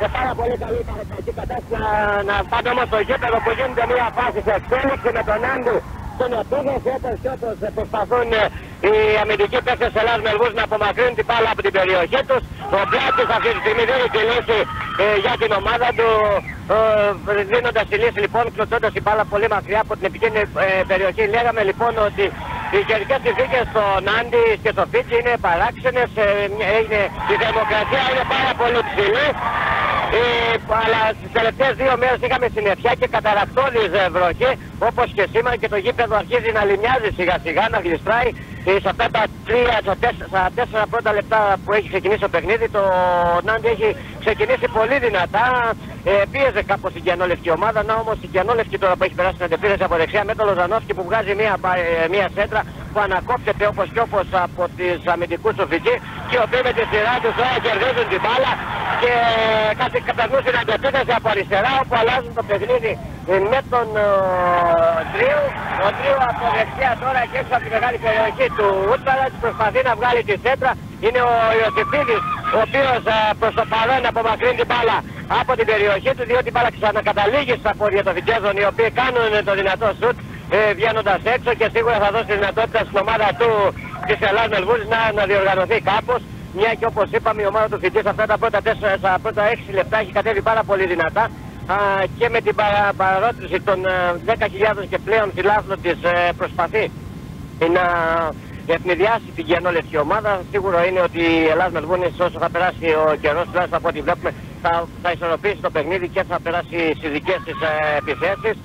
σε πάρα πολύ καλή παραστατική κατάσταση να, να πάμε όμως στο γήπεδο που γίνεται μια φάση σε εξέλιξη με τον Άντου στον επίδεση όπως και όπως προσπαθούν ε, οι αμυντικοί παίκτες της Ελλάδας Μελβούς να απομακρύνουν την μπάλα από την περιοχή τους. Ο Πλάτης αυτή τη στιγμή δίνει τη λύση ε, για την ομάδα του ε, δίνοντας τη λύση λοιπόν κλωτώντας την μπάλα πολύ μακριά από την επικίνδυνη ε, περιοχή. Λέγαμε λοιπόν ότι οι καιρικές συνθήκες στο Νάντι και στο Φίτσι είναι παράξενες, ε, είναι, η δημοκρατία είναι πάρα πολύ ψηλή. Ε, αλλά στις τελευταίες δύο μέρες είχαμε συννεφιά και καταρακτώδη βροχή όπως και σήμερα και το γήπεδο αρχίζει να λιμιάζει σιγά σιγά, να γλιστράει. Ε, σε αυτά τα τρία, στα τέσσερα, στα τέσσερα πρώτα λεπτά που έχει ξεκινήσει το παιχνίδι, το Νάντι έχει ξεκινήσει πολύ δυνατά. Ε, πίεζε κάπως την Κιανόλευκη ομάδα. Να όμως η Κιανόλευκη τώρα που έχει περάσει την αντεπίθεση από δεξιά με τον Λοζανόφσκι που βγάζει μια, ε, μια σέντρα που ανακόπτεται όπως και όπως από τις αμυντικούς του Φιτζή και οι οποίοι με τη σειρά τους τώρα κερδίζουν την μπάλα και κάτι καταρνούν την αντεπίθεση από αριστερά όπου αλλάζουν το παιχνίδι με τον Τρίου. Ο Τρίου από δεξιά τώρα και έξω από τη μεγάλη περιοχή του Ούτπαρα προσπαθεί να βγάλει τη σέντρα. Είναι ο Ιωσήφιδης ο οποίος προς το παρόν απομακρύνει την μπάλα από την περιοχή του διότι η μπάλα ξανακαταλήγει στα πόδια των Βιτζέζων οι οποίοι κάνουν το δυνατό σουτ ε, βγαίνοντας έξω και σίγουρα θα δώσει τη δυνατότητα στην ομάδα του της Ελλάδα Μελβούρη να, να διοργανωθεί κάπως. Μια και όπως είπαμε, η ομάδα του Φιτζής αυτά τα πρώτα, 4, στα πρώτα 6 λεπτά έχει κατέβει πάρα πολύ δυνατά α, και με την παρα, παραρώτηση των 10.000 και πλέον φιλάθλων της ε, προσπαθεί να ευνηδιάσει την γενόλευκη ομάδα. Σίγουρο είναι ότι η Ελλάδα Μελβούνη όσο θα περάσει ο καιρός, τουλάχιστον από ό,τι βλέπουμε, θα, θα ισορροπήσει το παιχνίδι και θα περάσει στις δικέ της ε, επιθέσεις.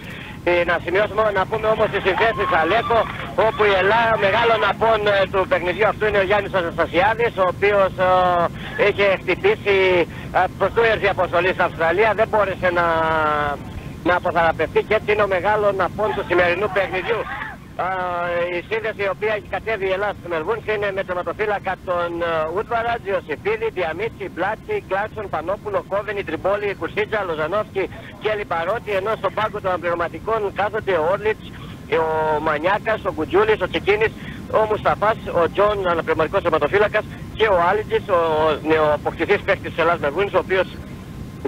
Ε, να σημειώσουμε να πούμε όμως τις συνθέσεις Αλέκο όπου η Ελλάδα μεγάλο ναπών ε, του παιχνιδιού αυτού είναι ο Γιάννης Αναστασιάδης ο οποίος ε, είχε χτυπήσει ε, προς του έρθει αποστολή στην Αυστραλία δεν μπόρεσε να, να αποθαραπευτεί και έτσι είναι ο μεγάλο ναπών του σημερινού παιχνιδιού η σύνδεση η οποία έχει κατέβει η Ελλάδα στην Μελβούνς είναι με τερματοφύλακα τον Ούτβαρα, Τζιωσιπίδη, Διαμίτσι, Μπλάτσι, Κλάξον, Πανόπουλο, Κόβενη, Τριμπόλη, Κουσίτσα, Λοζανόφσκι και Λιπαρότη ενώ στον πάγκο των αναπληρωματικών κάθονται ο Όρλιτς, ο Μανιάκας, ο Κουτζούλης, ο Τσικίνης, ο Μουσταφάς, ο Τζον, αναπληρωματικός τερματοφύλακας και ο Άλιτζης, ο νεοαποκτηθείς παίκτης της Ελλάδας Μελβούνης, ο οποίος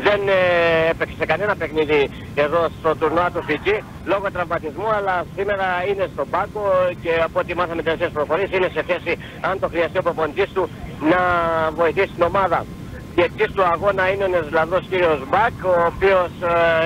δεν ε, έπαιξε σε κανένα παιχνίδι εδώ στο τουρνουά του Φίτζι λόγω τραυματισμού, αλλά σήμερα είναι στον πάγκο και από ό,τι μάθαμε τελευταίες πληροφορίες είναι σε θέση, αν το χρειαστεί ο προπονητής του, να βοηθήσει την ομάδα. Διετής του αγώνα είναι ο Νεζλανδός κύριος Μπακ, ο οποίος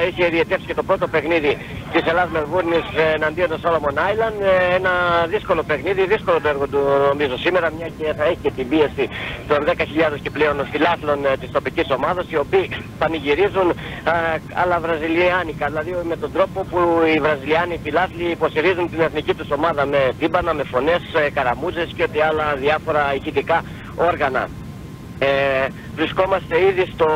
ε, είχε διαιτεύσει και το πρώτο παιχνίδι της Ελλάδας Μελβούρνης ε, εναντίον του Solomon Island. Ε, ένα δύσκολο παιχνίδι, δύσκολο το έργο του νομίζω σήμερα, μια και θα έχει και την πίεση των 10.000 και πλέον φιλάθλων ε, της τοπικής ομάδας, οι οποίοι πανηγυρίζουν ε, αλλά βραζιλιάνικα, δηλαδή με τον τρόπο που οι βραζιλιάνοι φιλάθλοι υποστηρίζουν την εθνική τους ομάδα με τύμπανα, με φωνές, ε, καραμούζες και ό,τι άλλα διάφορα ηχητικά όργανα. Ε, βρισκόμαστε ήδη στο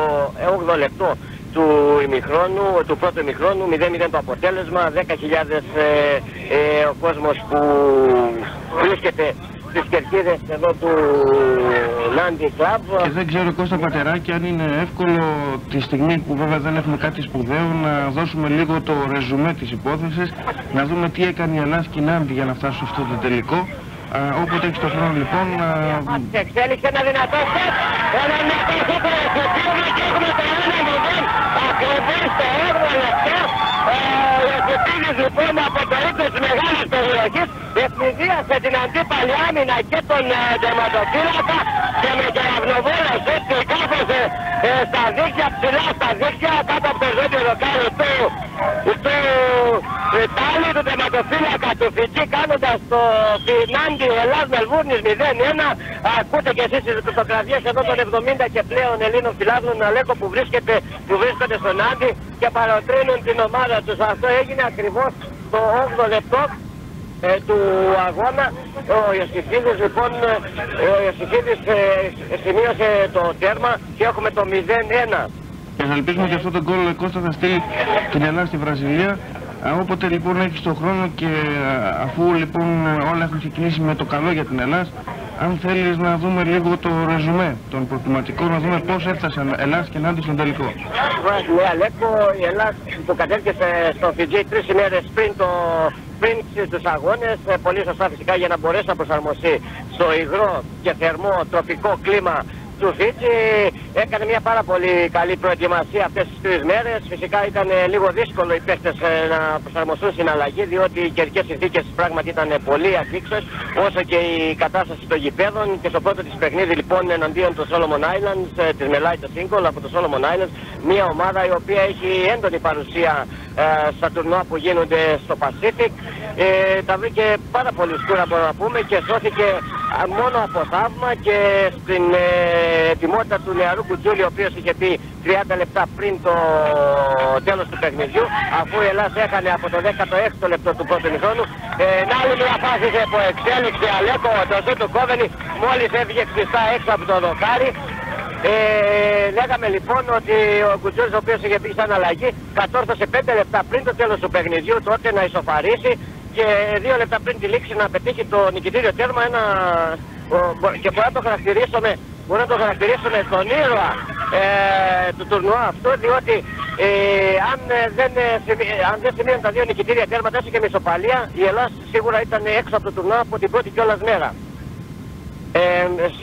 8 λεπτό του ημιχρόνου, του πρώτου ημιχρόνου, 0-0 το αποτέλεσμα, 10.000 ε, ε, ο κόσμος που βρίσκεται στις κερκίδες εδώ του Νάντι Club. Και δεν ξέρω Κώστα Πατεράκη αν είναι εύκολο τη στιγμή που βέβαια δεν έχουμε κάτι σπουδαίο να δώσουμε λίγο το ρεζουμέ της υπόθεσης, να δούμε τι έκανε η Ελλάδα και η Νάντι για να φτάσει σε αυτό το τελικό. Α, όποτε έχεις το χρόνο λοιπόν να... Εξέλιξε ένα δυνατό σετ, ένα δυνατό σετ, και έχουμε το ένα μηδέν, ακριβώς το 8 λεπτό. Ο Ιωσήπινης λοιπόν από το ύψος της μεγάλης περιοχής ευνηδίασε την αντίπαλη άμυνα και τον τερματοφύλακα και με το αυνοβόλο σετ και κάπως ε, στα δίκτυα, ψηλά στα δίκτυα, κάτω από το ζώδιο δοκάρι του, του Πάλι του τερματοφύλακα του Φιτζή κάνοντας το Φινάντι Ελλάς Μελβούρνης 0-1 ακούτε και εσείς τις φωτογραφίες εδώ των 70 και πλέον Ελλήνων φιλάθλων Αλέκο που, βρίσκεται, που βρίσκονται στον Άντι και παροτρύνουν την ομάδα τους. Αυτό έγινε ακριβώς το 8 λεπτό ε, του αγώνα ο Ιωσήφιδης λοιπόν ε, ο Ιωσήφιδης ε, σημείωσε το τέρμα και έχουμε το 0-1 και θα ελπίζουμε ότι αυτό το γκολ Κώστα θα στείλει την Ελλάδα στη Βραζιλία Όποτε λοιπόν έχει τον χρόνο και αφού λοιπόν όλα έχουν ξεκινήσει με το καλό για την Ελλάδα, αν θέλεις να δούμε λίγο το ρεζουμέ των προκριματικών, να δούμε πώς έφτασε η Ελλάδα και να στον τελικό. Ναι, Αλέκο, η Ελλάδα που κατέβηκε στο Φιτζή τρεις ημέρες πριν, το, πριν στους αγώνες, ε, πολύ σωστά φυσικά για να μπορέσει να προσαρμοστεί στο υγρό και θερμό τροπικό κλίμα του Φίτσι έκανε μια πάρα πολύ καλή προετοιμασία αυτές τις τρεις μέρες. Φυσικά ήταν ε, λίγο δύσκολο οι παίχτες ε, να προσαρμοστούν στην αλλαγή διότι οι καιρικές συνθήκες πράγματι ήταν πολύ αφήξες όσο και η κατάσταση των γηπέδων και στο πρώτο της παιχνίδι λοιπόν εναντίον του Solomon Islands, ε, της Melaita Single από το Solomon Islands, μια ομάδα η οποία έχει έντονη παρουσία στα τουρνουά που γίνονται στο Pacific. Ε, τα βρήκε πάρα πολύ σκούρα μπορούμε να πούμε και σώθηκε μόνο από θαύμα και στην ε, ετοιμότητα του νεαρού Κουτζούλη ο οποίος είχε πει 30 λεπτά πριν το τέλος του παιχνιδιού αφού η Ελλάδα έκανε από το 16ο λεπτό του πρώτου μηχρόνου ε, να άλλη μια φάση από εξέλιξη Αλέκο το ζω του Κόβενη μόλις έβγε ξυστά έξω από το δοκάρι ε, λέγαμε λοιπόν ότι ο Κουτζούλης ο οποίος είχε πει σαν αλλαγή κατόρθωσε 5 λεπτά πριν το τέλος του παιχνιδιού τότε να ισοφαρίσει και δύο λεπτά πριν τη λήξη να πετύχει το νικητήριο τέρμα ένα, και μπορεί να το χαρακτηρίσουμε, μπορεί να το χαρακτηρίσουμε τον ήρωα ε, του τουρνουά αυτό διότι ε, αν, δεν, αν δεν σημείωνε τα δύο νικητήρια τέρματα έστω και μισοπαλία η Ελλάδα σίγουρα ήταν έξω από το τουρνουά από την πρώτη κιόλας μέρα. Ε,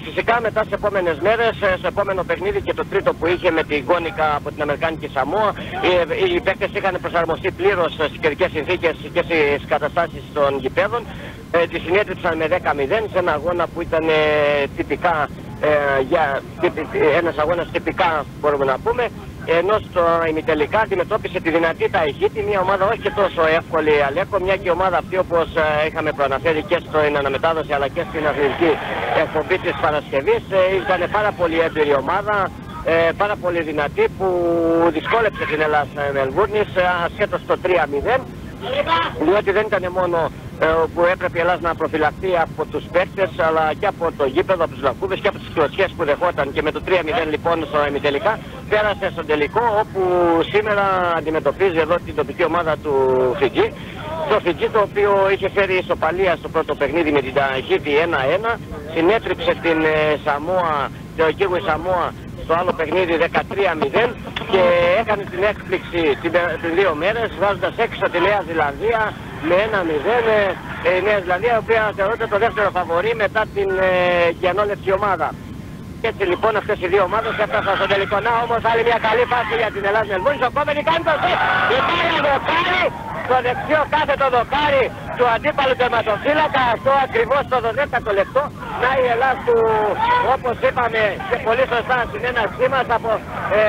φυσικά μετά στις επόμενες μέρες, ε, στο επόμενο παιχνίδι και το τρίτο που είχε με την Γόνικα από την Αμερικάνικη Σαμόα, οι, οι παίκτες είχαν προσαρμοστεί πλήρως στις καιρικές συνθήκες και στις καταστάσεις των γηπέδων. Ε, τη συνέτριψαν με 10-0 σε ένα αγώνα που ήταν ε, τυπικά, ε, για, ένας αγώνας τυπικά μπορούμε να πούμε ενώ στο ημιτελικά αντιμετώπισε τη δυνατή Ταϊχήτη, μια ομάδα όχι και τόσο εύκολη Αλέκο, μια και ομάδα αυτή όπως ε, είχαμε προαναφέρει και στην αναμετάδοση αλλά και στην αθλητική εκπομπή της Παρασκευής ε, ήταν πάρα πολύ έμπειρη ομάδα, ε, πάρα πολύ δυνατή που δυσκόλεψε την Ελλάδα Μελβούρνης ασχέτως το 3-0 διότι δεν ήταν μόνο ε, που έπρεπε η Ελλάδα να προφυλαχθεί από τους παίκτες αλλά και από το γήπεδο, από τους λακκούδες και από τις κλωτσιές που δεχόταν. Και με το 3-0 λοιπόν στο ημιτελικά πέρασε στον τελικό όπου σήμερα αντιμετωπίζει εδώ την τοπική ομάδα του Φιτζή. Το Φιτζή το οποίο είχε φέρει ισοπαλία στο πρώτο παιχνίδι με την Ταχύτη 1-1 συνέτριψε την ε, Σαμόα, το Κίγου Σαμόα στο άλλο παιχνίδι 13-0 και έκανε την έκπληξη την, την δύο μέρες βάζοντας έξω τη Νέα Ζηλανδία με 1-0 ε, η Νέα Ζηλανδία η οποία θεωρείται το δεύτερο φαβορή μετά την ε, ομάδα. Και έτσι λοιπόν αυτές οι δύο ομάδες έφτασαν στο τελικό. Να όμως άλλη μια καλή φάση για την Ελλάδα Μελβούνης. Ο Κόμενη κάνει το σετ. Η μπάλα δοκάρι. Στο δεξιό κάθετο δοκάρι του αντίπαλου τερματοφύλακα. Αυτό ακριβώς στο 12ο λεπτό. Να η Ελλάδα του όπως είπαμε και πολύ σωστά στην έναρξή μας απο, ε,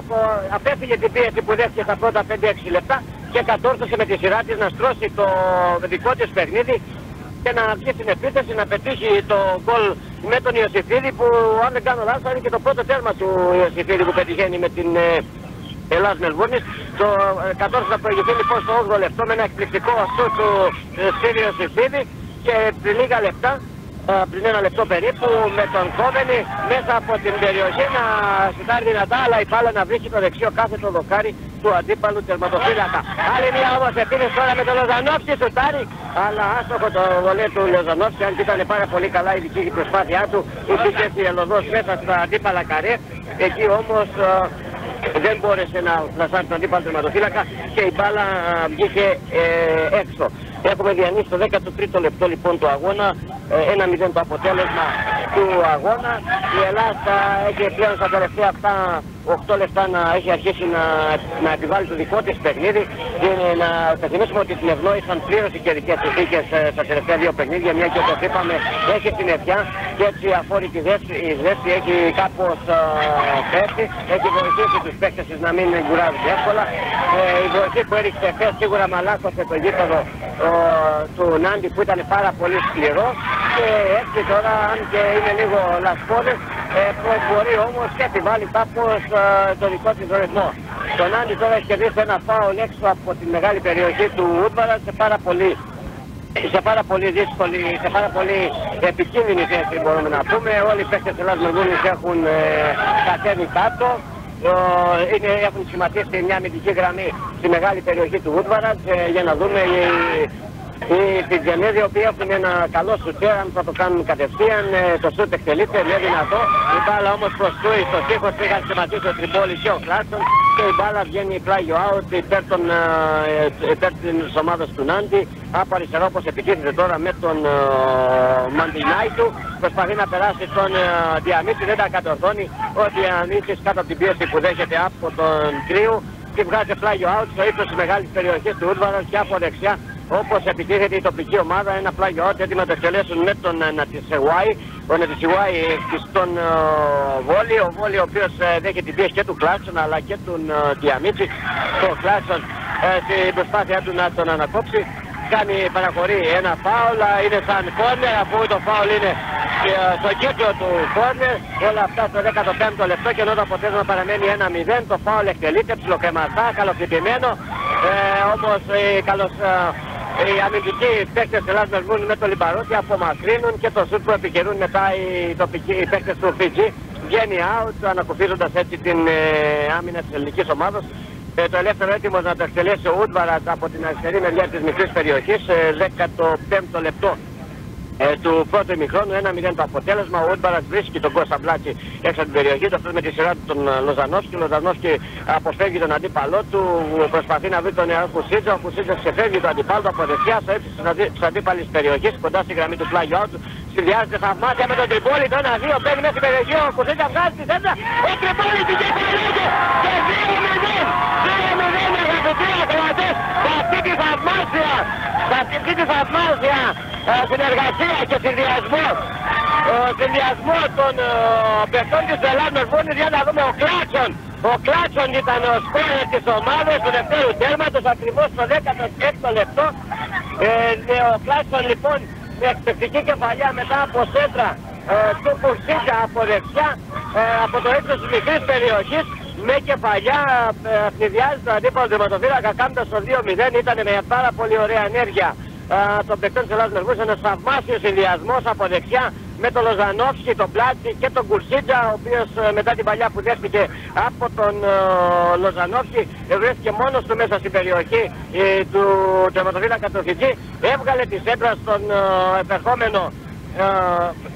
απο, απέφυγε την πίεση που δέχτηκε στα πρώτα 5-6 λεπτά και κατόρθωσε με τη σειρά της να στρώσει το δικό της παιχνίδι και να βγει στην επίθεση να πετύχει το γκολ με τον Ιωσήφιδη που αν δεν κάνω λάθος είναι και το πρώτο τέρμα του Ιωσήφιδη που πετυχαίνει με την ε, Ελλάς Μελβούρνης. Το ε, κατόρθωσε να προηγηθεί λοιπόν στο 8 λεπτό με ένα εκπληκτικό αυτό του ε, Σύριο Ιωσήφιδη και πριν λίγα λεπτά πριν ένα λεπτό περίπου με τον Κόβενη μέσα από την περιοχή να σιτάρει δυνατά αλλά η μπάλα να βρίσκει το δεξιό κάθετο δοκάρι του αντίπαλου τερματοφύλακα. Άλλη μια όμως επίθεση τώρα με τον Λοζανόφσκι σουτάρει αλλά άστοχο το βολέ του Λοζανόφσκι αν και ήταν πάρα πολύ καλά η δική προσπάθειά του υπήρχε η Ελλοδός μέσα στα αντίπαλα καρέ εκεί όμως δεν μπόρεσε να φλασάρει τον αντίπαλο τερματοφύλακα και η μπάλα βγήκε ε, έξω. Έχουμε διανύσει το 13ο λεπτό λοιπόν του αγώνα, ένα 1-0 το αποτέλεσμα του αγώνα. Η Ελλάδα έχει πλέον στα τελευταία αυτά 8 λεπτά να έχει αρχίσει να, να επιβάλλει το δικό της παιχνίδι και να θυμίσουμε ότι την ευνόησαν πλήρως οι καιρικές συνθήκες ε, στα τελευταία δύο παιχνίδια μια και όπως είπαμε έχει την ευκιά και έτσι αφόρητη δέση, η δέση έχει κάπως uh, πέσει, έχει βοηθήσει τους παίκτες να μην κουράζουν εύκολα. Ε, η βοηθή που έριξε χθες σίγουρα μαλάκωσε το γήπεδο του Νάντι που ήταν πάρα πολύ σκληρό και έτσι τώρα αν και είναι λίγο λασπόδες ε, μπορεί όμως και επιβάλλει κάπως ε, το δικό της ρυθμό. Το Νάντι τώρα έχει κερδίσει ένα φάουλ έξω από τη μεγάλη περιοχή του Ούτβαρα σε πάρα πολύ σε πάρα πολύ δύσκολη, σε πάρα πολύ επικίνδυνη θέση μπορούμε να πούμε. Όλοι οι παίκτες της Ελλάδας Μελβούνης έχουν ε, κατέβει κάτω. Ε, είναι, έχουν σχηματίσει μια αμυντική γραμμή στη μεγάλη περιοχή του Ούτβαρα ε, για να δούμε Η Φιτζενέδη, η οποία έχουν ένα καλό σουτέρ, αν θα το κάνουν κατευθείαν, ε, το σουτ εκτελείται, είναι δυνατό. Η μπάλα όμως προσκούει στο τείχος, πήγαν σχηματίσει ο Τριμπόλη και ο Κλάτσον και η μπάλα βγαίνει πλάγιο out υπέρ, των, ε, υπέρ της ομάδας του Νάντι. Από αριστερό όπως επιτίθεται τώρα με τον Μαντινάη του. Προσπαθεί να περάσει τον Διαμίτη, δεν τα κατορθώνει. Ο Διαμίτης κάτω από την πίεση που δέχεται από τον Κρύο και βγάζει πλάγιο out στο ύψος της μεγάλης περιοχής του Ούρβαρος και από δεξιά όπως επιτίθεται η τοπική ομάδα, ένα πλάγιο out έτοιμο να το εκτελέσουν με τον Νατισεουάη. Ο Νατισεουάη στον uh, Βόλι, ο Βόλι ο οποίος uh, δέχεται την πίεση και του Κλάτσον αλλά και του uh, Διαμίτσι. Το Κλάτσον στην προσπάθειά του να τον ανακόψει κάνει παραχωρεί ένα φάουλ, είναι σαν κόρνερ αφού το φάουλ είναι στο κύκλο του κόρνερ, όλα αυτά στο 15ο λεπτό και ενώ το αποτέλεσμα παραμένει 1-0, το φάουλ εκτελείται ψιλοκρεματά, καλοκριτημένο, ε, όμως οι, καλος, οι αμυντικοί παίκτες της Ελλάδας Μελβούν με το Λιμπαρότη απομακρύνουν και το σουτ που επιχειρούν μετά οι, τοπικοί, οι παίκτες του Φιτζή βγαίνει out, ανακουφίζοντας έτσι την ε, άμυνα της ελληνικής ομάδας ε, το ελεύθερο έτοιμος να το εκτελέσει ο Ούτβαρας από την αριστερή μεριά της μικρής περιοχής, ε, 15ο λεπτό ε, του πρώτου ημιχρόνου, 1-0 το αποτέλεσμα. Ο Ούτβαρας βρίσκει τον Κώστα Μπλάτσι έξω από την περιοχή του, αυτός με τη σειρά του τον ε, Λοζανόφσκι. Ο Λοζανόφσκι αποφεύγει τον αντίπαλό του, προσπαθεί να βρει τον νεαρό Κουσίτζο. Ο Κουσίτζο ξεφεύγει τον αντίπαλο από δεξιά, στο ύψος της αντίπαλης περιοχής, κοντά στη γραμμή του πλάγιου του. Συνδυάζεται θαυμάτια με τον Τριπόλη, το 1-2 παίρνει μέσα στην περιοχή. Ο Κουσίτζο βγάζει τη σέντρα. Ο Τριπόλη την και 2-0 αγαπητοί ακροατές σε αυτή τη θαυμάσια, σε αυτή τη θαυμάσια ε, συνεργασία και συνδυασμό ε, συνδυασμό των ε, παιχτών της Ελλάδας Βούνης για να δούμε ο Κλάτσον ο Κλάτσον ήταν ο σκόρερ της ομάδας του δευτέρου τέρματος ακριβώς στο 16ο λεπτό. Ε, ο Κλάτσον λοιπόν με εκπαιδευτική κεφαλιά μετά από σέντρα ε, του Κουρσίκα από δεξιά ε, από το ύψος της μικρής περιοχής με κεφαλιά ε, τον αντίπαλο τερματοφύλακα κάνοντας το 2-0 ήταν με πάρα πολύ ωραία ενέργεια. Των παικτών της Ελλάδας Μερβούς ένας θαυμάσιος συνδυασμός από δεξιά με τον Λοζανόφσκι, τον Πλάτσι και τον Κουρσίτζα ο οποίος ε, μετά την παλιά που δέχτηκε από τον ε, Λοζανόφσκι βρέθηκε μόνος του μέσα στην περιοχή ε, του τερματοφύλακα του έβγαλε τη σέντρα στον επερχόμενο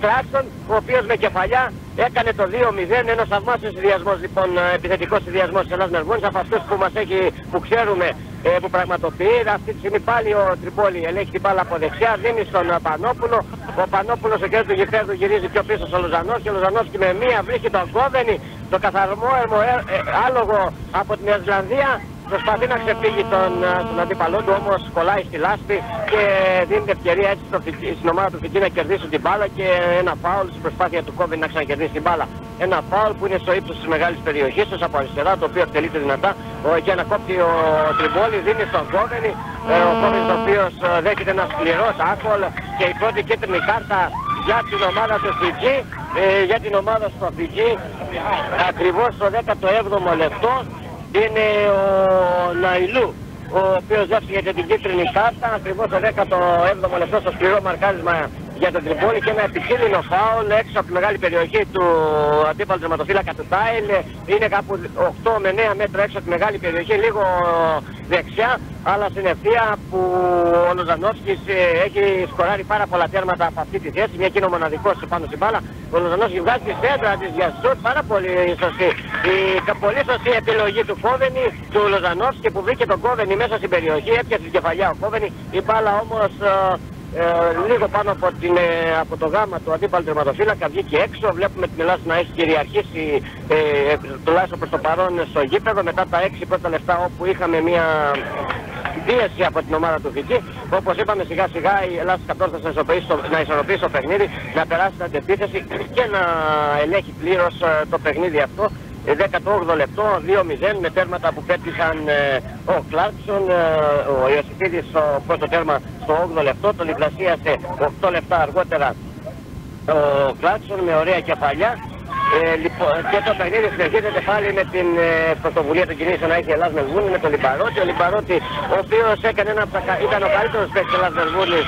Κλάξον, ο οποίος με κεφαλιά έκανε το 2-0, ένας θαυμάσιος συνδυασμός λοιπόν, επιθετικός συνδυασμός της Ελλάδας Μερβούνης από αυτούς που μας έχει, που ξέρουμε, ε, που πραγματοποιεί. Αυτή τη στιγμή πάλι ο Τριπόλη ελέγχει την μπάλα από δεξιά, δίνει στον Πανόπουλο. Ο Πανόπουλος ο κέντρο του γηπέδου γυρίζει πιο πίσω στο Λουζανός και ο Λουζανός και με μία βρίσκει τον Κόβενη, το καθαρμό ε, ε, άλογο από την Ισλανδία Προσπαθεί να ξεφύγει τον, τον αντίπαλό του, όμως κολλάει στη λάσπη και δίνει την ευκαιρία έτσι στο, στην ομάδα του Φιτζή να κερδίσει την μπάλα και ένα φάουλ στην προσπάθεια του Κόβιν να ξανακερδίσει την μπάλα. Ένα φάουλ που είναι στο ύψος της μεγάλης περιοχής του από αριστερά, το οποίο εκτελείται δυνατά για να κόψει ο Τριμπόλη, δίνει στον Κόβιν. Ε, ο Κόβιν ο οποίος ε, δέχεται ένα σκληρό τάκολ και η πρώτη κίτρινη κάρτα για την ομάδα του Φιτζή, ε, για την ομάδα του Φιτζή, ακριβώς στο 17ο λεπτό είναι ο Ναϊλού ο οποίος δέχτηκε την κίτρινη κάρτα ακριβώς το 17ο λεπτό στο σκληρό μαρκάρισμα για τον Τριμπόλη και ένα επικίνδυνο φάουλ έξω από τη μεγάλη περιοχή του αντίπαλου τερματοφύλακα του Τάιλ. Είναι κάπου 8 με 9 μέτρα έξω από τη μεγάλη περιοχή, λίγο δεξιά, αλλά στην ευθεία που ο Λοζανόφσκης ε, έχει σκοράρει πάρα πολλά τέρματα από αυτή τη θέση, μια εκείνο μοναδικός πάνω στην μπάλα. Ο Λοζανόφσκης βγάζει τη σέντρα της για σουτ, πάρα πολύ σωστή. Η πολύ σωστή επιλογή του Κόβενη, του Λοζανόφσκη που βρήκε τον Κόβενη μέσα στην περιοχή, έπιασε την κεφαλιά ο Κόβενη, η μπάλα όμως ε, ε, λίγο πάνω από, την, ε, από το γάμα του αντίπαλου τερματοφύλακα βγήκε έξω. Βλέπουμε την Ελλάδα να έχει κυριαρχήσει ε, τουλάχιστον προς το παρόν στο γήπεδο μετά τα έξι πρώτα λεφτά όπου είχαμε μια πίεση από την ομάδα του Φιτζή. Όπως είπαμε σιγά σιγά η Ελλάδα κατόρθωσε να ισορροπήσει το παιχνίδι, να περάσει την αντεπίθεση και να ελέγχει πλήρως ε, το παιχνίδι αυτό. 18 λεπτό, 2-0 με τέρματα που πέτυχαν ε, ο Κλάρκσον, ε, ο Ιωσήφιδης στο πρώτο τέρμα στο 8 λεπτό, τον διπλασίασε 8 λεπτά αργότερα ο Κλάρκσον με ωραία κεφαλιά. Ε, λοιπόν, και το παιχνίδι συνεχίζεται πάλι με την ε, πρωτοβουλία των κινήσεων να έχει η Ελλάδα Μελβούνη με τον Λιμπαρότη. Ο Λιμπαρότη, ο οποίος έκανε ένα, ήταν ο καλύτερος παίκτης της Ελλάδα Μελβούνη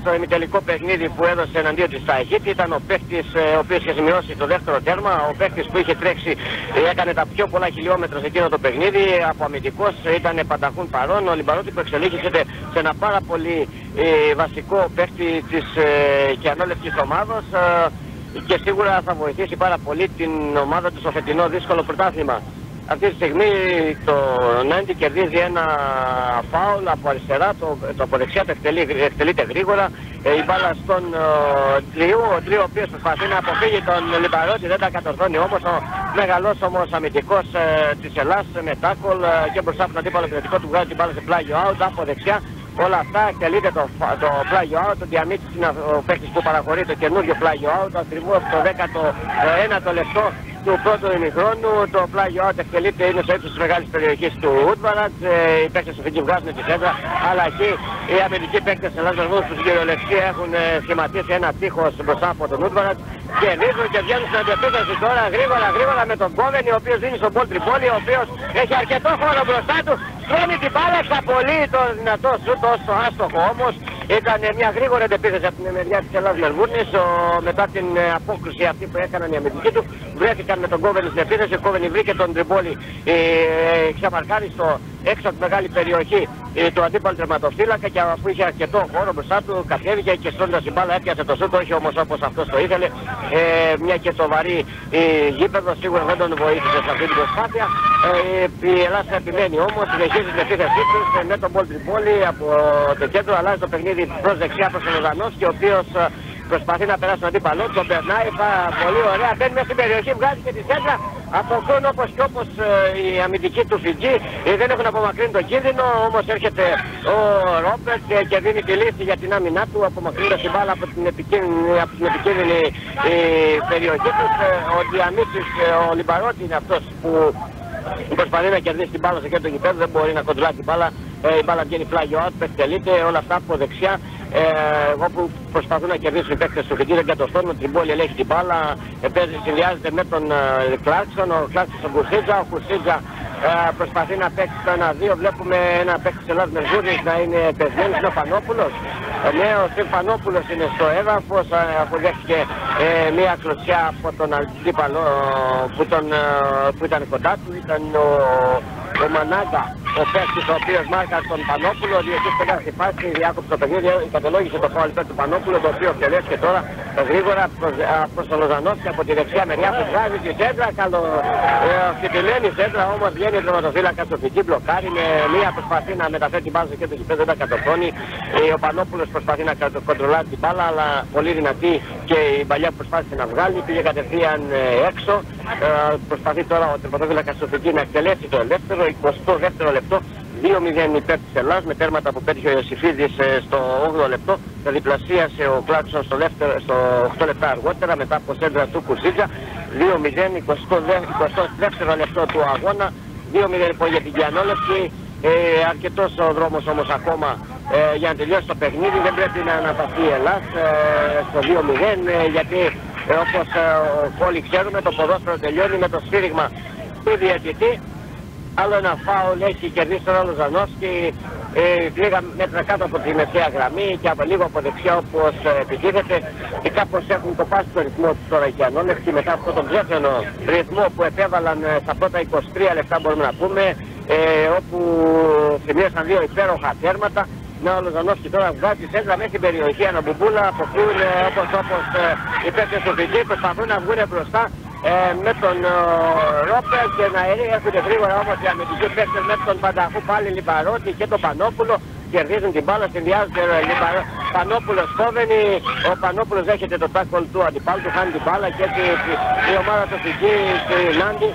στο ημιτελικό παιχνίδι που έδωσε εναντίον της Ταχύτη ήταν ο παίχτης ο οποίος είχε σημειώσει το δεύτερο τέρμα, ο παίχτης που είχε τρέξει, έκανε τα πιο πολλά χιλιόμετρα σε εκείνο το παιχνίδι, από αμυντικός ήταν πανταχούν παρόν, ο Λιμπαρότη που εξελίχθηκε σε ένα πάρα πολύ βασικό παίχτη της ε, και ανόλευτης ομάδος και σίγουρα θα βοηθήσει πάρα πολύ την ομάδα του στο φετινό δύσκολο πρωτάθλημα. Αυτή τη στιγμή το Νάντι κερδίζει ένα φάουλ από αριστερά, το, το από δεξιά το εκτελεί, εκτελείται γρήγορα. Ε, η μπάλα στον Τριού, ο Τριού ο οποίος προσπαθεί να αποφύγει τον Λιμπαρότη, δεν τα κατορθώνει όμως ο μεγαλός όμως αμυντικός ε, της Ελλάς με τάκολ ε, και μπροστά από τον αντίπαλο επιθετικό του βγάζει την μπάλα σε πλάγιο out από δεξιά. Όλα αυτά εκτελείται το, το πλάγιο out, ο Διαμήτης είναι ο παίκτης που παραχωρεί το καινούριο πλάγιο out, ακριβώς το 19ο λεπτό του πρώτου ημιχρόνου. Το πλάγιο out εκτελείται είναι στο ύψος της μεγάλης περιοχής του Ούτβαρατ. Ε, οι παίκτες του Φιτζή βγάζουν τη σέντρα, αλλά εκεί οι αμυντικοί παίκτες της Ελλάδας που στην κυριολεξία έχουν ε, σχηματίσει ένα τείχος μπροστά από τον Ούτβαρατ. Κερδίζουν και βγαίνουν στην αντιπίθεση τώρα γρήγορα γρήγορα με τον Κόβενη, ο οποίος δίνει στον Πολ Τριπόλη, ο οποίος έχει αρκετό χρόνο μπροστά του. Στρώνει την μπάλα πολύ το δυνατό σου, τόσο άστοχο όμως. Ήταν μια γρήγορη αντεπίθεση από την μεριά της Ελλάδας Μελβούρνης. Μετά την ε, απόκριση αυτή που έκαναν οι αμυντικοί του, βρέθηκαν με τον Κόβενης στην επίθεση. Ο Κόβενη βρήκε τον Τριμπόλη ε, ξαμαρκάρει στο έξω από τη μεγάλη περιοχή ε, του αντίπαλου τερματοφύλακα και αφού είχε αρκετό χώρο μπροστά του, κατέβηκε και στρώνοντας την μπάλα έπιασε το σούτ, όχι όμως όπως αυτός το ήθελε. Ε, μια και σοβαρή ε, γήπεδο σίγουρα δεν τον βοήθησε σε αυτή την προσπάθεια. Ε, η Ελλάδα επιμένει όμως, συνεχίζει την επίθεσή του με τον Πολ Τριμπόλη από το κέντρο, αλλάζει το παιχνίδι προς δεξιά προς τον Οδανόφσκι, ο οποίος ε, προσπαθεί να περάσει τον αντίπαλό του, τον περνάει πολύ ωραία, μπαίνει μέσα στην περιοχή, βγάζει και τη σέντρα. Αποκλούν όπως και όπως ε, οι αμυντικοί του Φιτζή ε, δεν έχουν απομακρύνει τον κίνδυνο, όμως έρχεται ο Ρόμπερτ ε, και δίνει τη λύση για την άμυνά του, απομακρύνοντας την μπάλα από την επικίνδυνη, από την επικίνδυνη ε, περιοχή τους. Ε, ο Διαμήτης, ε, ο Λιμπαρότη είναι αυτός που προσπαθεί να κερδίσει την μπάλα σε κέντρο γηπέδου, δεν μπορεί να κοντρολάει την μπάλα. Ε, η μπάλα βγαίνει φλάγιο out, εκτελείται όλα αυτά από δεξιά. Ε, εγώ που προσπαθούν να κερδίσουν οι παίκτες του Φιτζή δεν κατορθώνουν, ο Τριμπόλη ελέγχει την μπάλα, ε, παίζει, συνδυάζεται με τον ε, Κλάρκσον, ο Κλάρκσον στον Κουσίτζα, ο Κουσίτζα ε, προσπαθεί να παίξει το 1-2, βλέπουμε ένα παίκτη της Ελλάδας Μερζούρης να είναι πεσμένος, είναι ο Πανόπουλος. Ε, ναι, ο Σιλ Πανόπουλος είναι στο έδαφος, ε, αφού δέχτηκε ε, μία κλωτσιά από τον αντίπαλο που, τον, ε, που ήταν κοντά του, ήταν ο, ο Μανάγκα ο παίκτης ο οποίος μάρκα τον Πανόπουλο, ο διετής πέρα στη φάση, διάκοψε το παιχνίδι, κατελόγησε το φάουλ του Πανόπουλο, το οποίο και τώρα γρήγορα προς, προς τον Λοζανόφσκι από τη δεξιά μεριά που βγάζει τη σέντρα, καλο, ε, σέντρα, όμως βγαίνει ο τερματοφύλακα στο φυγή, μπλοκάρει με μία προσπαθεί να μεταφέρει την μπάλα και το γηπέδο δεν τα κατορθώνει. Ε, ο Πανόπουλος προσπαθεί να κοντρολάρει την μπάλα, αλλά πολύ δυνατή και η παλιά που προσπάθησε να βγάλει, πήγε κατευθείαν ε, έξω. Ε, προσπαθεί τώρα ο τερματοφύλακας στο φυγή να εκτελέσει το ελεύθερο, 22ο λεπτό 2-0 υπέρ της Ελλάδας με τέρματα που πέτυχε ο Ιωσήφιδης ε, στο 8ο λεπτό. Τα διπλασίασε ο Κλάξον στο, δεύτερο, στο 8 λεπτά αργότερα μετά από σέντρα του Κουσίτζα. 2-0, 22ο λεπτό του αγώνα. 2-0 λοιπόν για την Γιαννόλευκη. Ε, αρκετός ο δρόμος όμως ακόμα ε, για να τελειώσει το παιχνίδι. Δεν πρέπει να αναπαθεί η Ελλάδα ε, στο 2-0 ε, γιατί ε, όπως ε, όλοι ξέρουμε το ποδόσφαιρο τελειώνει με το σφύριγμα του διαιτητή άλλο ένα φάουλ έχει κερδίσει τον άλλο Ζανόφσκι ε, λίγα μέτρα κάτω από τη μεσαία γραμμή και από λίγο από δεξιά όπως ε, επιτίθεται και κάπως έχουν κοπάσει το ρυθμό τους τώρα οι Ανώνευτοι μετά από τον ξέφρενο ρυθμό που επέβαλαν ε, στα πρώτα 23 λεπτά μπορούμε να πούμε ε, όπου σημείωσαν δύο υπέροχα τέρματα. Να ο Λοζανόφσκι τώρα βγάζει σέντρα μέχρι την περιοχή. Αναμπουμπούλα αποκλείουν ε, όπως, όπως ε, οι παίκτες του Φιτζή προσπαθούν να βγουν μπροστά ε, με τον ε, Ρόπερ και να έρχονται γρήγορα όμως οι αμυντικοί παίκτες με τον Πανταχού πάλι Λιμπαρότη και τον Πανόπουλο. Κερδίζουν την μπάλα, συνδυάζονται ε, Λιμπαρό, Πανόπουλος κόβενει, ο Πανόπουλος δέχεται το τάκολ του αντιπάλου του, χάνει την μπάλα και η, η ομάδα του Φιτζή στη Νάντι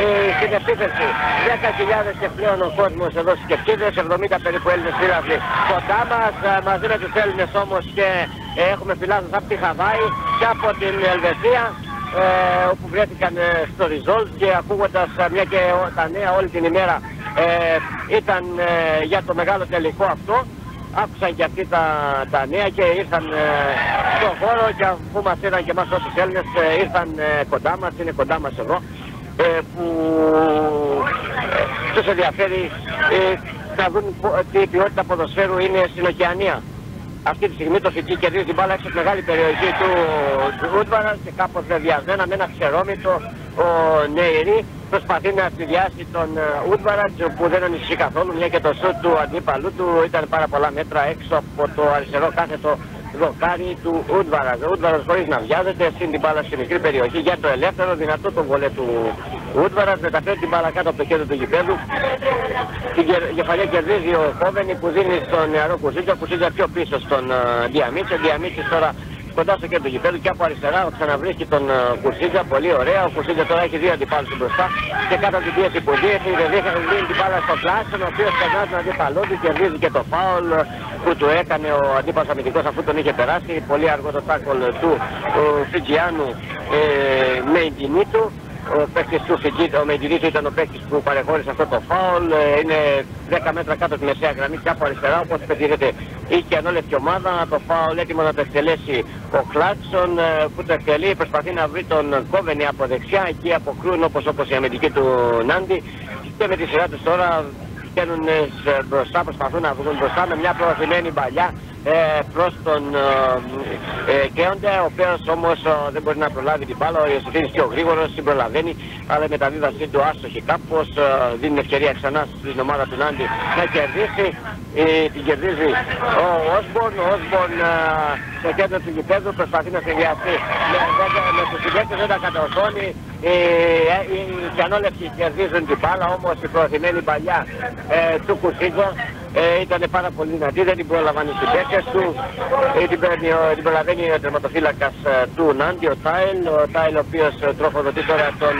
ε, στην επίθεση. 10.000 και πλέον ο κόσμος εδώ στις Κερκίδες, 70 περίπου Έλληνες φύλαθλοι κοντά μας, ε, μαζί με τους Έλληνες όμως και ε, έχουμε φυλάθλους από τη Χαβάη και από την Ελβετία ε, όπου βρέθηκαν ε, στο Ριζόλ και ακούγοντας ε, μια και τα νέα όλη την ημέρα ε, ήταν ε, για το μεγάλο τελικό αυτό άκουσαν και αυτοί τα, τα νέα και ήρθαν ε, στον χώρο και αφού μας είδαν και εμάς όσους Έλληνες ήρθαν κοντά μας, είναι κοντά μας εδώ που τους ενδιαφέρει να δουν τι ποιότητα ποδοσφαίρου είναι στην Οκεανία. Αυτή τη στιγμή το Φιτζή κερδίζει την μπάλα έξω από μεγάλη περιοχή του Ούτβαρα και κάπως δεδιασμένα με ένα ξερόμητο ο Νεϊρή προσπαθεί να συνδυάσει τον Ούτβαρα που δεν ανησυχεί καθόλου μια και το σούτ του αντίπαλου του ήταν πάρα πολλά μέτρα έξω από το αριστερό κάθετο δοκάρι του Ούτβαρα. Ο Ούτβαρα χωρίς να βιάζεται, συν την μπάλα στη μικρή περιοχή για το ελεύθερο, δυνατό το βολέ του Ούτβαρα, μεταφέρει την μπάλα κάτω από το κέντρο του γηπέδου. Την κεφαλιά κερδίζει ο Κόβενη που δίνει στον νεαρό Κουσίτσα, Κουσίτσα πιο πίσω στον uh, Διαμίτσο. Διαμίτσο τώρα κοντά στο κέντρο του γηπέδου και από αριστερά ξαναβρίσκει τον uh, Κουσίτσα, πολύ ωραία. Ο Κουσίτσα τώρα έχει δύο αντιπάλους μπροστά και κάτω από την πίεση που δίνει, δεν δίνει την μπάλα στο κλάσσον, ο οποίος περνά τον αντίπαλό του, κερδίζει και το φάουλ που του έκανε ο αντίπαλος αμυντικός αφού τον είχε περάσει. Πολύ αργό το τάκολ του Φιτζιάνου ε, με εντυνή του ο παίκτης του Φιτζίτ, ο Μεντινίτου ήταν ο παίκτης που παρεχώρησε αυτό το φάουλ. Ε, είναι 10 μέτρα κάτω τη μεσαία γραμμή και από αριστερά όπως πετύχεται η ανόλευκη ομάδα. Το φάουλ έτοιμο να το εκτελέσει ο Κλάτσον ε, που το εκτελεί. Προσπαθεί να βρει τον Κόβενη από δεξιά. Εκεί αποκρούν όπως, όπως η αμυντική του Νάντι. Και με τη σειρά τους τώρα βγαίνουν μπροστά, προσπαθούν να βγουν μπροστά με μια προωθημένη παλιά ε, προς τον ε, ε, Κέοντε, ο οποίος όμως ε, δεν μπορεί να προλάβει την μπάλα, ο Ιωσήφινης πιο γρήγορος, την προλαβαίνει, αλλά η μεταβίβασή του άστοχη κάπως, ε, δίνει ευκαιρία ξανά στην ομάδα του Νάντι να κερδίσει, ε, την κερδίζει ο Όσμπορν, ο Όσμπορν ε, στο κέντρο του γηπέδου προσπαθεί να συνδυαστεί με, με τους συμπέκτες, δεν τα κατορθώνει, οι, οι Κιανόλευκοι κερδίζουν την μπάλα, όμως η προωθημένη παλιά ε, του Κουσίγκο ε, ήταν πάρα πολύ δυνατή, δεν την πρόλαβαν οι συμπαίκτες του. Ε, την, παίρνει, την προλαβαίνει ο τερματοφύλακας ε, του Νάντι, ο Τάιλ, ο Τάιλ ο οποίος ε, τροφοδοτεί τώρα τον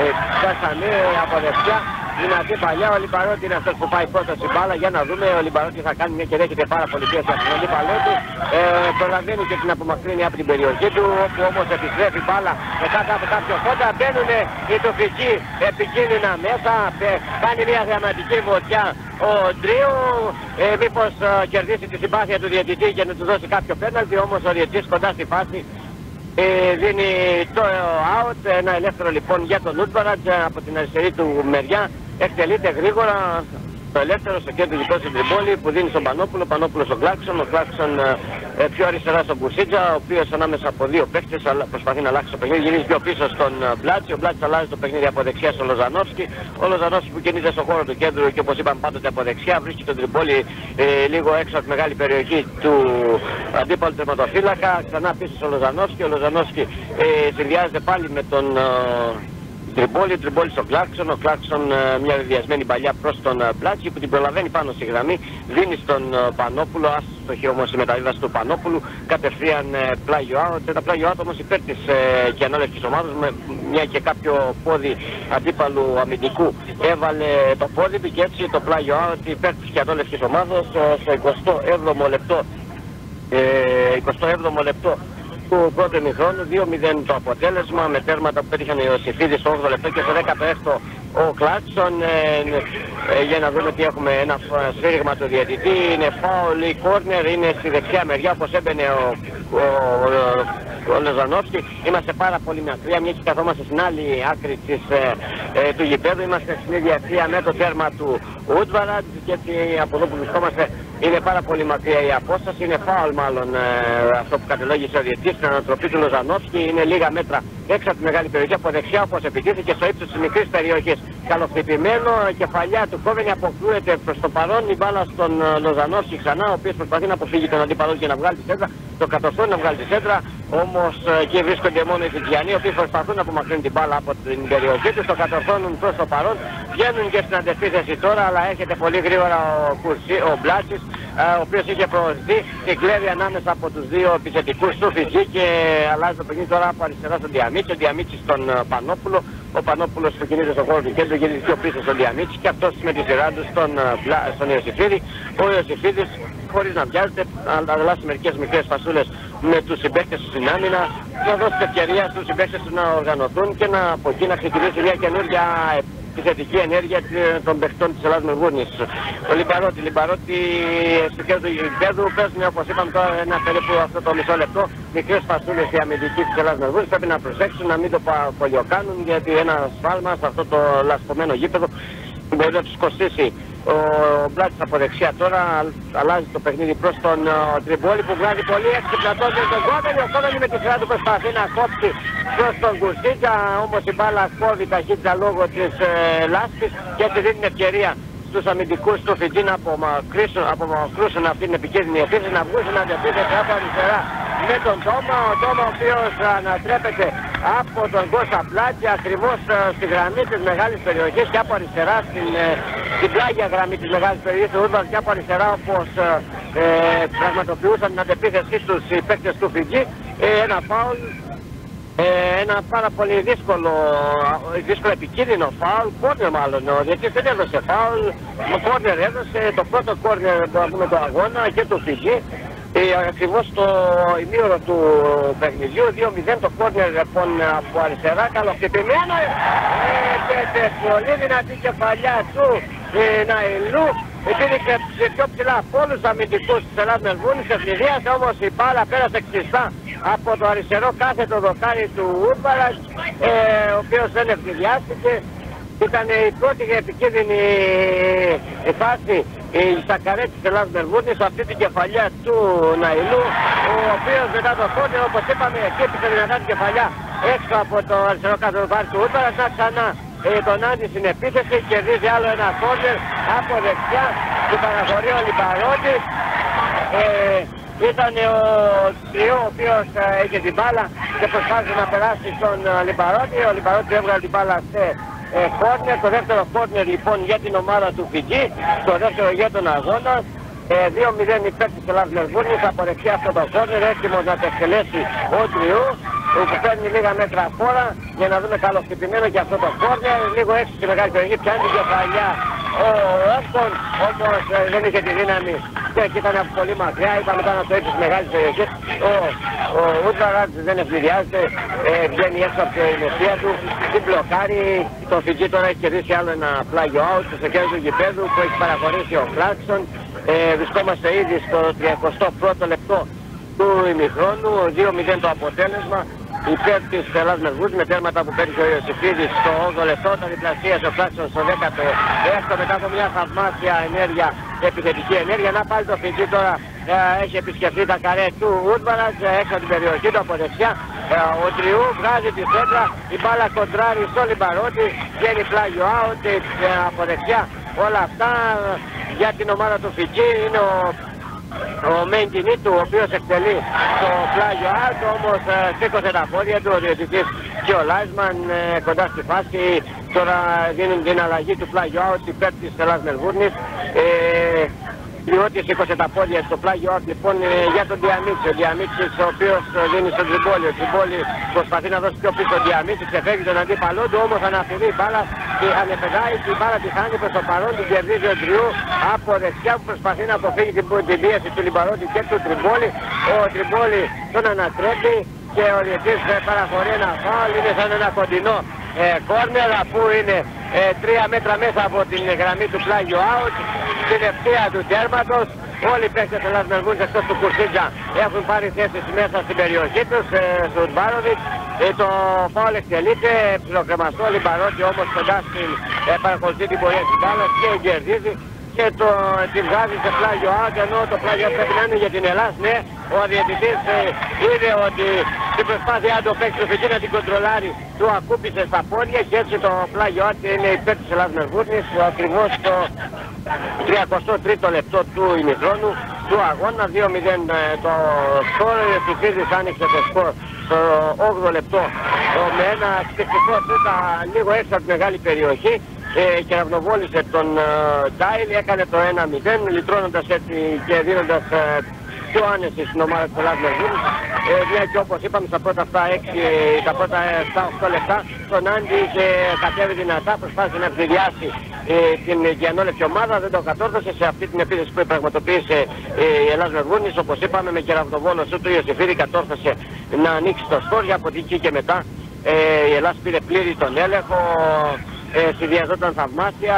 ε, Κασανέ από δεξιά. Δυνατή παλιά, ο Λιμπαρότη είναι αυτός που πάει πρώτα στην μπάλα. Για να δούμε, ο Λιμπαρότη θα κάνει μια και δέχεται πάρα πολύ πίεση από τον αντίπαλό του. Ε, προλαβαίνει και την απομακρύνει από την περιοχή του, όπου όμως επιστρέφει μπάλα μετά από κάποιο φώτα. Μπαίνουν οι τοπικοί επικίνδυνα μέσα, κάνει μια γραμματική βοτιά ο Ντρίου ε, μήπως ε, κερδίσει τη συμπάθεια του διαιτητή και να του δώσει κάποιο πέναλτι όμως ο διαιτητής κοντά στη φάση ε, δίνει το out ένα ελεύθερο λοιπόν για τον Ούτβαρατ από την αριστερή του μεριά εκτελείται γρήγορα το ελεύθερο στο κέντρο δικό στην Τριμπόλη που δίνει στον Πανόπουλο, Πανόπουλο στον Κλάξον, ο Κλάξον ε, πιο αριστερά στον Κουσίτζα, ο οποίος ανάμεσα από δύο παίχτες προσπαθεί να αλλάξει το παιχνίδι, γυρίζει πιο πίσω στον Μπλάτσι, ο Μπλάτσι αλλάζει το παιχνίδι από δεξιά στον Λοζανόφσκι, ο Λοζανόφσκι που κινείται στον χώρο του κέντρου και όπως είπαμε πάντοτε από δεξιά βρίσκει τον Τριμπόλη ε, λίγο έξω από τη μεγάλη περιοχή του αντίπαλου τερματοφύλακα, ξανά πίσω στον Λοζανόφσκι, ο Λοζανόφσκι ε, συνδυάζεται πάλι με τον Τριμπόλη, Τριμπόλη στον Κλάξον, ο Κλάξον ε, μια διασμένη παλιά προς τον ε, Μπλάτσι που την προλαβαίνει πάνω στη γραμμή, δίνει στον ε, Πανόπουλο, άστοχη όμως η μεταβίβαση του Πανόπουλου, κατευθείαν πλάγιο out, ένα πλάγιο out όμως υπέρ της ε, κιανόλευκης ομάδας με μια και κάποιο πόδι αντίπαλου αμυντικού. Έβαλε το πόδι του και έτσι το πλάγιο out υπέρ της κιανόλευκης ομάδας στο 27ο λεπτό, ε, 27ο λεπτό του πρώτου ημιχρόνου, 2-0 το αποτέλεσμα με τέρματα που πέτυχαν οι Ιωσήφιδες στο 8 λεπτό και στο 16ο ο Κλάτσον. Ε, ε, για να δούμε τι έχουμε, ένα σφύριγμα του διαιτητή, είναι φάουλ ή κόρνερ, είναι στη δεξιά μεριά όπως έμπαινε ο, ο, ο, ο Λεζανόφσκι. Είμαστε πάρα πολύ μακριά, μια και καθόμαστε στην άλλη άκρη της, ε, ε, του γηπέδου. Είμαστε στην ίδια ευθεία με το τέρμα του Ούτβαραντ και έτσι από εδώ που βρισκόμαστε είναι πάρα πολύ μακριά η απόσταση, είναι φάουλ μάλλον ε, αυτό που κατελόγησε ο διετής στην ανατροπή του Λοζανόφσκι. Είναι λίγα μέτρα έξω από τη μεγάλη περιοχή από δεξιά όπως επιτίθεται στο ύψος της μικρής περιοχής. Καλοχτυπημένο, κεφαλιά του Κόβενη αποκλούεται προς το παρόν η μπάλα στον ε, Λοζανόφσκι ξανά, ο οποίος προσπαθεί να αποφύγει τον αντίπαλο και να βγάλει τη σέντρα. Το κατορθώνει να βγάλει τη σέντρα, όμως ε, εκεί βρίσκονται μόνο οι Φιτζιανοί, οι οποίοι προσπαθούν να απομακρύνουν την μπάλα από την περιοχή τους, το κατορθώνουν προς το παρόν. Βγαίνουν και στην αντεπίθεση τώρα, αλλά έρχεται πολύ γρήγορα ο, Κουρσί, ο Μπλάτσης, ε, ο οποίος είχε προωθηθεί και κλέβει ανάμεσα από τους δύο επιθετικούς του Φιτζή και αλλάζει το παιχνίδι τώρα από αριστερά στον Διαμίτσι, ο Διαμίτσι στον ε, Πανόπουλο, ο Πανόπουλος που κινείται στον χώρο του κέντρου γυρίζει πιο πίσω στον Διαμίτσι και αυτός με τη σειρά του στον, στον Ιωσήφιδη. Ο Ιωσήφιδης χωρίς να βιάζεται, ανταλλάσσει μερικές μικρές φασούλες με τους συμπαίκτες του στην άμυνα, να δώσει ευκαιρία στους συμπαίκτες του να οργανωθούν και να από εκεί να ξεκινήσει μια καινούργια επιθετική ενέργεια των παιχτών της Ελλάδας Μεργούνης. Ο Λιμπαρότη, Λιμπαρότη στο κέντρο του γηπέδου παίζουν όπως είπαμε τώρα ένα περίπου αυτό το μισό λεπτό μικρές φασούλες οι αμυντικοί της Ελλάδας Μεργούνης πρέπει να προσέξουν να μην το πολιοκάνουν γιατί ένα σφάλμα σε αυτό το λασπωμένο γήπεδο μπορεί να τους κοστίσει Ο Μπλάτς από δεξιά τώρα αλλάζει το παιχνίδι προς τον uh, Τριμπόλη που βγάζει πολύ έξυπνα τότε τον Κόβελη. Ο Κόβελη με τη σειρά του προσπαθεί να κόψει προς τον Κουρσίτσα. Όμως η μπάλα σκόβει ταχύτητα λόγω της ε, λάσπης και έτσι δίνει την ευκαιρία στους αμυντικούς τους Φιτζή να απομακρύσουν αυτή την επικίνδυνη επίθεση, να βγουν να αντεπίθεση από αριστερά με τον Τόμα. Ο Τόμα ο οποίος ανατρέπεται από τον Κώστα Πλάτια ακριβώς ε, στη γραμμή της μεγάλης περιοχής και από αριστερά στην, ε, στην πλάγια γραμμή της μεγάλης περιοχής του Ούρμπαν και από αριστερά όπως ε, ε, πραγματοποιούσαν την αντεπίθεση στους οι παίκτες του Φιτζή. Ε, ένα φάουλ ε, ένα πάρα πολύ δύσκολο, δύσκολο επικίνδυνο φάουλ, κόρνερ μάλλον, ο διετής δεν έδωσε φάουλ, ο κόρνερ έδωσε το πρώτο κόρνερ του αγώνα και του φυγή, ε, ακριβώς το ημίωρο του παιχνιδιού, 2-0 το κόρνερ λοιπόν από αριστερά, καλοκτυπημένο, ε, πολύ δυνατή κεφαλιά του ε, Ναηλού, Επίδει και πιο ψηλά από όλους τους αμυντικούς της Ελλάδας Μελβούνης, ευνηδίασε όμως η μπάλα πέρασε ξυστά από το αριστερό κάθετο δοκάρι του Ούρμπαρας, ε, ο οποίος δεν ευνηδιάστηκε. Ήταν η πρώτη επικίνδυνη φάση η Σακαρέ της Ελλάδας Μελβούνης, αυτή την κεφαλιά του Ναϊλού, ο οποίος μετά το κόντερ, όπως είπαμε, χτύπησε δυνατά την κεφαλιά έξω από το αριστερό κάθετο δοκάρι του Ούρμπαρας, να ξανά ε, τον Άντι στην επίθεση, κερδίζει άλλο ένα κόντερ από δεξιά του παραχωρεί ο Λιπαρότης. Ε, ήταν ο Τριό ο οποίος ε, είχε την μπάλα και προσπάθησε να περάσει στον ε, Λιπαρότη. Ο Λιπαρότη έβγαλε την μπάλα σε ε, κόρνερ. Το δεύτερο κόρνερ λοιπόν για την ομάδα του Φιτζή. Το δεύτερο για τον αγώνας. Ε, 2-0 υπέρ της Ελλάδας Μερβούνης από δεξιά αυτό το κόρνερ έτοιμος να το εκτελέσει ο Τριού που παίρνει λίγα μέτρα φόρα για να δούμε καλοσκεπημένο και αυτό το κόρνερ λίγο έξω στη μεγάλη περιοχή πιάνει την κεφαλιά ο Εύκον όμως ε, δεν είχε τη δύναμη και εκεί ήταν από πολύ μακριά, είπαμε μετά να το έτσι στη μεγάλης περιοχή. Ο, ο Ούτβαράτς δεν ευνηδιάζεται, ε, βγαίνει έξω από την ευθεία του, την μπλοκάρει, το Φιτζή τώρα έχει κερδίσει άλλο ένα πλάγιο out στο κέντρο του γηπέδου που έχει παραχωρήσει ο Κλάξον. Ε, βρισκόμαστε ήδη στο 31ο λεπτό του ημιχρόνου, 2-0 το αποτέλεσμα υπέρ της Ελλάδας Μεργούς με τέρματα που παίρνει ο Ιωσήφιδης στο 8ο λεπτό, τα διπλασίασε ο Φλάξον στο 10ο έστω μετά από μια θαυμάσια ενέργεια, επιθετική ενέργεια. Να πάλι το φοιτή τώρα ε, έχει επισκεφθεί τα καρέ του Ούτβαρας ε, έξω από την περιοχή του από δεξιά. Ε, ο Τριού βγάζει τη σέντρα, η μπάλα κοντράρει στο Λιμπαρότη, βγαίνει πλάγιο out ε, από δεξιά. Όλα αυτά για την ομάδα του Φιτζή είναι ο ο Μέντινι του, ο οποίος εκτελεί το πλάγιο άρτο, όμως ε, σήκωσε τα πόδια του, ο διαιτητής και ο Λάισμαν ε, κοντά στη φάση, τώρα δίνουν την αλλαγή του πλάγιο out υπέρ της Ελλάδας Μελβούρνης. Ε, διότι σήκωσε τα πόδια στο πλάγιο όρθ λοιπόν ε, για τον Διαμίτσι. Ο Διαμίτσης ο οποίος ε, δίνει στον Τριμπόλι. Ο Τριμπόλι προσπαθεί να δώσει πιο πίσω τον Διαμίτσι, ξεφεύγει τον αντίπαλό του, όμως αναφερεί η μπάλα και ανεπεδάει και η μπάλα τη χάνει προς το παρόν του κερδίζει ο Τριού από δεξιά που προσπαθεί να αποφύγει την, την πίεση του Λιμπαρότη και του Τριμπόλι. Ο Τριμπόλι τον ανατρέπει και ο Διετής παραχωρεί ένα φάουλ, είναι σαν ένα κοντινό ε, κόρνερ αφού είναι ε, τρία μέτρα μέσα από την γραμμή του πλάγιου out στην ευθεία του τέρματος. Όλοι οι παίκτες του Λασμεργούς εκτός του Κουρσίτζα έχουν πάρει θέσεις μέσα στην περιοχή τους ε, στον Μπάροβιτς. Ε, το φάουλ εκτελείται ψιλοκρεμαστό Λιμπαρότη όμως κοντά στην ε, παρακολουθεί την πορεία της μπάλας και κερδίζει και το, τη βγάζει σε πλάγιο out ενώ το πλάγιο πρέπει να είναι για την Ελλάδα ναι ο διαιτητής ε, είδε ότι στην προσπάθειά του παίξει το φυγή να την κοντρολάρει. Του ακούπησε στα πόδια και έτσι το πλάγιο out είναι υπέρ της Ελλάδας Μερβούρνης ακριβώς το 33ο λεπτό του ημιχρόνου του αγώνα 2-0 ε, το σκορ του Φίδης άνοιξε το σκορ στο 8ο λεπτό. Με ένα ξεχνικό τούτα λίγο έξω από τη μεγάλη περιοχή ε, και ραυνοβόλησε τον ε, Τάιλ, έκανε το 1-0 λυτρώνοντας έτσι και δίνοντας ε, πιο άνεση στην ομάδα της Ελλάδας Μερβούρης. Ε, μια και όπως είπαμε στα πρώτα αυτά 6, τα πρώτα 7-8 λεπτά τον Άντι είχε κατέβει δυνατά, προσπάθησε να ευνηδιάσει ε, την διανόλευτη ομάδα, δεν το κατόρθωσε σε αυτή την επίθεση που πραγματοποίησε ε, η Ελλάδας Μερβούρνης. Όπως είπαμε με κεραυνοβόλο σου του Ιωσήφιδη κατόρθωσε να ανοίξει το σκόρ από εκεί και μετά ε, η Ελλάδα πήρε πλήρη τον έλεγχο ε, συνδυαζόταν θαυμάσια,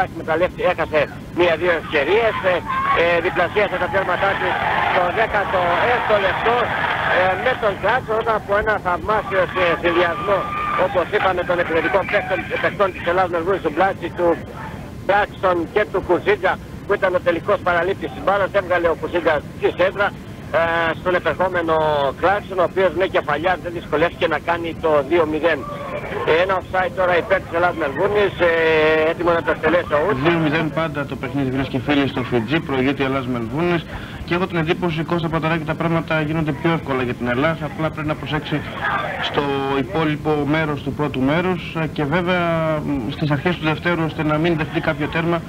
έχασε μία-δύο ευκαιρίες, ε, ε, διπλασίασε τα τέρματά της στο 16ο λεπτό ε, με τον Κλάτσο όταν από ένα θαυμάσιο συνδυασμό όπως είπαμε των επιθετικών παίκτων, παίκτων της Ελλάδας Νερβούρης του Μπλάτσι, του Κλάξον και του Κουρσίτζα που ήταν ο τελικός παραλήπτης της μπάλας, έβγαλε ο Κουσίγκα τη σέντρα ε, στον επερχόμενο Κλάξον, ο οποίος με κεφαλιά δεν δυσκολεύτηκε να κάνει το 2-0. Ένα offside τώρα υπέρ της Ελλάδας Μελβούνης, ε, έτοιμο να το εκτελέσει ο Ούτ. 2-0 πάντα το παιχνίδι φίλες και φίλοι στο Φιτζή, προηγείται η Ελλάς Μελβούνης και έχω την εντύπωση Κώστα Παταράκη τα πράγματα γίνονται πιο εύκολα για την Ελλάδα, απλά πρέπει να προσέξει στο υπόλοιπο μέρος του πρώτου μέρους ε, και βέβαια στις αρχές του δευτέρου ώστε να μην δεχτεί κάποιο τέρμα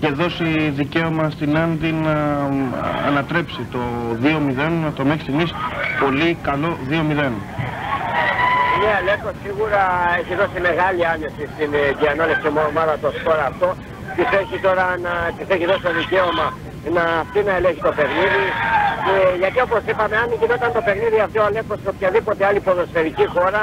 και δώσει δικαίωμα στην Άντι να ανατρέψει το 2-0, το μέχρι στιγμής πολύ καλό 2-0. Ναι, Αλέκο σίγουρα έχει δώσει μεγάλη άνεση στην ε, διανόλευση ομάδα το σκορ αυτό. Της έχει τώρα να, της έχει δώσει το δικαίωμα να αυτή να ελέγχει το παιχνίδι. Ε, γιατί όπως είπαμε, αν γινόταν το παιχνίδι αυτό ο Αλέκος σε οποιαδήποτε άλλη ποδοσφαιρική χώρα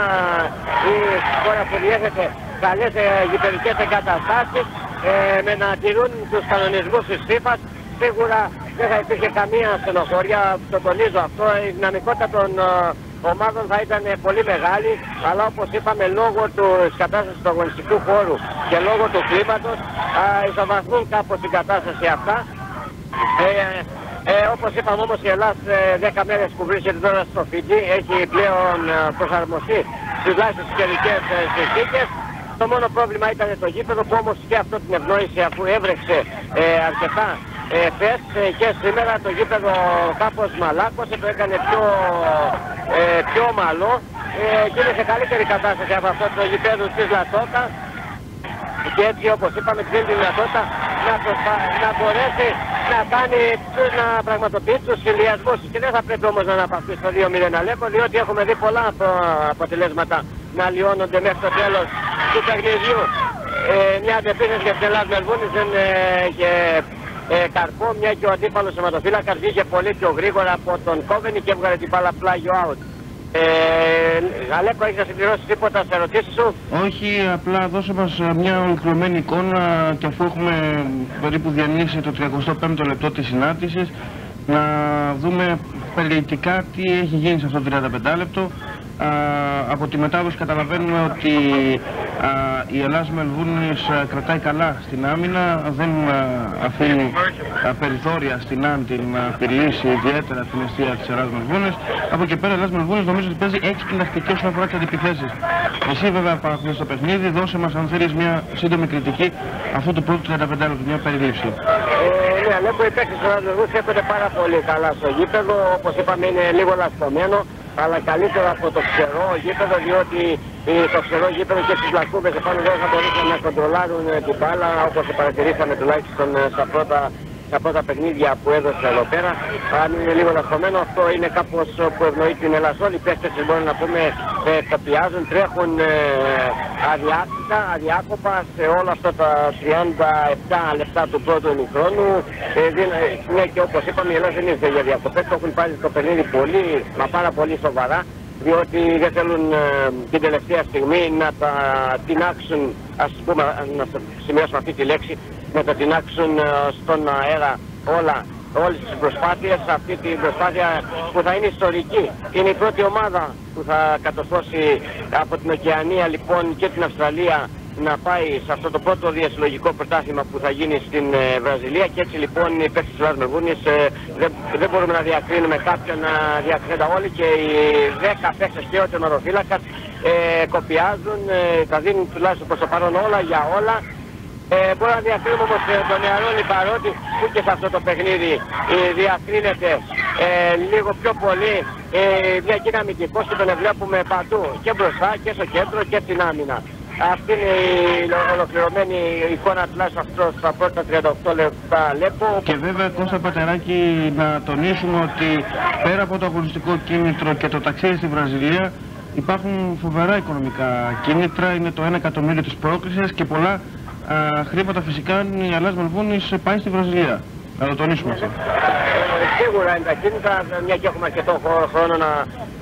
ή χώρα που διέθετε καλές ε, γηπεδικές εγκαταστάσεις ε, με να τηρούν τους κανονισμούς της FIFA, σίγουρα δεν θα υπήρχε καμία στενοχώρια, το τονίζω αυτό, η δυναμικότητα των ε, ομάδων θα ήταν πολύ μεγάλη, αλλά όπως είπαμε λόγω του κατάστασης του αγωνιστικού χώρου και λόγω του κλίματος ισοβαθμούν κάπως την κατάσταση αυτά. Ε, ε, όπως είπαμε όμως η Ελλάδα ε, 10 μέρες που βρίσκεται τώρα στο Φιτζί έχει πλέον ε, προσαρμοστεί στις λάχιστες καιρικές ε, συνθήκες. Το μόνο πρόβλημα ήταν το γήπεδο που όμως και αυτό την ευνόησε αφού έβρεξε ε, αρκετά ε, χθες ε, και σήμερα το γήπεδο κάπως μαλάκωσε, το έκανε πιο, ε, πιο ομαλό ε, και είναι σε καλύτερη κατάσταση από αυτό το γήπεδο της Λατώτα και έτσι όπως είπαμε δίνει τη δυνατότητα να, προσπα... να μπορέσει να κάνει να πραγματοποιήσει τους συνδυασμούς και δεν θα πρέπει όμως να αναπαυθεί στο 2-0 Αλέκο διότι έχουμε δει πολλά αποτελέσματα να λιώνονται μέχρι το τέλος του παιχνιδιού ε, μια αντεπίθεση για την Ελλάδα Μελβούνης δεν είχε ε, καρπό μια και ο αντίπαλος σωματοφύλακας βγήκε πολύ πιο γρήγορα από τον Κόβενη και έβγαλε την μπάλα πλάγιο out. Ε, Αλέκο, έχεις να συμπληρώσεις τίποτα σε ερωτήσεις σου; Όχι, απλά δώσε μας ε, μια ολοκληρωμένη εικόνα και αφού έχουμε περίπου διανύσει το 35ο λεπτό της συνάντησης να δούμε περιληπτικά τι έχει γίνει σε αυτό το 35 λεπτό Α, από τη μετάδοση καταλαβαίνουμε ότι α, η Ελλάδα Μελβούνης κρατάει καλά στην άμυνα, δεν αφήνει περιθώρια στην Άντι να απειλήσει ιδιαίτερα την αιστεία της Ελλάδας Μελβούνης. Από εκεί πέρα η Ελλάδα Μελβούνης νομίζω ότι παίζει έξυπνη τακτική όσον αφορά τις αντιπιθέσεις. Εσύ βέβαια παρακολουθείς το παιχνίδι, δώσε μας αν θέλεις μια σύντομη κριτική αυτού του πρώτου 35 λεπτού, μια περιλήψη. Ε, ναι, βλέπω οι παίκτες του Ελλάδας έρχονται πάρα πολύ καλά στο γήπεδο, όπως είπαμε είναι λίγο λαστομένο αλλά καλύτερα από το ξερό γήπεδο διότι το ξερό γήπεδο και στις λακκούβες επάνω δεν θα μπορούσαν να κοντρολάρουν την μπάλα όπως παρατηρήσαμε τουλάχιστον ε, στα πρώτα τα πρώτα παιχνίδια που έδωσε εδώ πέρα. Αν είναι λίγο λασπωμένο, αυτό είναι κάπως που ευνοεί την Ελλάδα. Όλοι οι παίχτες μπορούν να πούμε ε, τοπιάζουν, τρέχουν ε, αδιάκοπα, αδιάκοπα σε όλα αυτά τα 37 λεπτά του πρώτου ημιχρόνου. Ε, ναι και όπως είπαμε η Ελλάδα δεν ήρθε για διακοπές, το έχουν πάρει το παιχνίδι πολύ, μα πάρα πολύ σοβαρά διότι δεν θέλουν ε, την τελευταία στιγμή να τα τεινάξουν, ας πούμε, να σημειώσουμε αυτή τη λέξη, να τα τεινάξουν ε, στον αέρα όλα όλες τις προσπάθειες, αυτή την προσπάθεια που θα είναι ιστορική. Είναι η πρώτη ομάδα που θα κατορθώσει από την Οκεανία λοιπόν και την Αυστραλία να πάει σε αυτό το πρώτο διασυλλογικό πρωτάθλημα που θα γίνει στην ε, Βραζιλία και έτσι λοιπόν οι παίκτες της Ελλάδας Μελβούνης ε, δεν, δεν μπορούμε να διακρίνουμε κάποιον να διακρίνεται όλοι και οι 10 παίκτες και ο τερματοφύλακας ε, κοπιάζουν, ε, θα δίνουν τουλάχιστον προς το παρόν όλα για όλα ε, μπορεί να διακρίνουμε όμως ε, τον Ιαρώνη παρότι που και σε αυτό το παιχνίδι ε, διακρίνεται ε, λίγο πιο πολύ ε, μια δυναμική πώς και τον βλέπουμε παντού και μπροστά και στο κέντρο και στην άμυνα. Αυτή είναι η ολοκληρωμένη εικόνα τουλάχιστον αυτό στα πρώτα 38 λεπτά λέπω. Και βέβαια Κώστα Πατεράκη να τονίσουμε ότι πέρα από το αγωνιστικό κίνητρο και το ταξίδι στη Βραζιλία υπάρχουν φοβερά οικονομικά κίνητρα, είναι το 1 εκατομμύριο της πρόκλησης και πολλά α, χρήματα φυσικά η Αλλάς Μελβούνης πάει στη Βραζιλία. Να το τονίσουμε αυτό. Σίγουρα είναι τα κίνητα, μια και έχουμε αρκετό χρόνο να,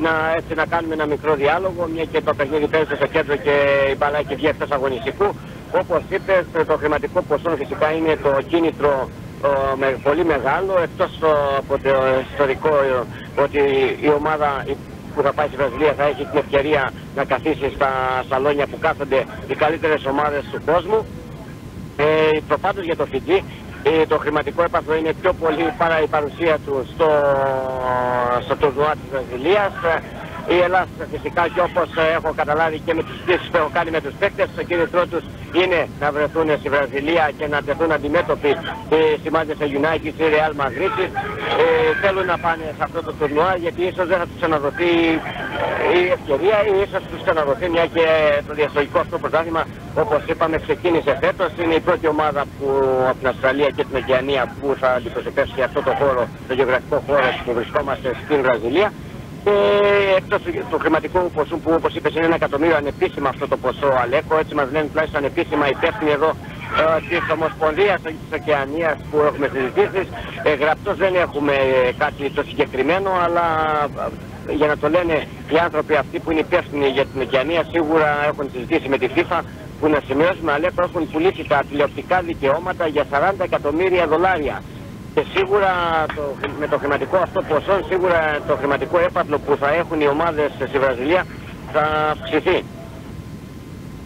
να, έτσι, να κάνουμε ένα μικρό διάλογο, μια και το παιχνίδι παίζεται στο κέντρο και η μπαλά έχει βγει εκτός αγωνιστικού. Όπως είπες, το χρηματικό ποσό φυσικά είναι το κίνητρο με, πολύ μεγάλο, εκτός από το ιστορικό ότι η ομάδα που θα πάει στη Βραζιλία θα έχει την ευκαιρία να καθίσει στα σαλόνια που κάθονται οι καλύτερες ομάδες του κόσμου. Ε, προπάντως για το Φιτζή Ε, το χρηματικό έπαθλο είναι πιο πολύ παρά η παρουσία του στο, στο τουρνουά της Βραζιλίας. Η Ελλάδα φυσικά και όπως έχω καταλάβει και με τους πίσεις που έχω κάνει με τους παίκτες, το κίνητρό τους είναι να βρεθούν στη Βραζιλία και να τεθούν αντιμέτωποι οι σε United ή Real Madrid. Ε, θέλουν να πάνε σε αυτό το τουρνουά γιατί ίσως δεν θα τους ξαναδοθεί η ευκαιρία ή ίσως τους ξαναδοθεί μια και το διαστολικό αυτό πρωτάθλημα όπως είπαμε ξεκίνησε φέτος. Είναι η πρώτη ομάδα που, από την Αυστραλία και την Οκεανία που θα αντιπροσωπεύσει αυτό το χώρο, το γεωγραφικό χώρο που βρισκόμαστε στην Βραζιλία. Και εκτός του χρηματικού ποσού που όπως είπες είναι ένα εκατομμύριο ανεπίσημα αυτό το ποσό, Αλέκο, έτσι μας λένε τουλάχιστον ανεπίσημα υπεύθυνοι εδώ ε, της Ομοσπονδίας της Οκεανίας που έχουμε συζητήσεις. Ε, Γραπτός δεν έχουμε κάτι το συγκεκριμένο, αλλά ε, για να το λένε οι άνθρωποι αυτοί που είναι υπεύθυνοι για την Οκεανία σίγουρα έχουν συζητήσει με τη FIFA που να σημειώσουμε Αλέκο έχουν πουλήσει τα τηλεοπτικά δικαιώματα για 40 εκατομμύρια δολάρια. Και σίγουρα το, με το χρηματικό αυτό ποσό, σίγουρα το χρηματικό έπαθλο που θα έχουν οι ομάδες στη Βραζιλία θα αυξηθεί.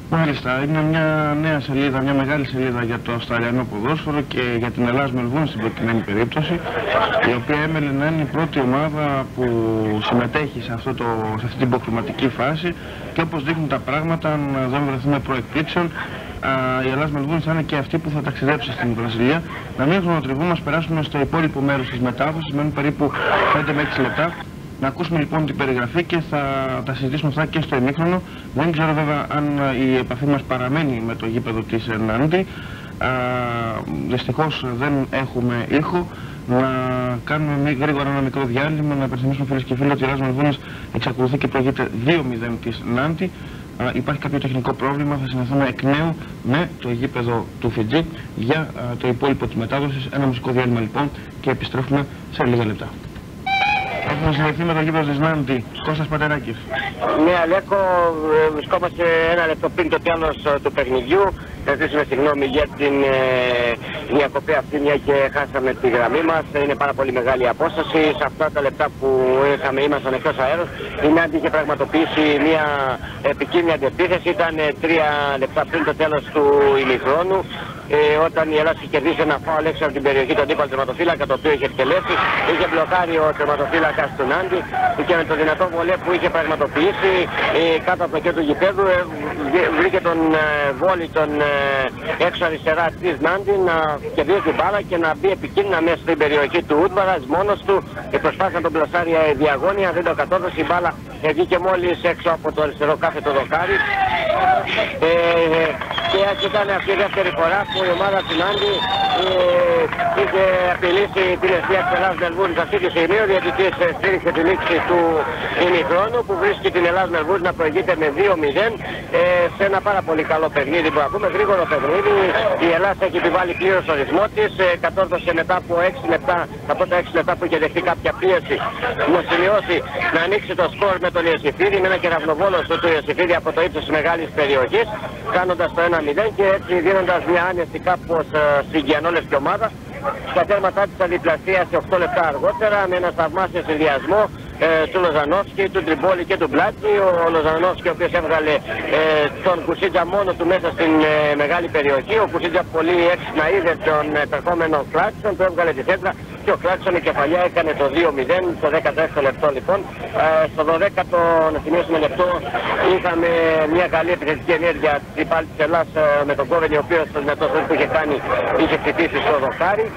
Μάλιστα, είναι μια νέα σελίδα, μια μεγάλη σελίδα για το Αυστραλιανό ποδόσφαιρο και για την Ελλάδα Μελβούνη στην προκειμένη περίπτωση, η οποία έμελε να είναι η πρώτη ομάδα που συμμετέχει σε, αυτό το, σε αυτή την υποχρηματική φάση. Και όπως δείχνουν τα πράγματα, αν δεν βρεθούμε προεκπλήξεων, η Ελλάδα Μελβούνη θα είναι και αυτή που θα ταξιδέψει στην Βραζιλία. Να μην χρονοτριβούμε, περάσουμε στο υπόλοιπο μέρος της μετάδοση. Μένουν περίπου 5 με 6 λεπτά. Να ακούσουμε λοιπόν την περιγραφή και θα τα συζητήσουμε αυτά και στο ημίχρονο. Δεν ξέρω βέβαια αν η επαφή μας παραμένει με το γήπεδο της Νάντι. Δυστυχώς δεν έχουμε ήχο. Να κάνουμε γρήγορα ένα μικρό διάλειμμα, να υπενθυμίσουμε φίλες και φίλοι ότι η Ελλάδα Μελβούνης εξακολουθεί και προηγείται 2-0 της Νάντι υπάρχει κάποιο τεχνικό πρόβλημα, θα συνεχίσουμε εκ νέου με το γήπεδο του Φιτζή για το υπόλοιπο της μετάδοσης. Ένα μουσικό διάλειμμα λοιπόν και επιστρέφουμε σε λίγα λεπτά. Έχουμε συνεχθεί με το γήπεδο της Νάντι. Κώστας Πατεράκης. Ναι, Αλέκο, ε, βρισκόμαστε ένα λεπτό πριν το τέλος ε, του παιχνιδιού. Θα ζητήσουμε συγγνώμη για την ε, διακοπή αυτή, μια και χάσαμε τη γραμμή μας. Είναι πάρα πολύ μεγάλη απόσταση. Σε αυτά τα λεπτά που είχαμε, ήμασταν εκτός αέρος, η Νάντι είχε πραγματοποιήσει μια επικίνδυνη αντεπίθεση. Ήταν τρία λεπτά πριν το τέλος του ημιχρόνου ε, όταν η Ελλάδα είχε κερδίσει ένα φάουλ έξω από την περιοχή του αντίπαλου τερματοφύλακα το οποίο είχε εκτελέσει. Είχε μπλοκάρει ο τερματοφύλακα του Νάντι και με το δυνατό βολέ που είχε πραγματοποιήσει ε, κάτω από το κέντρο του γηπέδου ε, βρήκε τον ε, βόλι τον ε, έξω αριστερά της Νάντι να κερδίσει την μπάλα και να μπει επικίνδυνα μέσα στην περιοχή του Ούτμπαρας μόνος του και προσπάθησε να τον πλασάρει διαγώνια. Δεν το κατόρθωσε η μπάλα βγήκε μόλις έξω από το αριστερό κάθετο δοκάρι. Ε, και έτσι ήταν αυτή η δεύτερη φορά που η ομάδα του Νάντι ε, είχε απειλήσει την αιστεία της Ελλάδας Μελβούρης αυτή τη στιγμή. Ο διαιτητής στήριξε τη λήξη του ημιχρόνου που βρίσκει την Ελλάδας Μελβούρης να προηγείται με 2-0 ε, σε ένα πάρα πολύ καλό παιχνίδι που πούμε γρήγορο παιχνίδι. Η Ελλάδα έχει επιβάλει πλήρως ο ρυθμό της, ε, κατόρθωσε μετά από 6 λεπτά, από τα 6 λεπτά που είχε δεχτεί κάποια πίεση να σημειώσει να ανοίξει το σκορ με τον Ιωσήφιδη με ένα κεραυνοβόλο του Ιωσήφιδη από το ύψος της μεγάλης περιοχής κάνοντας το 1-0 και έτσι δίνοντας μια άνεση κάπως ε, συγκιανόλευκη ομάδα. Στα τέρματά της αντιπλασίασε 8 λεπτά αργότερα με ένα θαυμάσιο συνδυασμό ε, του Λοζανόφσκι, του Τριμπόλη και του Μπλάτσι. Ο, ο Λοζανόφσκι ο οποίος έβγαλε ε, τον Κουσίτζα μόνο του μέσα στην ε, μεγάλη περιοχή. Ο Κουσίτζα πολύ έξυπνα είδε τον επερχόμενο Κλάξον, του έβγαλε τη θέτρα και ο Κλάξον η κεφαλιά έκανε το 2-0 στο 16 λεπτό λοιπόν. Ε, στο 12ο να θυμίσουμε λεπτό είχαμε μια καλή επιθετική ενέργεια πάλι της Ελλάς με τον Κόβενη ο οποίος το δυνατό που είχε κάνει είχε χτυπήσει στο δοκάρι.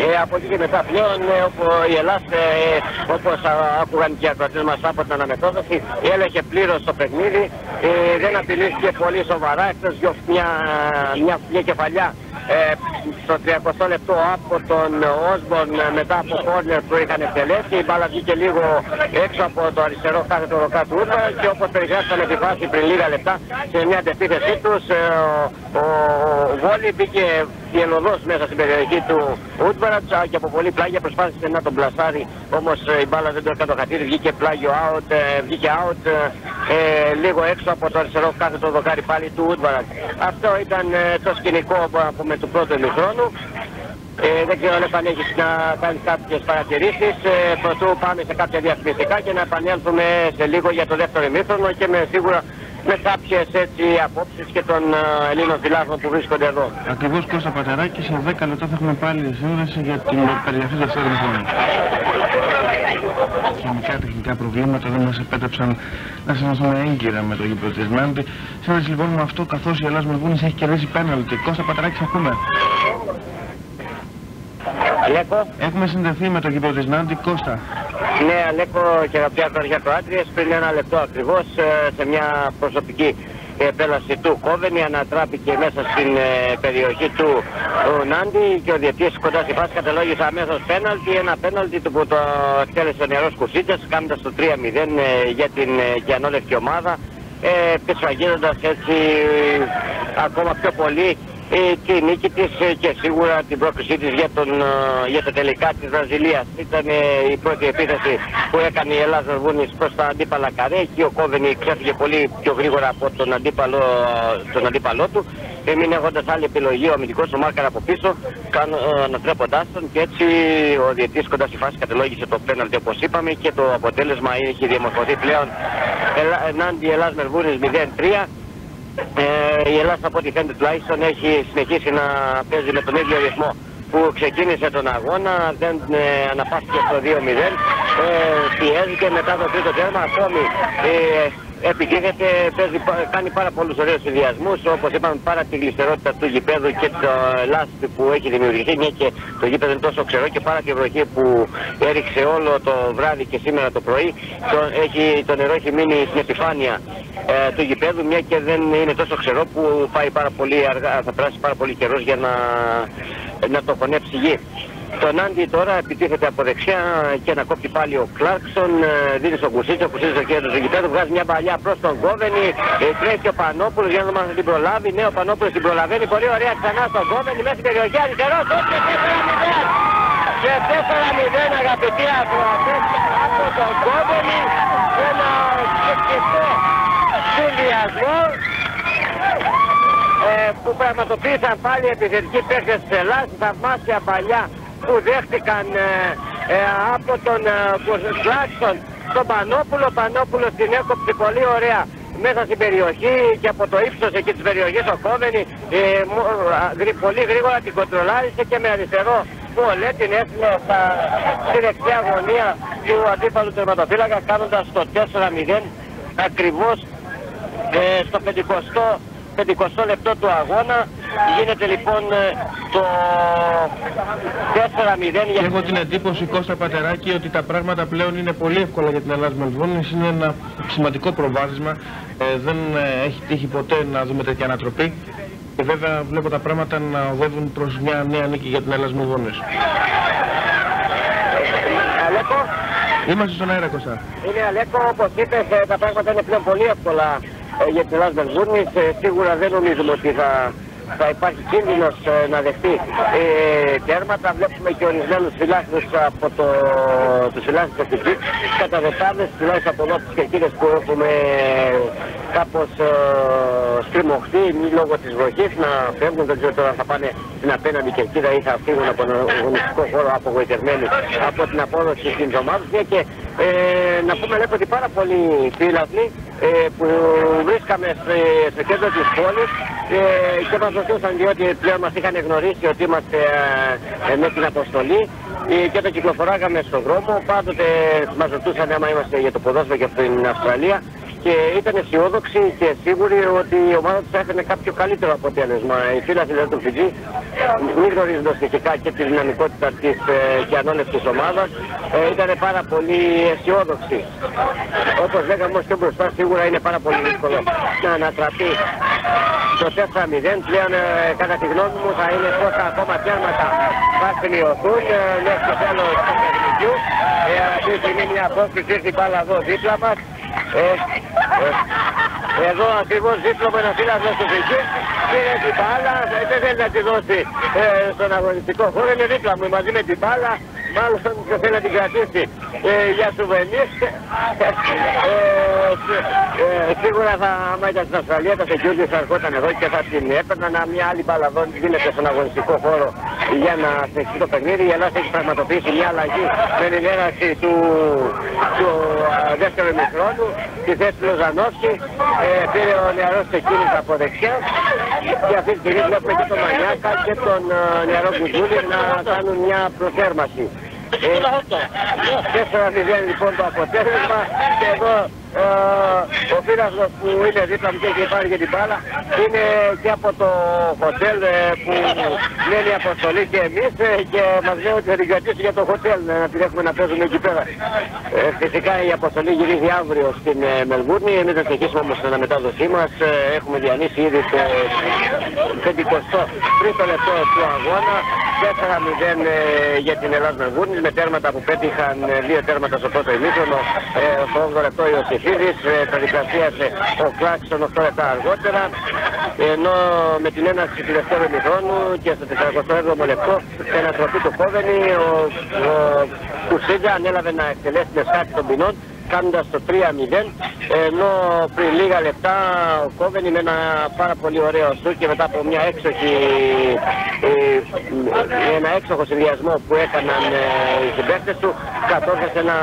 Ε, από εκεί και μετά πλέον ε, όπου η Ελλάδα ε, όπως άκουγαν και οι ακροατές μας από την αναμετώδοση έλεγε πλήρως το παιχνίδι ε, δεν απειλήθηκε πολύ σοβαρά εκτός μια, μια, μια κεφαλιά ε, στο 30 λεπτό από τον Όσμπορν μετά από κόρνερ που είχαν εκτελέσει. Η μπάλα βγήκε λίγο έξω από το αριστερό κάθετο ροκά του Ούτβα και όπως περιγράψαμε τη φάση πριν λίγα λεπτά σε μια αντεπίθεσή τους ε, ο, ο Βόλι μπήκε διελωδός μέσα στην περιοχή του Ούτβαρατ και από πολύ πλάγια προσπάθησε να τον πλασάρει όμως ε, η μπάλα δεν το έκανε το χατήρι, βγήκε πλάγιο out, βγήκε out ε, λίγο έξω από το αριστερό κάθετο δοκάρι πάλι του Ούτβαρατ. Αυτό ήταν το σκηνικό που με του πρώτου ημιχρόνου. Ε, δεν ξέρω αν έχεις να κάνεις κάποιες παρατηρήσεις. Ε, πρωτού πάμε σε κάποια διαφημιστικά και να επανέλθουμε σε λίγο για το δεύτερο ημίχρονο και με σίγουρα με κάποιες έτσι απόψεις και των ε, Ελλήνων φιλάθλων που βρίσκονται εδώ. Ακριβώς Κώστα Πατεράκη, σε 10 λεπτά θα έχουμε πάλι σύνδεση για την περιοχή δεύτερη χρόνου. Χημικά τεχνικά προβλήματα δεν μας επέτρεψαν να συναντήσουμε έγκυρα με το γήπεδο της Νάντι. Σύνδεση λοιπόν με αυτό καθώς η Ελλάς Μελβούνης έχει κερδίσει πέναλτι. Κώστα Πατεράκη, σε ακούμε. Αλέκο. Έχουμε συνδεθεί με το γήπεδο της Νάντι. Κώστα. Ναι, Αλέκο και αγαπητοί ακροατριές, πριν ένα λεπτό ακριβώς ε, σε μια προσωπική επέλαση του Κόβενη ανατράπηκε μέσα στην ε, περιοχή του Νάντι και ο διετής κοντά στη φάση καταλόγησε αμέσως πέναλτι, ένα πέναλτι του που το εκτέλεσε ο νεαρός Κουσίτσας κάνοντας το 3-0 ε, για την ε, ομάδα ε, έτσι ακόμα πιο πολύ ε, τη νίκη της ε, και σίγουρα την πρόκλησή της για, τον, ε, για τα τελικά της Βραζιλίας. Ήταν η πρώτη επίθεση που έκανε η Ελλάδα Βούνης προς τα αντίπαλα καρέ και ο Κόβενη ξέφυγε πολύ πιο γρήγορα από τον αντίπαλο, τον αντίπαλό του. Μην έχοντας άλλη επιλογή ο αμυντικός ο Μάρκαρ από πίσω ανατρέποντάς τον. Και έτσι ο διετής κοντά στη φάση κατελόγησε το πέναλτι όπως είπαμε και το αποτέλεσμα έχει διαμορφωθεί πλέον. Ενάντια Ελλάς Μερβούνης 0-3 ε, η Ελλάδα από ό,τι φαίνεται τουλάχιστον έχει συνεχίσει να παίζει με τον ίδιο ρυθμό που ξεκίνησε τον αγώνα, δεν ε, αναπάστηκε στο 2-0, ε, πιέζεται μετά το τρίτο τέρμα, ακόμη ε, επιτίθεται, παίζει, κάνει πάρα πολλούς ωραίους συνδυασμούς, όπως είπαμε πάρα τη γλυστερότητα του γηπέδου και το λάστι που έχει δημιουργηθεί, μια και το γήπεδο είναι τόσο ξερό και πάρα τη βροχή που έριξε όλο το βράδυ και σήμερα το πρωί, το, έχει, το νερό έχει μείνει στην επιφάνεια ε, του γηπέδου, μια και δεν είναι τόσο ξερό που πάει πάρα πολύ αργά, θα περάσει πάρα πολύ καιρός για να, να το χωνέψει γη. Τον Άντι τώρα επιτίθεται από δεξιά και να κόψει πάλι ο Κλάρκσον. Ε, δίνει στον Κουσίτσο, ο Κουσίτσος στο κέντρο του γηπέδου, βγάζει μια παλιά προς τον Κόβενη. Ε, τρέχει ο Πανόπουλος για να μα την προλάβει. Ναι, ο Πανόπουλος την προλαβαίνει. Πολύ ωραία ξανά στον Κόβενη μέσα στην περιοχή. Αριστερός, και 4-0 αγαπητοί ακροατές από τον Κόβενη. Ένα σκεπτικό συνδυασμό ε, που πραγματοποίησαν πάλι επιθετικοί παίκτες της Ελλάδας, θαυμάσια παλιά που δέχτηκαν ε, ε, από τον ε, τον Πανόπουλο. Πανόπουλο την έκοψε πολύ ωραία μέσα στην περιοχή και από το ύψος εκεί της περιοχής ο Κόμενη ε, πολύ γρήγορα την κοντρολάρισε και με αριστερό Πολέ την έστειλε στη δεξιά γωνία του αντίπαλου τερματοφύλακα κάνοντας το 4-0 ακριβώς ε, στο 50 50 λεπτό του αγώνα. Γίνεται λοιπόν ε, το 4-0 για... Έχω την εντύπωση Κώστα Πατεράκη ότι τα πράγματα πλέον είναι πολύ εύκολα για την Ελλάδα Μελβούνης είναι ένα σημαντικό προβάδισμα. Ε, δεν ε, έχει τύχει ποτέ να δούμε τέτοια ανατροπή. Και βέβαια βλέπω τα πράγματα να οδεύουν προς μια νέα νίκη για την Ελλάδα Μελβούνης Αλέκο. Είμαστε στον αέρα Κώστα. Είναι Αλέκο όπως είπες τα πράγματα είναι πλέον πολύ εύκολα. ε, για την Ελλάδα Μελβούρνης. Ε, σίγουρα δεν νομίζουμε ότι θα, θα υπάρχει κίνδυνος ε, να δεχτεί ε, τέρματα. Βλέπουμε και ορισμένους φυλάχτες από το, τους φυλάχτες του Φιτζή. Κατά δεκάδες, τουλάχιστον από εδώ τις κερκίδες που έχουμε κάπως ε, στριμωχτεί μη λόγω της βροχής να φεύγουν. Δεν ξέρω τώρα θα πάνε στην απέναντι κερκίδα ή θα φύγουν από τον αγωνιστικό χώρο απογοητευμένοι από την απόδοση στην εβδομάδα. Και ε, να πούμε λέτε ότι πάρα πολλοί φίλαθλοι ε, που βρίσκαμε στο κέντρο της πόλης ε, και μας ρωτούσαν διότι πλέον μας είχαν γνωρίσει ότι είμαστε ε, με την αποστολή και το κυκλοφοράγαμε στον δρόμο. Πάντοτε μας ρωτούσαν άμα είμαστε για το ποδόσφαιρο και από την Αυστραλία και ήταν αισιόδοξη και σίγουρη ότι η ομάδα τους θα έφερε κάποιο καλύτερο αποτέλεσμα. Οι φίλοι δηλαδή του Φιτζή, μη γνωρίζοντας φυσικά και τη δυναμικότητα της ε, και ανώνευτης ομάδας, ε, ήταν πάρα πολύ αισιόδοξη. Όπως λέγαμε όμως και μπροστά, σίγουρα είναι πάρα πολύ δύσκολο να ανατραπεί το 4-0. Πλέον, ε, κατά τη γνώμη μου, θα είναι πόσα ακόμα τέρματα θα σημειωθούν ε, μέχρι το τέλος του παιχνιδιού. Ε, αυτή τη στιγμή μια απόκριση ήρθε μπάλα εδώ δίπλα μας. Ε, ε, εδώ ακριβώς δίπλα με ένα φύλλα στο φυγή πήρε την μπάλα, δεν θέλει να τη δώσει ε, στον αγωνιστικό χώρο, είναι δίπλα μου μαζί με την μπάλα, μάλλον δεν θέλει να την κρατήσει ε, για σουβενίρ. Ε, ε, σίγουρα θα, άμα ήταν στην Αυστραλία, τα security θα ερχόταν εδώ και θα την έπαιρναν. Μια άλλη μπάλα εδώ γίνεται στον αγωνιστικό χώρο για να συνεχίσει το παιχνίδι. Η Ελλάδα έχει πραγματοποιήσει μια αλλαγή με την έναρξη του, του δεύτερου ημιχρόνου στη θέση του Λοζανόφσκι. Ε, πήρε ο νεαρός ξεκίνησε από δεξιά και αυτή τη στιγμή βλέπουμε και τον Μανιάκα και τον ε, νεαρό Κουτζούλη να κάνουν μια προθέρμαση. Ε, 4-0 λοιπόν το αποτέλεσμα και εδώ ε, ο φίλος που είναι δίπλα μου και έχει πάρει και την μπάλα είναι και από το χοτέλ ε, που λένε η αποστολή και εμείς ε, και μας λέει ότι θα την κρατήσει για το χοτέλ να την έχουμε να παίζουμε εκεί πέρα. φυσικά η αποστολή γυρίζει αύριο στην Μελβούρνη, εμείς θα συνεχίσουμε όμως την αναμετάδοσή μας. έχουμε διανύσει ήδη το 53ο λεπτό του αγώνα. 4-0 για την Ελλάδας Μελβούρνης με τέρματα που πέτυχαν δύο τέρματα στο πρώτο ημίχρονο. στο 8ο λεπτό η Οσυφίδης, το διπλασίασε ο Κλάξον 8 λεπτά αργότερα ενώ με την έναρξη του δεύτερου ημιχρόνου και στο 47ο λεπτό σε ανατροπή του Κόβενη ο, ο Κουσίγκα ανέλαβε να εκτελέσει με σκάφη των ποινών κάνοντας το 3-0 ενώ πριν λίγα λεπτά ο Κόβενι με ένα πάρα πολύ ωραίο σου και μετά από μια έξοχη, ε, ένα έξοχο συνδυασμό που έκαναν ε, οι συμπαίκτες του κατόρθωσε να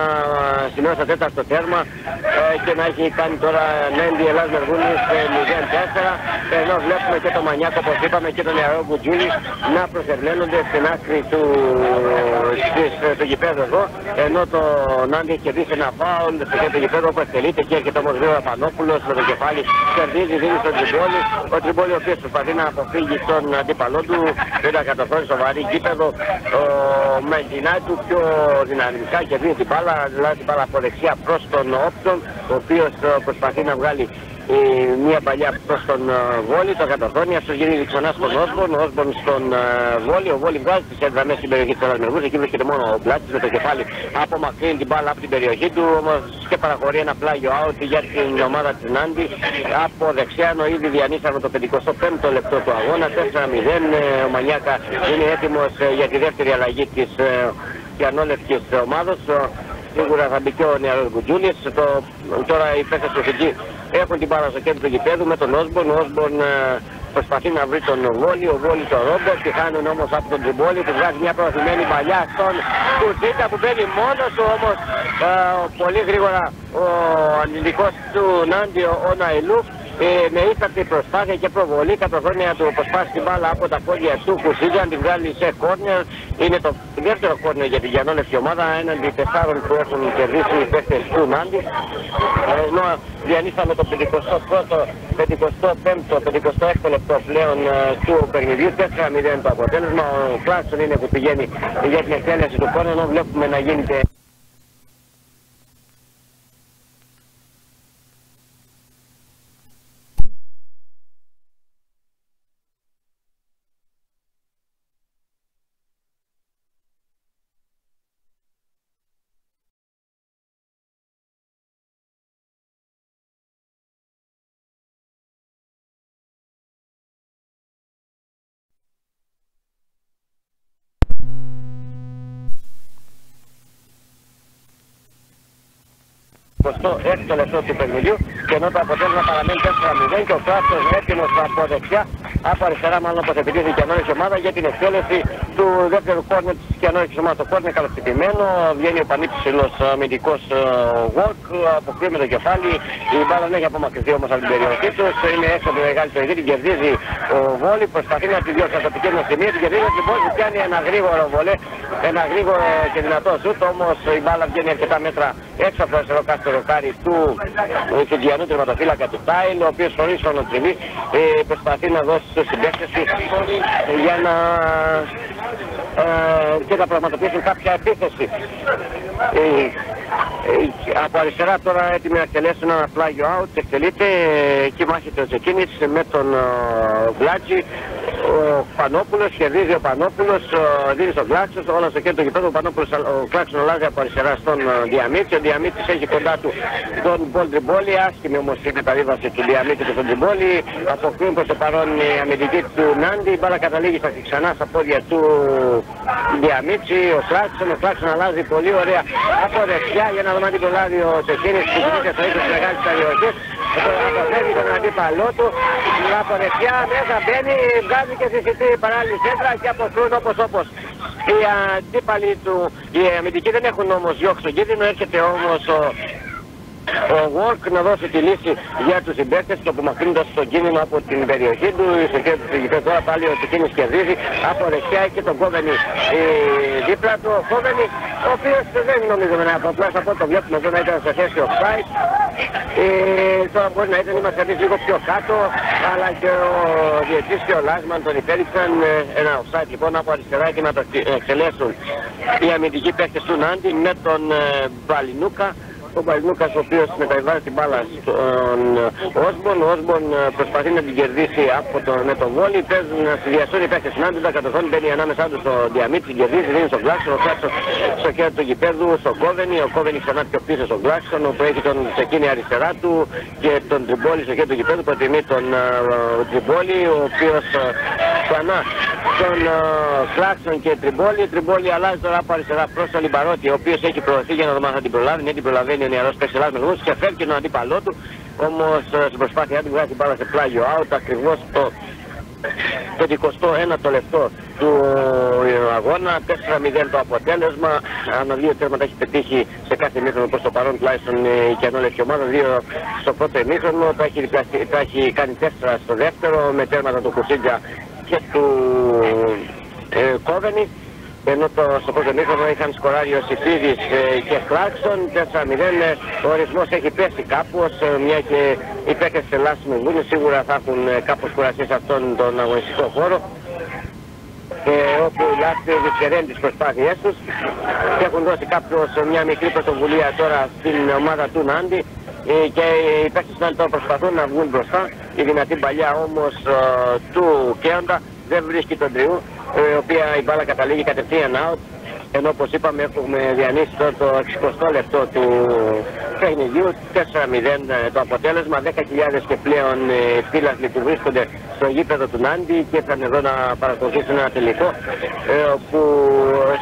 σημειώσει το τέταρτο τέρμα ε, και να έχει κάνει τώρα Νέντι Ελλάς Μεργούνης 0-4 ενώ βλέπουμε και το Μανιάκο όπως είπαμε και τον νεαρό Γκουτζούλη να προσερνένονται στην άκρη του, της, του γηπέδου εδώ ενώ το Νάντι έχει κερδίσει ένα φάουλ στο κέντρο γηπέδου όπου εκτελείται και έρχεται όμως ο Απανόπουλος με το κεφάλι κερδίζει, δίνει στον Τριμπόλη. Ο Τριμπόλη ο οποίος προσπαθεί να αποφύγει τον αντίπαλό του δεν τα καταφέρει στο βαρύ γήπεδο. Ο Μεντινάη του πιο δυναμικά και δίνει την μπάλα δηλαδή την μπάλα από δεξιά προς τον Όπτον ο οποίος ε, προσπαθεί να βγάλει μία παλιά προς τον uh, Βόλη, το κατορθώνει, αυτός γυρίζει ξανά στον Όσμπορν, ο Όσμπορν στον uh, Βόλη, ο Βόλη βγάζει τις έντραμες στην περιοχή του Ανασμεργούς, εκεί βρίσκεται μόνο ο Μπλάτης με το κεφάλι απομακρύνει την μπάλα από την περιοχή του, όμως και παραχωρεί ένα πλάγιο out για την ομάδα της Νάντι, από δεξιά, ενώ ήδη διανύσαμε το 55ο λεπτό του αγώνα, 4-0, ο Μανιάκα είναι έτοιμος ε, για τη δεύτερη αλλαγή της πιανόλευκης ε, ομάδος, σίγουρα θα μπει και ο νεαρός Γκουτζούλης, το, τώρα οι παίκτες του Φιτζή έχουν την μπάλα στο κέντρο του γηπέδου με τον Όσμπορν. Ο Όσμπορν ε, προσπαθεί να βρει τον Βόλι, ο Βόλι τον Ρόμπο και χάνουν όμως από τον Τριμπόλι που βγάζει μια προωθημένη παλιά στον Κουτσίτα που μπαίνει μόνος του. Όμως ε, πολύ γρήγορα ο αντιδικός του Νάντι ο Ναϊλούφ ε, με ίστατη προσπάθεια και προβολή κατορθώνει να του αποσπάσει την μπάλα από τα πόδια του Κουσίγια, να την βγάλει σε κόρνερ. Είναι το δεύτερο κόρνερ για την Γιαννόλευκη ομάδα, έναντι τεσσάρων που έχουν κερδίσει οι παίκτες του Νάντι. Ε, ενώ διανύσαμε το 51ο, 55ο, 56ο λεπτό πλέον ε, του παιχνιδιού, 4-0 το αποτέλεσμα. Ο Κλάσον είναι που πηγαίνει για την εκτέλεση του κόρνερ, ενώ βλέπουμε να γίνεται έκτο λεπτό του παιχνιδιού και ενώ το αποτέλεσμα παραμένει 4-0 και ο Κράστος έτοιμος από δεξιά από αριστερά μάλλον όπως επιτίθεται η Κιανόρικη ομάδα για την εκτέλεση του δεύτερου κόρνερ της Κιανόρικης ομάδας. Το κόρνερ καλοψηφιμένο, βγαίνει ο πανύψηλος αμυντικός Γουόκ, αποκλείει με το κεφάλι, η μπάλα δεν έχει απομακρυνθεί όμως από την περιοχή τους, είναι έξω από τη μεγάλη περιοχή, την κερδίζει ο Βόλη, προσπαθεί να τη διώσει από το επικίνδυνο σημείο, την κερδίζει την πόλη, πιάνει ένα γρήγορο βολέ, ένα γρήγορο και δυνατό σούτ, όμως η μπάλα βγαίνει αρκετά μέτρα έξω από το αριστερό κάστρο κάρι του Κεντιανού τερματοφύλακα του Τάιλ, ο οποίος χωρίς χρονοτριβή ε, προσπαθεί να δώσει στους συμπαίκτες του για να ε, και να πραγματοποιήσουν κάποια επίθεση. Ε, ε, από αριστερά τώρα έτοιμοι να εκτελέσουν ένα πλάγιο out, εκτελείται, εκεί μάχεται ο Τζεκίνης με τον Βλάτζι, ο Πανόπουλος, κερδίζει ο Πανόπουλος, δίνει στον Κλάξος, όλα στο κέντρο του γηπέδου, ο Πανόπουλος, ο Κλάξος αλλάζει από αριστερά στον Διαμίτη, ο Διαμίτης έχει κοντά του τον Πολ Τριμπόλη, άσχημη όμως η μεταβίβαση του Διαμίτη και τον Τριμπόλη, αποκλείουν προς το παρόν η αμυντική του Νάντι, η μπάλα καταλήγει στα ξανά στα πόδια του Διαμίτσι, ο Κλάξον, ο Κλάξον αλλάζει πολύ ωραία από δεξιά για να δούμε αν την προλάβει ο Τσεχίνης που κινείται στο ύψος της μεγάλης περιοχής αποφεύγει τον αντίπαλό του. Από δεξιά μέσα μπαίνει, βγάζει και στη παράλληλη σέντρα και αποστούν όπως όπως. Οι αντίπαλοι του, οι αμυντικοί δεν έχουν όμως διώξει τον κίνδυνο, έρχεται όμως ο ο Work να δώσει τη λύση για τους συμπαίκτες του απομακρύνοντας τον κίνδυνο από την περιοχή του. Στο κέντρο του γηπέδου τώρα πάλι ο Τσικίνης κερδίζει. Από δεξιά και τον Κόβενη ε, δίπλα του. Ο Κόβενη ο οποίος δεν νομίζω να απλά από το βλέπουμε εδώ να ήταν σε θέση offside. Ε, τώρα μπορεί να ήταν είμαστε εμείς λίγο πιο κάτω αλλά και ο Διετής και ο Λάσμαν τον υπέριξαν ε, ένα offside λοιπόν από αριστερά και να το εκτελέσουν οι αμυντικοί παίκτες του Νάντι με τον ε, Μπαλινούκα ο Μπαλνούκας ο οποίος μεταβάζει την μπάλα στον Όσμπον. Ο Όσμπον ε, προσπαθεί να την κερδίσει από τον, με τον Βόλι. Παίζουν να συνδυαστούν οι παίκτες συνάντητα. Κατοχόν μπαίνει ανάμεσά τους στο Διαμίτη, την κερδίζει, δίνει στον Κλάξον. Ο Κλάξον στο κέντρο του γηπέδου, στον Κόβενι. Ο Κόβενι ξανά πιο πίσω στον Κλάξον, όπου έχει τον Τσεκίνη αριστερά του και τον Τριμπόλι στο κέντρο του γηπέδου. Προτιμεί τον uh, Τριμπόλι, ο οποίος uh, ξανά τον Κλάξον και Τριμπόλι. Τριμπόλι αλλάζει τώρα από αριστερά προς τον Λιμπαρότη, ο οποίος έχει προωθεί για να δω αν την προλάβει. Ναι, την προλαβαίνει ο νεαρός παίξελάς με και φεύγει τον αντίπαλό του. Όμως στην προσπάθειά του βγάζει την μπάλα σε πλάγιο out ακριβώς το το 21ο λεπτό του αγώνα, 4-0 το αποτέλεσμα. Ανά δύο τέρματα έχει πετύχει σε κάθε μήχρονο προς το παρόν τουλάχιστον η κενόλευκη ομάδα. Δύο στο πρώτο μήχρονο, τα έχει, τα έχει κάνει 4 στο δεύτερο με τέρματα του Κουσίτζα και του ε, Κόβενη ενώ το, στο πρώτο μήχρονο είχαν σκοράρει ο Σιφίδης ε, και Κλάξον 4-0 ε, ο ορισμός έχει πέσει κάπως ε, μια και οι παίκτες της Ελλάδας Μεγούνης σίγουρα θα έχουν ε, κάπως κουραστεί σε αυτόν τον αγωνιστικό χώρο. Και όπου οι Λάστοι δυσκεραίνουν τις προσπάθειές τους και έχουν δώσει κάποιος μια μικρή πρωτοβουλία τώρα στην ομάδα του Νάντι. Και οι παίκτες του Νάντι τώρα προσπαθούν να βγουν μπροστά. Η δυνατή παλιά όμως του Κέοντα δεν βρίσκει τον τριού η οποία η μπάλα καταλήγει κατευθείαν out. Ενώ όπως είπαμε έχουμε διανύσει το 60 λεπτό του παιχνιδιού 4-0 ε, το αποτέλεσμα. 10.000 και πλέον φύλαθλοι ε, που βρίσκονται στο γήπεδο του Νάντι και ήρθαν εδώ να παρακολουθήσουν ένα τελικό ε, που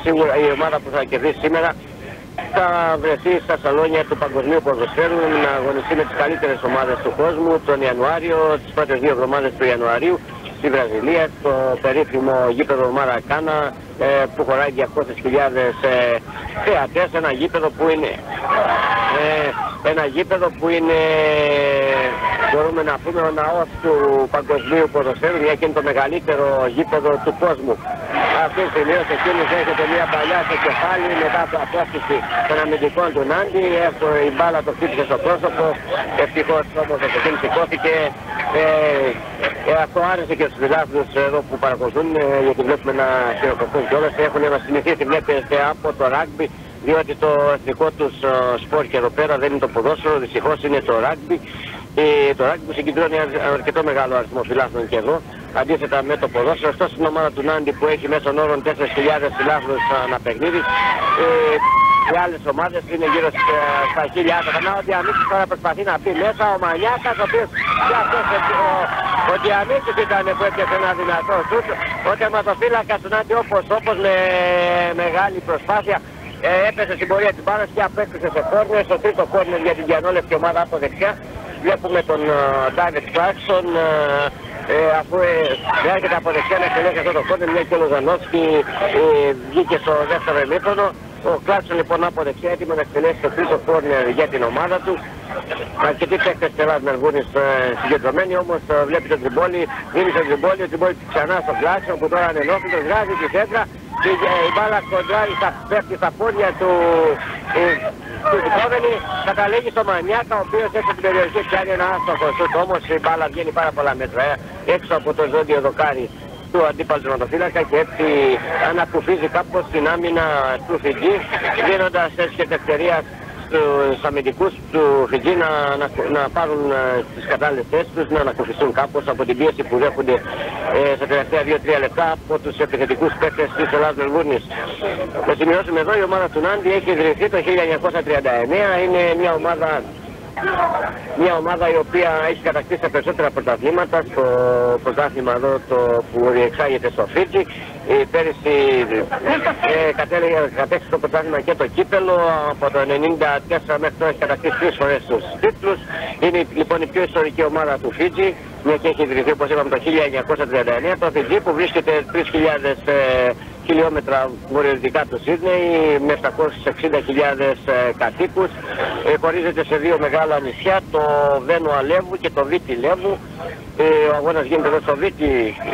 σίγουρα η ομάδα που θα κερδίσει σήμερα θα βρεθεί στα σαλόνια του Παγκοσμίου Ποδοσφαίρου να αγωνιστεί με τις καλύτερες ομάδες του κόσμου τον Ιανουάριο, τις πρώτες δύο εβδομάδες του Ιανουαρίου στη Βραζιλία, στο περίφημο γήπεδο Μαρακάνα ε, που χωράει 200.000 ε, θεατές, ένα γήπεδο που είναι ε, ένα γήπεδο που είναι μπορούμε να πούμε ο ναός του παγκοσμίου ποδοσφαίρου μια και είναι το μεγαλύτερο γήπεδο του κόσμου. Αυτή τη στιγμή ο Σεκίνης έχετε μια παλιά στο κεφάλι μετά από απόσταση των αμυντικών του Νάντι. Έχω η μπάλα το χτύπησε στο πρόσωπο. Ευτυχώς όμως ο Σεκίνης σηκώθηκε. Ε, ε, αυτό άρεσε και στους φιλάθλους εδώ που παρακολουθούν ε, γιατί βλέπουμε να χειροκροτούν κιόλας. Έχουν συνηθίσει βλέπετε από το ράγκμπι διότι το εθνικό τους σπορ και εδώ πέρα δεν είναι το ποδόσφαιρο, δυστυχώς είναι το ράγκμπι. Ε, το ράγκμπι που συγκεντρώνει αρκετό μεγάλο αριθμό φιλάθλων και εδώ, αντίθετα με το ποδόσφαιρο. Αυτός στην ομάδα του Νάντι που έχει μέσω όρων 4.000 φιλάθλους ανά παιχνίδι. Ε, οι άλλες ομάδες είναι γύρω στα 1.000 άτομα. Να ο Διαμήτης τώρα προσπαθεί να πει μέσα, ο Μανιάκας, ο οποίος και αυτός ο, ο Διαμήτης ήταν που έπιασε ένα δυνατό σούτ. Ο τερματοφύλακας του Νάντι όπως όπως με μεγάλη προσπάθεια ε, έπεσε στην πορεία της μπάλας και απέκτησε σε κόρνερ, στο τρίτο κόρνερ για την διανόλευκη ομάδα από δεξιά. Βλέπουμε τον Ντάβιτ uh, Κλάξον uh, ε, αφού ε, έρχεται από δεξιά να εκτελέσει αυτό το κόρνερ, μια και ο Λοζανόφσκι ε, βγήκε στο δεύτερο εμίχρονο. Ο Κλάξον λοιπόν από δεξιά έτοιμο να εκτελέσει το τρίτο κόρνερ για την ομάδα του. Αρκετοί παίκτες της Ελλάδας Μεργούνης ε, συγκεντρωμένοι όμως ε, βλέπεις τον Τριμπόλι, δίνεις τον Τριμπόλι, ο Τριμπόλι ξανά στον Κλάξον που τώρα είναι ενόχλητος, βγάζει τη σέντρα και η μπάλα κοντράει, θα πέφτει στα πόδια του, του, του Δικόβενη, καταλήγει στο Μανιάκα, ο οποίος έξω την περιοχή κάνει ένα άστοχο σούτ, όμως η μπάλα βγαίνει πάρα πολλά μέτρα, ε, έξω από το ζώδιο δοκάρι του αντίπαλου τερματοφύλακα και έτσι ανακουφίζει κάπως την άμυνα του Φιτζή, δίνοντας έτσι και ευκαιρία στους αμυντικούς του Φιτζή να, να, να πάρουν ε, τις κατάλληλες θέσεις τους, να ανακουφιστούν κάπως από την πίεση που δέχονται ε, στα τελευταία 2-3 λεπτά από τους επιθετικούς παίκτες της Ελλάδας Μελβούρνης. Να σημειώσουμε εδώ η ομάδα του Νάντι έχει ιδρυθεί το 1939, είναι μια ομάδα Μια ομάδα η οποία έχει κατακτήσει τα περισσότερα πρωταθλήματα στο πρωτάθλημα εδώ το που διεξάγεται στο Φίτζι. Η πέρυσι ε, κατέξει το πρωτάθλημα και το κύπελο. Από το 1994 μέχρι τώρα έχει κατακτήσει τρεις φορές τους τίτλους. Είναι λοιπόν η πιο ιστορική ομάδα του Φίτζι μια και έχει ιδρυθεί όπως είπαμε το 1939 το Φιτζή που βρίσκεται 3.000 ε, χιλιόμετρα βορειοδυτικά του Σίδνεϊ με 760.000 ε, κατοίκους. Ε, χωρίζεται σε δύο μεγάλα νησιά το Βένο Αλέβου και το Βίτι Λέβου. Ε, ο αγώνας γίνεται εδώ στο Βίτι,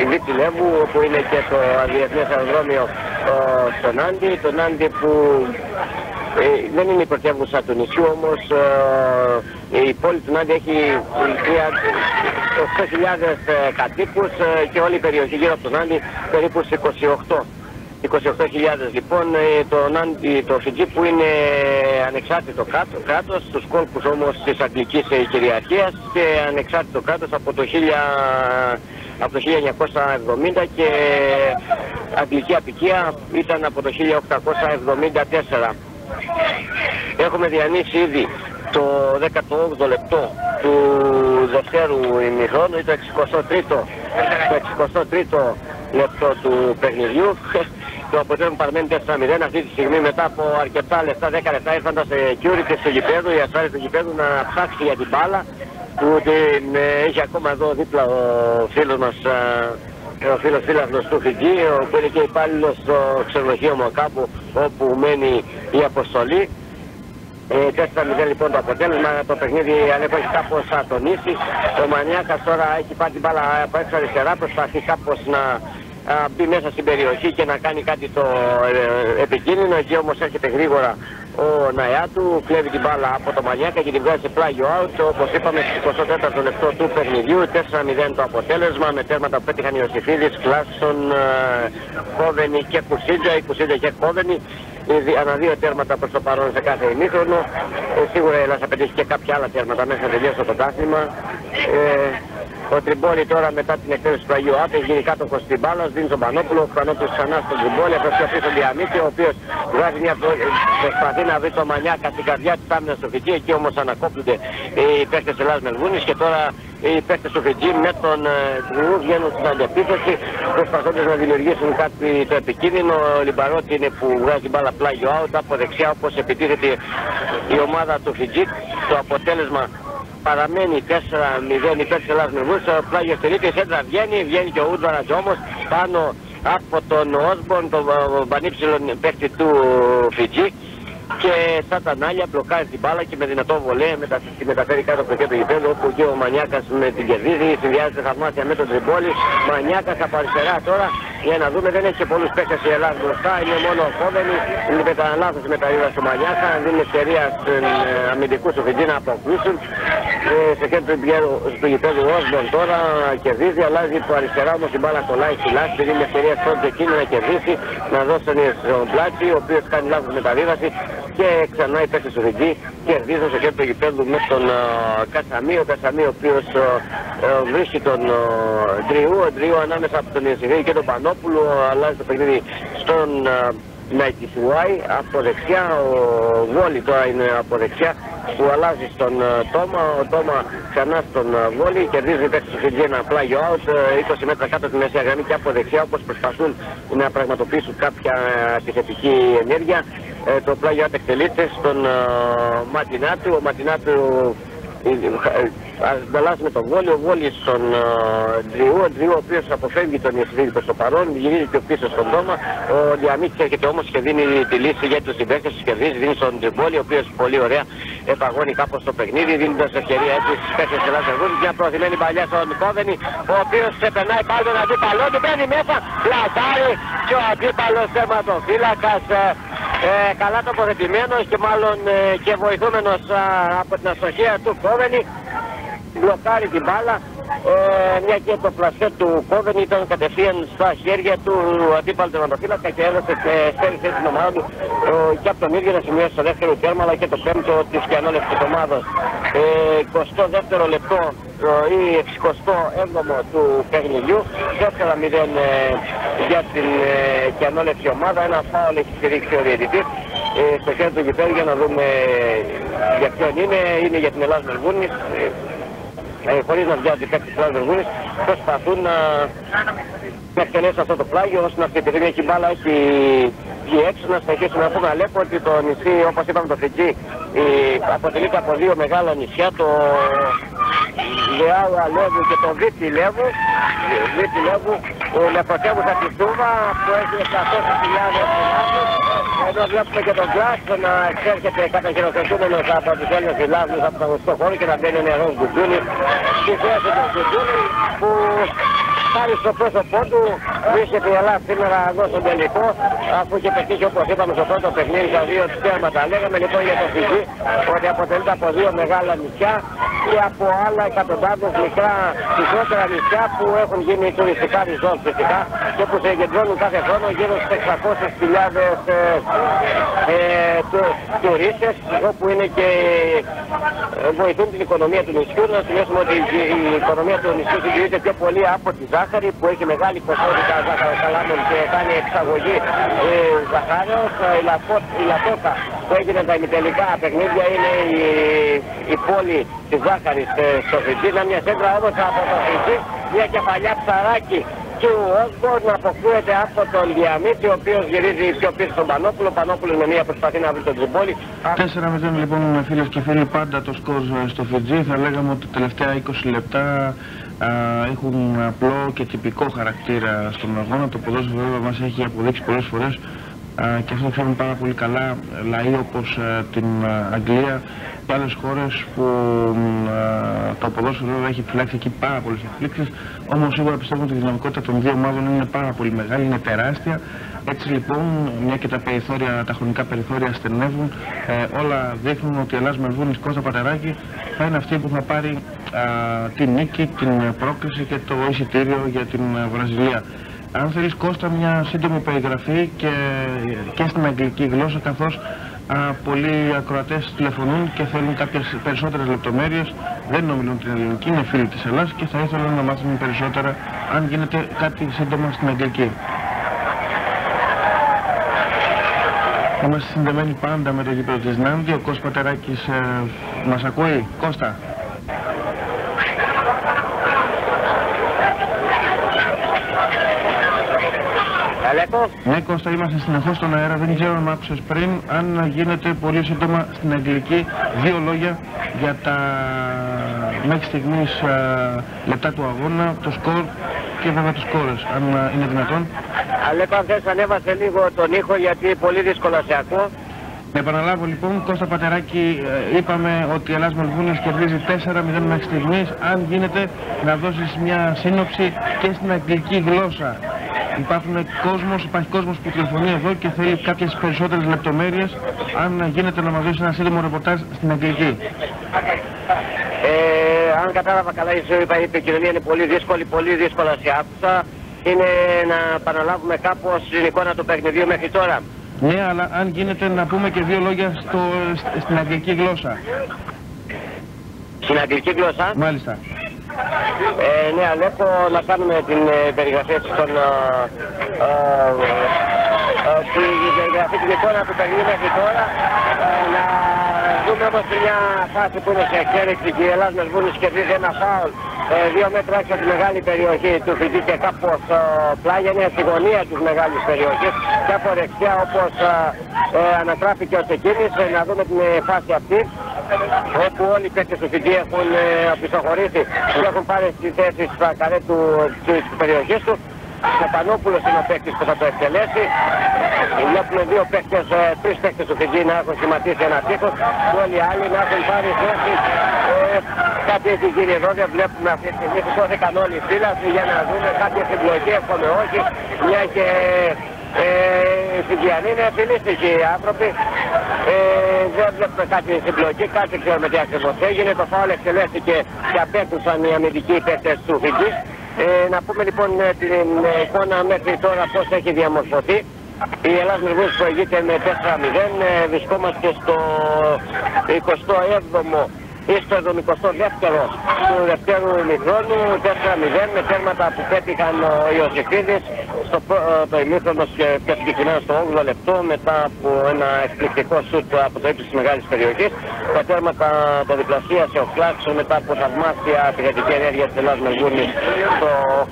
Βίτι Λέβου όπου είναι και το διεθνές αεροδρόμιο στο Νάντι το Νάντι που ε, δεν είναι η πρωτεύουσα του νησιού όμως ε, η πόλη του Νάντι έχει 8.000 ε, κατοίκους ε, και όλη η περιοχή γύρω από τον Νάντι περίπου 28. 28.000 λοιπόν το, Νάντι, το Φιτζί που είναι ανεξάρτητο κράτος, στους κόλπους όμως της Αγγλικής κυριαρχίας και ανεξάρτητο κράτος από το, 1000, από το 1970 και αγγλική απικία ήταν από το 1874. Έχουμε διανύσει ήδη το 18ο λεπτό του δευτέρου ημιχρόνου ή το 63ο, το 63ο λεπτό του παιχνιδιού. Το αποτέλεσμα παραμένει 4-0 αυτή τη στιγμή μετά από αρκετά λεπτά, 10 λεπτά ήρθαν τα security του γηπέδου, η ασφάλεια του γηπέδου να ψάξει για την μπάλα που την ε, έχει ακόμα εδώ δίπλα ο φίλος μας ο φίλος φίλαθλος του Φιτζή, που είναι και υπάλληλος στο ξενοδοχείο μου κάπου όπου μένει η αποστολή. Ε, 4-0 λοιπόν το αποτέλεσμα, το παιχνίδι αν έχει κάπως ατονίσει. Ο Μανιάκας τώρα έχει πάρει την μπάλα από έξω αριστερά, προσπαθεί κάπως να α, μπει μέσα στην περιοχή και να κάνει κάτι το ε, επικίνδυνο. Εκεί όμως έρχεται γρήγορα ο Ναϊάτου, κλέβει την μπάλα από το Μανιάκα και την βγάζει σε πλάγιο out. Όπως είπαμε στις 24 λεπτό του παιχνιδιού, 4-0 το αποτέλεσμα με τέρματα που πέτυχαν οι Ιωσήφιδης, Κλάσον, ε, Κόβενη και Κουσίτζα, η Κουσίτζα και Κόβενη. Ανά δύο τέρματα προς το παρόν σε κάθε ημίχρονο. Ε, σίγουρα η Ελλάδα θα πετύχει και κάποια άλλα τέρματα μέσα να τελειώσει το πρωτάθλημα. Ε, ο Τριμπόλη τώρα μετά την εκτέλεση του Αγίου Άπης γίνει κάτω στην μπάλα, δίνει τον Πανόπουλο, ο Πανόπουλος ξανά στον Τριμπόλη, αυτός και τον Διαμήτη, ο οποίος βγάζει μια προσπαθεί να βρει το Μανιάκα στην καρδιά της άμυνας του Φιτζή, εκεί όμως ανακόπτονται οι παίκτες της Ελλάδας Μελβούνης και τώρα οι παίκτες του Φιτζή με τον Τριού βγαίνουν στην αντεπίθεση προσπαθώντας να δημιουργήσουν κάτι το επικίνδυνο. Ο Λιμπαρότη είναι που βγάζει μπάλα πλάγιο out από δεξιά όπως επιτίθεται η ομάδα του Φιτζή. Το αποτέλεσμα παραμένει 4-0 υπέρ της Ελλάδας Μερμούς, ο πλάγιος τελείται, η σέντρα βγαίνει, βγαίνει και ο Ούντβαρας όμως πάνω από τον Όσμπορν, τον πανύψηλο παίκτη του Φιτζή και στα τανάλια μπλοκάρει την μπάλα και με δυνατό βολέ μετα... τη μεταφέρει κάτω από το κέντρο γηπέδου όπου και ο Μανιάκας με την κερδίζει, συνδυάζεται θαυμάσια με τον Τριμπόλη. Μανιάκας από αριστερά τώρα για να δούμε δεν έχει και πολλούς παίκτες η Ελλάδα μπροστά, είναι μόνο ο Κόβενη, είναι με τα λάθος μεταβίβαση του Μανιάκα, δίνει ευκαιρία στην ε, αμυντικούς του Φιτζή να αποκλείσουν. Ε, σε κέντρο του γηπέδου Όσμπον τώρα κερδίζει, αλλάζει το αριστερά όμως η μπάλα κολλάει στη λάσπη, δίνει ευκαιρία στον εκείνη να κερδίσει, να δώσει στον Πλάτσι, ο οποίος κάνει λάθος μεταβίβαση και ξανά η παίκτες του Φιτζή κερδίζουν σε κέντρο του γηπέδου με τον uh, Κασαμί, ο Κασαμί ο οποίος uh, uh, βρίσκει τον Ντριού, ο Ντριού ανάμεσα από τον Ιωσήφη και τον Πανόπουλο, αλλάζει το παιχνίδι στον Ναϊτισουάη από δεξιά, ο Βόλι τώρα είναι από δεξιά που αλλάζει στον Τόμα, ο Τόμα ξανά στον Βόλι, κερδίζει παίκτες του Φιτζή ένα πλάγιο out, 20 μέτρα κάτω τη μεσαία γραμμή και από δεξιά όπως προσπαθούν να πραγματοποιήσουν κάποια επιθετική ενέργεια ε, το πλάγιο εκτελείται στον uh, Ματινάτου. Ο Ματινάτου ανταλλάσσει με τον Βόλιο, ο Βόλιος στον Ντριού, ο Ντριού ο οποίος αποφεύγει τον Ιωσήφιδη προς το παρόν, γυρίζει και πίσω στον τόμα, ο Διαμήτης έρχεται όμως και δίνει τη λύση για τους συμπαίκτες, τους κερδίζει, δίνει στον Τριμπόλη, ο οποίος πολύ ωραία επαγώνει κάπως το παιχνίδι, δίνοντας ευκαιρία έτσι στις παίκτες της Ελλάδας Εργούς, μια προωθημένη παλιά στον Κόβενη, ο οποίος ξεπερνάει πάλι τον αντίπαλό του, μπαίνει μέσα, πλατάρει και ο αντίπαλος αιματοφύλακας ε, καλά τοποθετημένος και μάλλον ε, και βοηθούμενος από την αστοχία του Κόβενη μπλοκάρει την μπάλα ε, μια και το πλασέ του Κόβενη ήταν κατευθείαν στα χέρια του αντίπαλου τερματοφύλακα και έδωσε και στέρισε την ομάδα του ε, και από τον ίδιο να σημειώσει το δεύτερο τέρμα αλλά και το πέμπτο της κιανόλευσης ομάδας. Ε, 22 λεπτό ή 67ο του παιχνιδιού 4-0 ε, για την ε, κιανόλευση ομάδας ένα φάουλ έχει στηρίξει ο διαιτητής ε, στο χέρι του γηπέδου για να δούμε για ποιον είναι, είναι για την Ελλάδα Μελβούνης. Ε, χωρίς να βγάζει παίκτες της Ελλάδας Μελβούνης, προσπαθούν να, να εκτελέσουν αυτό το πλάγιο, ώστε να αυτή έχει μπάλα, έχει βγει έξω, να συνεχίσουν να πούμε. Αλέπω ότι το νησί, όπως είπαμε το Φιτζή, αποτελείται από δύο μεγάλα νησιά, το Λεάου Αλέβου και το Βίτι Λέβου, Βίτι Λέβου, με πρωτεύουσα τη Τούβα που έχει 600.000 Ελλάδες. Εδώ βλέπουμε και τον Κλάσο να εξέρχεται καταχειροκροτούμενος από τους Έλληνες Ελλάδες από τον γνωστό χώρο και να μπαίνει ο νερός Γκουτζούνι στη θέση του Γκουτζούνι που χάρη στο πρόσωπό του βρίσκεται η Ελλάδα σήμερα εδώ στον τελικό αφού είχε πετύχει όπως είπαμε στο πρώτο παιχνίδι τα δύο τέρματα. Λέγαμε λοιπόν για το Φιζί ότι αποτελείται από δύο μεγάλα νησιά και από άλλα εκατοντάδες μικρά μικρότερα νησιά που έχουν γίνει τουριστικά ριζόν φυσικά και που συγκεντρώνουν κάθε χρόνο γύρω στις 600.000 ε, ε, του, τουρίστες όπου είναι και ε, βοηθούν την οικονομία του νησιού. Να θυμίσουμε ότι η οικονομία του νησιού συντηρείται πιο πολύ από τη ζάχαρη που έχει μεγάλη ποσότητα ζάχαρος και κάνει εξαγωγή ε, ζαχάριος. Η, Λατόκα που έγινε τα ημιτελικά παιχνίδια είναι η, η πόλη της ζάχαρης ε, στο Φιτζή. Είναι μια σέντρα όμως από το Φιτζή, μια κεφαλιά ψαράκι του Όσμπορν να αποκλείεται από τον Διαμήτη, ο οποίος γυρίζει πιο πίσω στον Πανόπουλο. Πανόπουλος με μια προσπαθή να βρει τον Τζιμπόλη. 4-0 λοιπόν φίλες και φίλοι πάντα το σκορ ε, στο Φιτζή. Θα λέγαμε ότι τα τελευταία 20 λεπτά α, έχουν απλό και τυπικό χαρακτήρα στον αγώνα. Το ποδόσφαιρο βέβαια μας έχει αποδείξει πολλές φορές και αυτό ξέρουν πάρα πολύ καλά λαοί όπως ε, την ε, Αγγλία και άλλες χώρες που το ποδόσφαιρο έχει φυλάξει εκεί πάρα πολλές εκπλήξεις όμως σίγουρα πιστεύω ότι η δυναμικότητα των δύο ομάδων είναι πάρα πολύ μεγάλη, είναι τεράστια έτσι λοιπόν, μια και τα, περιθώρια, τα χρονικά περιθώρια στενεύουν, ε, όλα δείχνουν ότι η Ελλάς Μελβούνης Κώστα Πατεράκη θα είναι αυτή που θα πάρει την νίκη, την πρόκληση και το εισιτήριο για την Βραζιλία. Αν θέλεις Κώστα μια σύντομη περιγραφή και, και στην αγγλική γλώσσα καθώς α, πολλοί ακροατές τηλεφωνούν και θέλουν κάποιες περισσότερες λεπτομέρειες δεν ομιλούν την ελληνική, είναι φίλοι της Ελλάς και θα ήθελαν να μάθουν περισσότερα αν γίνεται κάτι σύντομα στην αγγλική. Είμαστε συνδεμένοι πάντα με το γήπεδο της Νάντι, ο Κώστας Πατεράκης ε, μας ακούει. Κώστα. Ναι Κώστα, είμαστε συνεχώς στον αέρα, δεν ξέρω αν άκουσες πριν, αν γίνεται πολύ σύντομα στην αγγλική δύο λόγια για τα μέχρι στιγμής λεπτά του αγώνα, το σκορ και βέβαια τους κόρες, αν είναι δυνατόν. Αλέκο, αν θες ανέβασε λίγο τον ήχο γιατί πολύ δύσκολα σε ακούω. Να επαναλάβω λοιπόν, Κώστα Πατεράκη, ε, είπαμε ότι η Ελλάς Μελβούνιος κερδίζει 4-0 μέχρι στιγμής. Αν γίνεται να δώσεις μια σύνοψη και στην αγγλική γλώσσα Υπάρχουν κόσμος, υπάρχει κόσμος που τηλεφωνεί εδώ και θέλει κάποιες περισσότερες λεπτομέρειες αν γίνεται να μας δώσει ένα σύντομο ρεπορτάζ στην Αγγλική. Ε, αν κατάλαβα καλά η είπα, η επικοινωνία είναι πολύ δύσκολη, πολύ δύσκολα σε άκουσα. Είναι να παραλάβουμε κάπως την εικόνα του παιχνιδιού μέχρι τώρα. Ναι, αλλά αν γίνεται να πούμε και δύο λόγια στο, στην αγγλική γλώσσα. Στην αγγλική γλώσσα; Μάλιστα. Ε, ναι, Αλέπο, να κάνουμε την ε, περιγραφή έτσι των... Ε, ε, την περιγραφή την εικόνα του παιχνιδιού μέχρι τώρα. να δούμε όμως μια φάση που είναι σε εξέλιξη και η Ελλάδα Μελβούνης κερδίζει ένα φάουλ δύο μέτρα έξω από τη μεγάλη περιοχή του Φιτζή και κάπως πλάγια είναι στη γωνία της μεγάλης περιοχής και από δεξιά όπως ανατράφηκε ως εκείνης. Να δούμε την φάση αυτή όπου όλοι οι παίκτες του Φιτζή έχουν απεισοχωρήσει και έχουν πάρει στη θέση στα καρέ του, της περιοχής του. Ο Πανόπουλος είναι ο παίκτης που θα το εκτελέσει. Βλέπουμε δύο παίκτες, ε, τρεις παίκτες του Φιτζή να έχουν σχηματίσει ένα τείχος και όλοι οι άλλοι να έχουν πάρει θέση. Ε, κάτι έχει γίνει εδώ, δεν βλέπουμε αυτή τη στιγμή που σώθηκαν όλοι οι φύλαθοι για να δούμε κάποια συμπλοκή, εύχομαι όχι, μια και ε, στην Κιανή είναι φιλίστικοι οι άνθρωποι. Ε, δεν βλέπουμε κάτι συμπλοκή, κάτι ξέρουμε τι ακριβώς έγινε. Το φάουλ εκτελέστηκε και απέκτουσαν οι αμυντικοί παίκτες του Φιτζή. Ε, να πούμε λοιπόν ε, την ε, εικόνα μέχρι τώρα πώς έχει διαμορφωθεί. Η Ελλάδα Μερβούς προηγείται με 4-0. Ε, βρισκόμαστε στο 27ο ή στο 72ο του δευτέρου ημιχρόνου 4-0 με τέρματα που πέτυχαν ο Ιωσήφιδης στο πρώτο ημίχρονος και πιο συγκεκριμένα στο 8 λεπτό μετά από ένα εκπληκτικό σουτ από το ύψος της μεγάλης περιοχής. Τα τέρματα το διπλασίασε ο Κλάξον μετά από θαυμάσια πυρετική ενέργεια της Ελλάδας Μελβούρνης το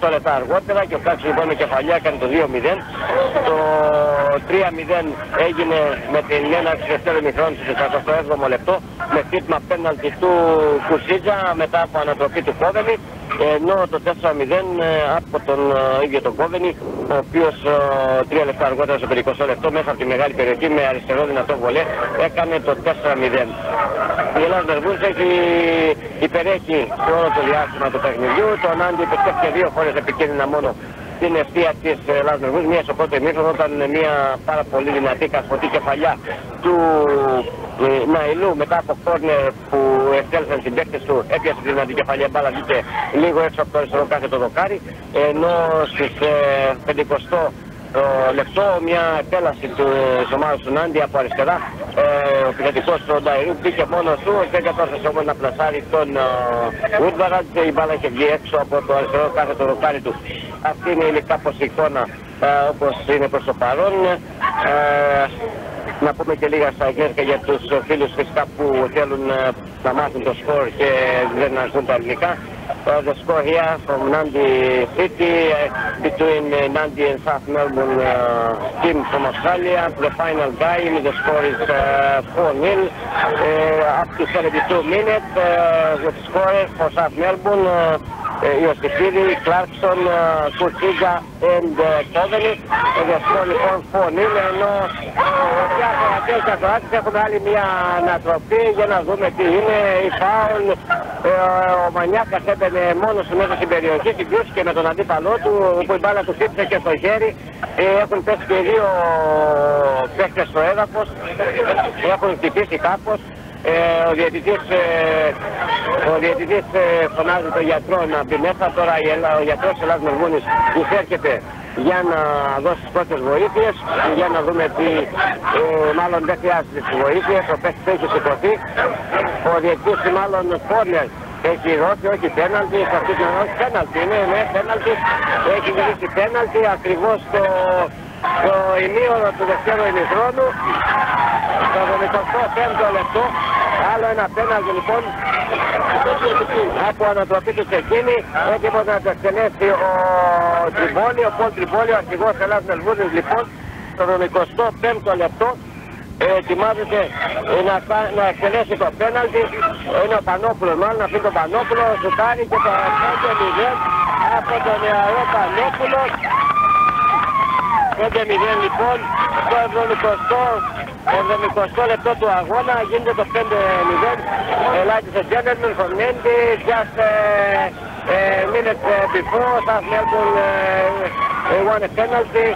8 λεπτά αργότερα και ο Κλάξον λοιπόν με κεφαλιά έκανε το 2-0. Το 3-0 έγινε με την έναρξη δεύτερου ημιχρόνου στο 47ο λεπτό με χτύπημα πέναλτι του Κουσίτζα μετά από ανατροπή του Κόβενη ενώ το 4-0 ε, από τον ε, ίδιο τον Κόβενη, ο οποίος ε, τρία λεπτά αργότερα στο 50 λεπτό μέσα από τη μεγάλη περιοχή με αριστερό δυνατό βολέ έκανε το 4-0. Η Ελλάδα Νερβούς έχει υπερέχει σε όλο το διάστημα του παιχνιδιού, τον Άντι και δύο φορές επικίνδυνα μόνο στην ευθεία της Ελλάδα Νερβούς, μία στο πρώτο ημίχρονο όταν μια πάρα πολύ δυνατή κασποτή κεφαλιά του Ναϊλού μετά από κόρνερ που εκτέλεσαν οι συμπαίκτες του έπιασε την αντικεφαλιά μπάλα βγήκε λίγο έξω από το αριστερό κάθε το δοκάρι ενώ στις 50 το λεπτό μια επέλαση του ομάδας του Νάντι από αριστερά ε, ο επιθετικός του Νταϊρού μπήκε μόνος του δεν κατόρθωσε όμως να πλασάρει τον Ούντβαραντ και η μπάλα είχε βγει έξω από το αριστερό κάθε το δοκάρι του. Αυτή είναι η κάπως εικόνα ε, όπως είναι προς το παρόν ε, να πούμε και λίγα στα αγγλικά για τους φίλους φυσικά που θέλουν ε, να μάθουν το σκορ και δεν αρθούν τα ελληνικά. Uh, the score here from Nandi City uh, between uh, Nandi and South Melbourne uh, team from Australia. The final game, the score is 4-0 up to 72 minutes. the score for South Melbourne Ιωσήφιδη, Κλάρκσον, Κουρτσίγκα και Κόβενι. The score λοιπόν 4-0 ενώ οι ακροατές και ακροάτες έχουν άλλη μια ανατροπή για να δούμε τι είναι η φάουλ. Ο Μανιάκας έπαιρνε μόνος του μέσα στην περιοχή, την και με τον αντίπαλό του που η μπάλα του χτύπησε και στο χέρι. Έχουν πέσει και δύο παίχτες στο έδαφος, έχουν χτυπήσει κάπως. Ε, ο διαιτητής, ε, ο διαιτητής ε, φωνάζει τον γιατρό να μπει μέσα. Τώρα ο γιατρός της Ελλάδας Μελβούνης έρχεται για να δώσει τις πρώτες βοήθειες, για να δούμε τι, ε, μάλλον δεν χρειάζεται τις βοήθειες, ο παίκτης έχει σηκωθεί. Ο διαιτητής μάλλον κόρνερ έχει δώσει, όχι πέναλτι, σε αυτή την όχι πέναλτι, ναι, ναι, πέναλτι, έχει γυρίσει πέναλτι ακριβώς το, το ημίωρο του δευτέρου ημιχρόνου, το 25ο λεπτό, άλλο ένα πέναλτι λοιπόν, από ανατροπή του Τσεκίνη, έτοιμος να το εκτελέσει ο Τριμπόλη, ο Πολ Τριμπόλη, ο αρχηγός Ελλάδας Μελβούνης λοιπόν, το 25ο λεπτό, ετοιμάζεται να, να εκτελέσει το πέναλτι. Είναι ο Πανόπουλος μάλλον, αφήνει τον Πανόπουλο, κάνει και το 5-0 από τον νεαρό Πανόπουλος. 5-0 λοιπόν, το 70 70 λεπτό του αγώνα γίνεται το 5-0. Ladies and gentlemen, from Nindi, just uh, a minute before, South Melbourne uh, won a penalty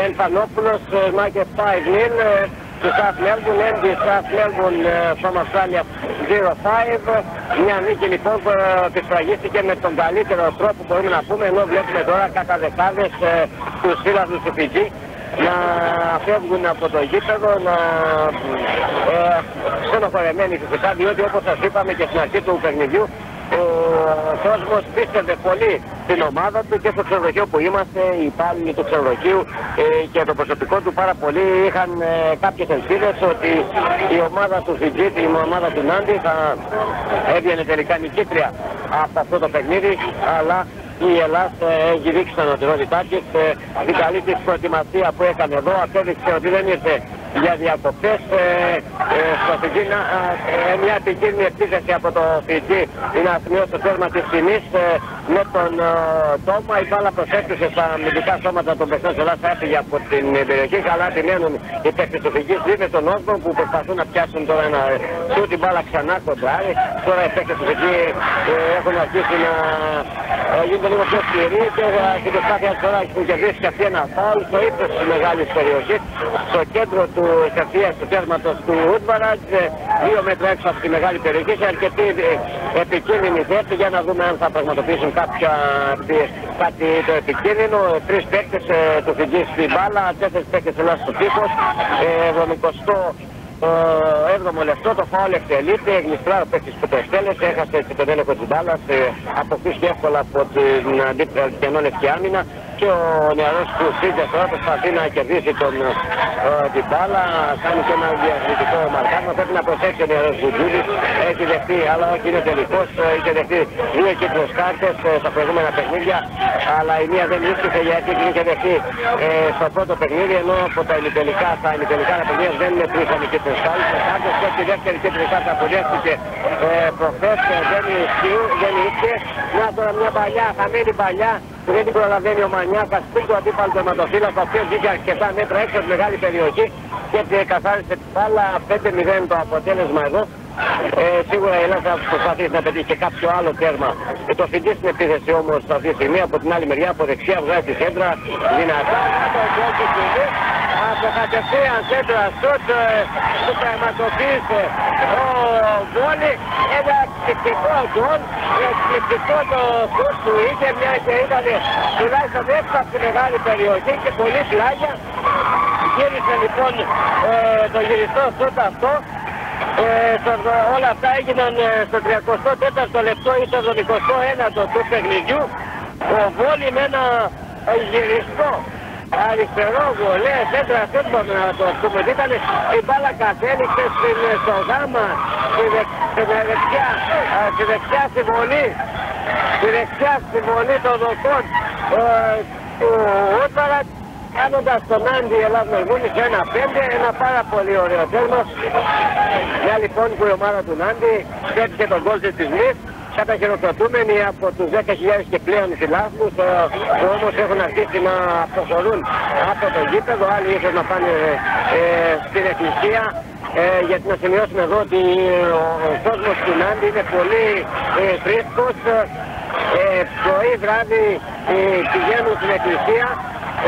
and Panopoulos uh, make it 5-0 to South Melbourne and the South Melbourne uh, from Australia 0-5. Μια νίκη λοιπόν που επισφραγίστηκε με τον καλύτερο τρόπο που μπορούμε να πούμε ενώ βλέπουμε τώρα κατά δεκάδες ε, τους φίλους του Φιτζή να φεύγουν από το γήπεδο, να ε, στενοχωρεμένοι φυσικά διότι όπως σας είπαμε και στην αρχή του παιχνιδιού ο κόσμος πίστευε πολύ στην ομάδα του και στο ξενοδοχείο που είμαστε, οι υπάλληλοι του ξενοδοχείου ε, και το προσωπικό του πάρα πολύ. Είχαν ε, κάποιες ελπίδες ότι η ομάδα του Φιτζίτη, η ομάδα του Νάντι θα έβγαινε τελικά νικήτρια από αυτό το παιχνίδι, αλλά η Ελλάδα έχει δείξει την ανωτερότητά της, ε, την καλή της προετοιμασία που έκανε εδώ, απέδειξε ότι δεν ήρθε για διακοπές ε, ε, στο Φιτζή, ε, μια επικίνδυνη επίθεση από το Φιτζή να σημειώσει το τέρμα της τιμής ε, με τον ε, Τόμα, η μπάλα προσέκτησε στα αμυντικά σώματα των παιχτών της Ελλάδας, έφυγε από την περιοχή, καλά επιμένουν οι παίκτες του Φιτζή, δείτε τον Όσμπον που προσπαθούν να πιάσουν τώρα ένα σου την μπάλα ξανά κοντράρει, τώρα οι παίκτες του Φιτζή ε, έχουν αρχίσει να ε, γίνονται λίγο πιο σκληροί και στην προσπάθεια τώρα έχουν κερδίσει και αυτή ένα φάουλ στο ύψος της μεγάλης περιοχής, στο κέντρο του ευθείας του τέρματος του Ούτβαραντ, δύο μέτρα έξω από τη μεγάλη περιοχή, σε αρκετή επικίνδυνη θέση για να δούμε αν θα πραγματοποιήσουν κάποια, κάτι το επικίνδυνο. Τρεις παίκτες ε, του Φιτζή στην μπάλα, τέσσερις παίκτες Ελλάδα στο τείχος, ε, το 7ο λεπτό το φάουλ εκτελείται, γνωστρά ο παίκτης που το εκτέλεσε, έχασε και τον έλεγχο της μπάλας, ε, αποκτήθηκε εύκολα από την αντίπαλη λευκή άμυνα και ο νεαρός του Σίτζε τώρα προσπαθεί να κερδίσει τον, ε, την μπάλα, κάνει και ένα διαθετικό μαρκάρισμα. Πρέπει να προσέξει ο νεαρός Τζούλης, έχει δεχτεί, αλλά όχι είναι τελικός, ε, είχε δεχτεί δύο κύκλους κάρτες ε, στα προηγούμενα παιχνίδια, αλλά η μία δεν ίσχυσε γιατί την είχε δεχτεί ε, στο πρώτο παιχνίδι, ενώ από τα ημιτελικά, στα ημιτελικά τα παιχνίδια δεν είναι τρεις κύκλους κάρτες. Και τη δεύτερη κύκλη κάρτα που δέχτηκε ε, προχθές δεν δεν ίσχυε. Να τώρα μια παλιά, χαμένη παλιά, που δεν την προλαβαίνει ο Μανιάκας πριν του αντίπαλου τερματοφύλακα, ο οποίος βγήκε αρκετά μέτρα έξω από μεγάλη περιοχή και καθάρισε την μπάλα 5-0 το αποτέλεσμα εδώ. Ε, σίγουρα η Ελλάδα θα προσπαθήσει να πετύχει και κάποιο άλλο τέρμα. Ε, το φοιτή στην επίθεση όμως αυτή τη στιγμή από την άλλη μεριά, από δεξιά βγάζει τη σέντρα δυνατά. Από κατευθείαν σέντρα σούτ που πραγματοποίησε ο Βόλη. Ένα εκπληκτικό γκολ, εκπληκτικό το σούτ που είχε μια και ήταν τουλάχιστον έξω από τη μεγάλη περιοχή και πολύ πλάγια. Γύρισε λοιπόν ε, το γυριστό σούτ αυτό ε, το, όλα αυτά έγιναν ε, στο 34ο λεπτό ή στο 21ο του παιχνιδιού. Ο Βόλη με ένα ε, γυριστό αριστερό βολέ, σέντρα μπορούμε να το πούμε. Ήταν η μπάλα κατέληξε στην, ε, στο γάμα, στη, δε, στη δεξιά, στη δεξιά συμβολή, στη δεξιά συμβολή των δοκών ε, του Ούτβαρα κάνοντας τον Άντι Ελλάδα Μελβούνη σε ένα πέντε, ένα πάρα πολύ ωραίο τέρμα. Μια λοιπόν που η ομάδα του Νάντι πέτυχε τον κόλ της Λύς καταχειροκροτούμενοι από τους 10.000 και πλέον φιλάθλους ε, που όμως έχουν αρχίσει να προχωρούν από το γήπεδο, άλλοι ίσως να πάνε ε, στην εκκλησία. Ε, γιατί να σημειώσουμε εδώ ότι ο, ο κόσμος του Νάντι είναι πολύ ε, φρίσκος ε, πρωί βράδυ ε, πηγαίνουν στην εκκλησία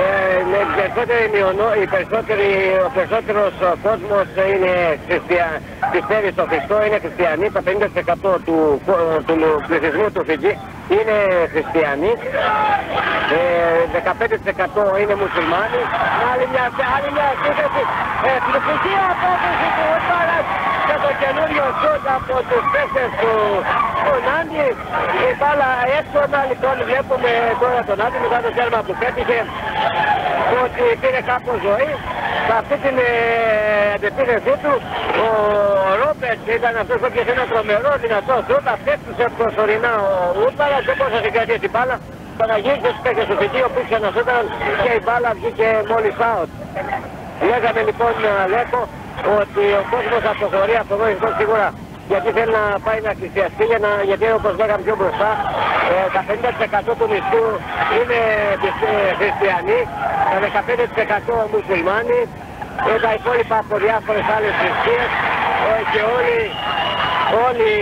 ε, με περισσότερη μειονό, οι περισσότεροι, ο περισσότερος κόσμος είναι χριστια... πιστεύει στο Χριστό, είναι χριστιανοί, το 50% του, του πληθυσμού του Φιτζή είναι χριστιανοί, ε, 15% είναι μουσουλμάνοι, άλλη μια, άλλη μια σύνδεση, ε, πληθυσμία απόφαση του Οτάρας και το καινούριο σούτ από τους παίχτες του, του Νάντι, η μπάλα έξω, λοιπόν βλέπουμε τώρα τον Νάντι μετά το τέρμα που πέτυχε, ότι πήρε κάπου ζωή. Σε αυτή την ε, αντεπίθεσή του ο Ρόπερτ ήταν αυτός που έπιασε ένα τρομερό δυνατό σούτ, απέκτησε προσωρινά ο Ούταλα και όπως θα συγκρατήσει την μπάλα Παναγύρισε στους παίκτες του φοιτή, ο οποίος ξανασούταν και η μπάλα βγήκε μόλις out. Λέγαμε λοιπόν Λέκο ότι ο κόσμος αποχωρεί από εδώ λοιπόν σίγουρα γιατί θέλει να πάει να εκκλησιαστεί για να, γιατί όπως λέγαμε πιο μπροστά ε, τα 50% του νησιού είναι χριστιανοί, τα 15% μουσουλμάνοι, ε, τα υπόλοιπα από διάφορες άλλες θρησκείες ε, και όλοι, όλοι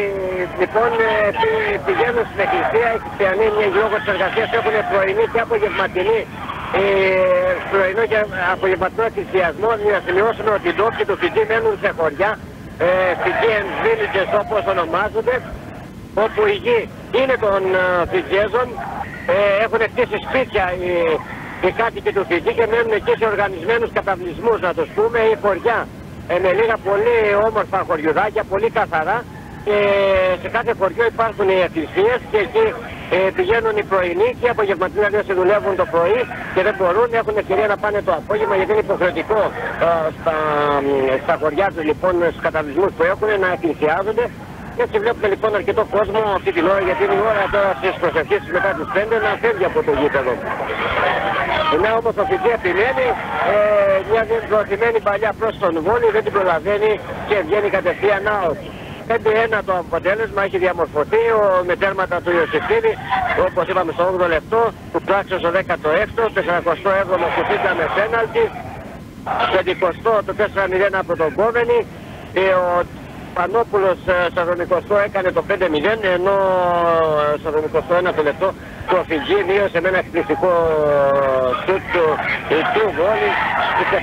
λοιπόν ε, πηγαίνουν στην εκκλησία, οι χριστιανοί μια λόγω της εργασίας έχουν πρωινή και απογευματινή ε, πρωινό και απογευματινό εκκλησιασμό για να σημειώσουμε ότι οι ντόπιοι του Φιτζή μένουν σε χωριά ε, Fijian villages όπως ονομάζονται όπου η γη είναι των Φιτζέζων. Ε, έχουν χτίσει σπίτια οι, οι κάτοικοι του Φιτζή και μένουν εκεί σε οργανισμένους καταβλισμούς να τους πούμε ή χωριά ε, με λίγα πολύ όμορφα χωριουδάκια, πολύ καθαρά και σε κάθε χωριό υπάρχουν οι εκκλησίες και εκεί ε, πηγαίνουν οι πρωινοί και οι απογευματινοί δηλαδή δουλεύουν το πρωί και δεν μπορούν, έχουν ευκαιρία να πάνε το απόγευμα γιατί είναι υποχρεωτικό ε, στα, στα χωριά τους λοιπόν στους καταβλισμούς που έχουν να εκκλησιάζονται και έτσι βλέπουμε λοιπόν αρκετό κόσμο αυτή την ώρα γιατί είναι η ώρα τώρα στις προσευχές μετά τις 5 να φεύγει από το γήπεδο. Ναι όμως ο Φιτζή επιμένει, ε, μια προωθημένη παλιά προς τον Βόλη δεν την προλαβαίνει και βγαίνει κατευθείαν out. 5-1 το αποτέλεσμα έχει διαμορφωθεί ο, με τέρματα του Ιωσήφιδη όπως είπαμε στο 8ο λεπτό που πράξε στο 16ο, 47ο που φύγα με πέναλτι 50ο το 4-0 από τον Κόβενη και ο Πανόπουλος στο 20ο έκανε το 5-0 ενώ στο 21ο λεπτό το Φιτζή μείωσε με ένα εκπληκτικό σούτ του, του Βόλης και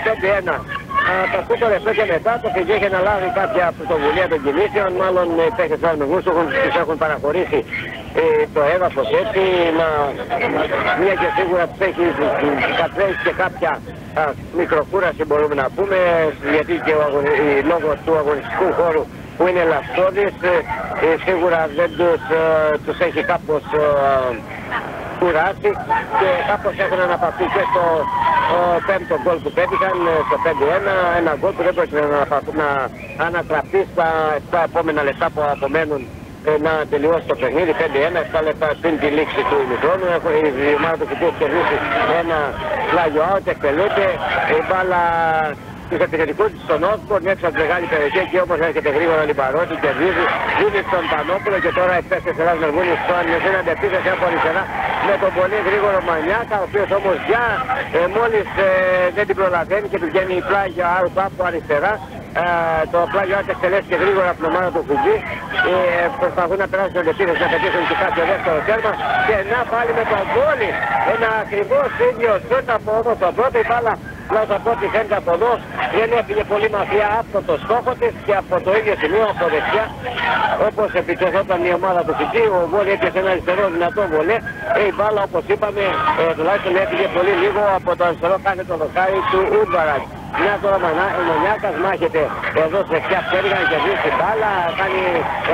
5-1 τα σκούτα λεπτό και μετά το Φιτζή έχει αναλάβει κάποια πρωτοβουλία των κινήσεων. Μάλλον οι παίχτες του γούστο τους έχουν παραχωρήσει ε, το έδαφος έτσι. Μα, μια και σίγουρα τους έχει κατρέσει και κάποια α, μικροκούραση μπορούμε να πούμε γιατί και ο, λόγω του αγωνιστικού χώρου που είναι λαστόδης ε, ε, σίγουρα δεν τους, ε, τους έχει κάπως κουράσει και κάπως έχουν αναπαυθεί και στο ο πέμπτο γκολ που πέτυχαν ε, στο 5-1 ένα γκολ που δεν πρόκειται να, να ανατραπεί στα, στα επόμενα λεπτά που απομένουν ε, να τελειώσει το παιχνίδι 5-1, 7 λεπτά πριν τη λήξη του ημικρόνου. Η ομάδα του Κουτίου έχει κερδίσει ένα πλάγιο out, εκτελείται. Η μπάλα του επιθετικού της στον Όσπορν έξω από τη μεγάλη περιοχή και όπως έρχεται γρήγορα Λιμπαρότη κερδίζει, δίνει στον Πανόπουλο και τώρα οι παίκτες της Ελλάδας Μεργούνης στον δίνονται επίθεση από αριστερά με τον πολύ γρήγορο Μανιάκα ο οποίος όμως για ε, μόλις ε, δεν την προλαβαίνει και του βγαίνει η πλάγια από αριστερά. ε, το πλάγιο Άρτ εκτελέστηκε γρήγορα από την ομάδα του Φουτζή. Ε, προσπαθούν να περάσουν την επίθεση, να πετύχουν και κάποιο δεύτερο τέρμα. Και να πάλι με τον Πόλη. Ένα ακριβώς ίδιο σούτ από όμως το πρώτο. Η μπάλα Πλάτα από ό,τι φαίνεται από εδώ δεν έφυγε πολύ μακριά από το στόχο της και από το ίδιο σημείο από δεξιά όπως επιτεθόταν η ομάδα του Φιτζή ο Βόλη έπιασε ένα αριστερό δυνατό βολέ ε, η μπάλα όπως είπαμε ε, τουλάχιστον έφυγε πολύ λίγο από το αριστερό το δοκάρι του Ούντβαραντ μια τώρα μανά, ο Μονιάκας μάχεται. Εδώ στη δεξιά πτέρυγα και κερδίσει την μπάλα, κάνει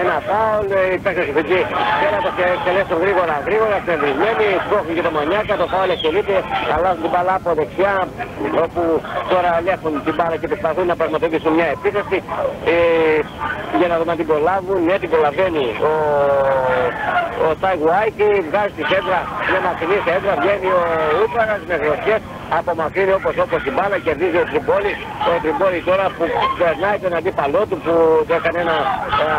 ένα φάουλ, η παίκτες του Φιτζή. Θέλει να το εκτελέσουν γρήγορα γρήγορα, στενδρισμένοι, σκόφουν και το Μονιάκα, το φάουλ εκτελείται, αλλάζουν την μπάλα από δεξιά, όπου τώρα ελέγχουν την μπάλα και προσπαθούν να πραγματοποιήσουν μια επίθεση. Ε, για να δούμε αν την προλάβουν, ναι την προλαβαίνει ο, ο Τάι Γουάικη, βγάζει τη σέντρα, μια μακρινή σέντρα, βγαίνει ο Ούπαρας με γροθιές, απομακρύνει όπως όπως την μπάλα, κερδίζει ο Τριμπόλης, ο Τριμπόλη τώρα που περνάει τον αντίπαλό του που έκανε ένα α,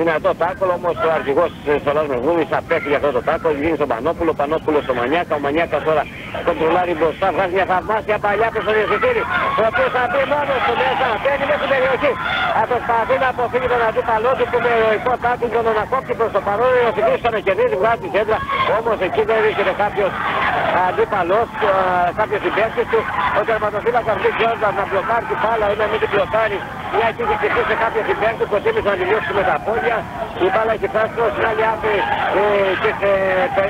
δυνατό τάκολο, όμως ο αρχηγός της Ελλάδας Μεσβούνης απέχει για αυτό το τάκολο, γίνει στον Πανόπουλο, Πανόπουλος στο Μανιάκα, ο Μανιάκας τώρα κοντρολάρει μπροστά, βγάζει μια θαυμάσια παλιά προς τον Ιωσήφιρη, ο οποίος θα μπει μόνος του μέσα, μπαίνει μέσα στην περιοχή, θα προσπαθεί να αποφύγει τον αντίπαλό του που με ηρωικό τάκολο τον ανακόπτει προς το παρόν, ο Ιωσήφιρης θα κερδίζει, βγάζει τη σέντρα, όμως εκεί δεν βρίσκεται κάποιος αντίπαλος, κάποιος συμπέκτης του, ο τερματοφύλακας δεν Τζόρνταν να μπλοκάρει την μπάλα ή να μην την μπλοκάρει, μια και είχε χτυπήσει σε κάποιο συμπέκτη, προτίμησε να τελειώσει με τα πόδια, η μπάλα έχει φτάσει στην άλλη άκρη ε, και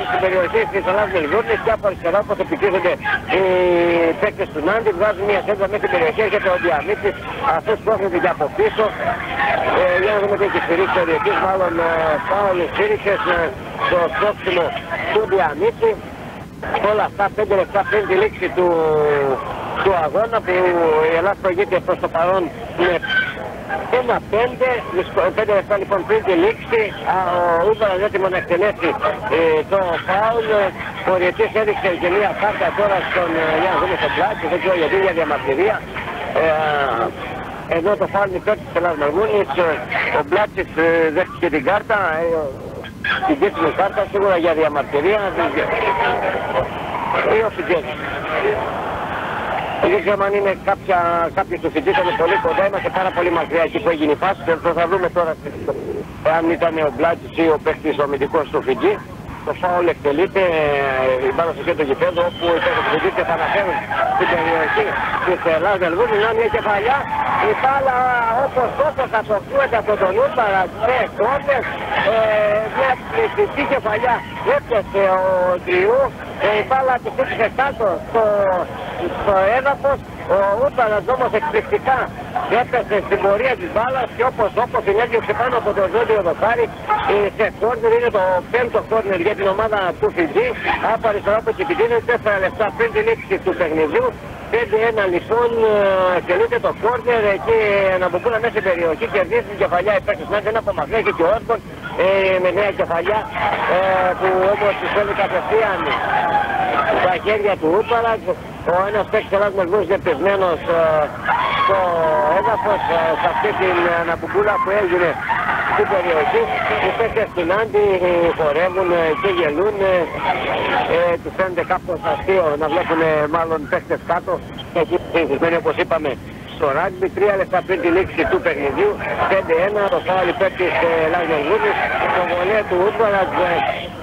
στην περιοχή της Ελλάδας Μελβούρνης και από αριστερά όπως επικρίζονται οι παίκτες του Νάντι, βγάζουν μια σέντρα μέσα στην περιοχή, έρχεται ο Διαμήτης, αυτός πρόκειται και από πίσω, ε, για να δούμε τι έχει στηρίξει ο Διετής, μάλλον ε, Πάολος στήριξε στο πρόξιμο του Διαμήτη. Όλα αυτά 5 λεπτά πριν τη λήξη του, του αγώνα που η Ελλάδα προηγείται προς το παρόν με ένα πέντε, πέντε λεπτά λοιπόν πριν τη λήξη, ο Ούμπαρας έτοιμο να εκτελέσει ε, το φάουλ, ο Ριετής έδειξε και μια κάρτα τώρα στον Γιάννη Δούμε στον πλάτη, δεν ξέρω γιατί για διαμαρτυρία. Ε, εδώ το φάουλ είναι υπέρ της Ελλάδας Μαρμούνης, ο Μπλάτσης ε, δέχτηκε την κάρτα, ε, την κίτρινη κάρτα σίγουρα για διαμαρτυρία ή ο Φιτζέλης. Δεν ξέρω αν είναι κάποια, κάποιος του είναι πολύ κοντά, είμαστε πάρα πολύ μακριά εκεί που έγινε η φάση. Θα δούμε τώρα αν ήταν ο Μπλάτης ή ο παίκτης ο αμυντικός του Φιτζή. Το φάουλ εκτελείται, η μπάλα στο κέντρο γηπέδου όπου οι παίκτες του Φιτζή και θα αναφέρουν στην περιοχή της Ελλάδας Δελβούνου. Να μια κεφαλιά, η μπάλα όπως όπως αποκούεται από τον Ούμπαρα σε κόντες, ε, μια πληθυντική κεφαλιά έπιασε ο Τριού, ε, η μπάλα του φύτησε κάτω στο στο έδαφος. Ο Ούταλας όμως εκπληκτικά έπεσε στην πορεία της μπάλας και όπως όπως συνέγγισε πάνω από το ζώδιο δοκάρι σε κόρνερ είναι το πέμπτο κόρνερ για την ομάδα του Φιτζή. Από αριστερά από την Φιτζή 4 λεπτά πριν την λήξη του παιχνιδιού 5-1 λοιπόν εκτελείται το κόρνερ. Εκεί να μπουκούλα μέσα στην περιοχή κερδίζει την κεφαλιά υπέρξης μέσα ένα από μακριά και ο Όρκον ε, με νέα κεφαλιά ε, που όμως θέλει κατευθείαν στα χέρια του Ούπαρα ο ένας παίκτης Ελλάδας Μελβούς είναι πεσμένος ε, στο έδαφος ε, σε αυτή την αναπουπούλα που έγινε στην περιοχή. Οι παίκτες του Νάντι χορεύουν και γελούν. Ε, τους φαίνεται κάπως αστείο να βλέπουν μάλλον παίκτες κάτω. Εκεί συνηθισμένοι όπως είπαμε στο ράγκμπι, τρία λεπτά πριν τη λήξη του παιχνιδιού, 5-1, το φάουλ υπέρ της Λαγιογούνης, το βολέ του Ούτβαρας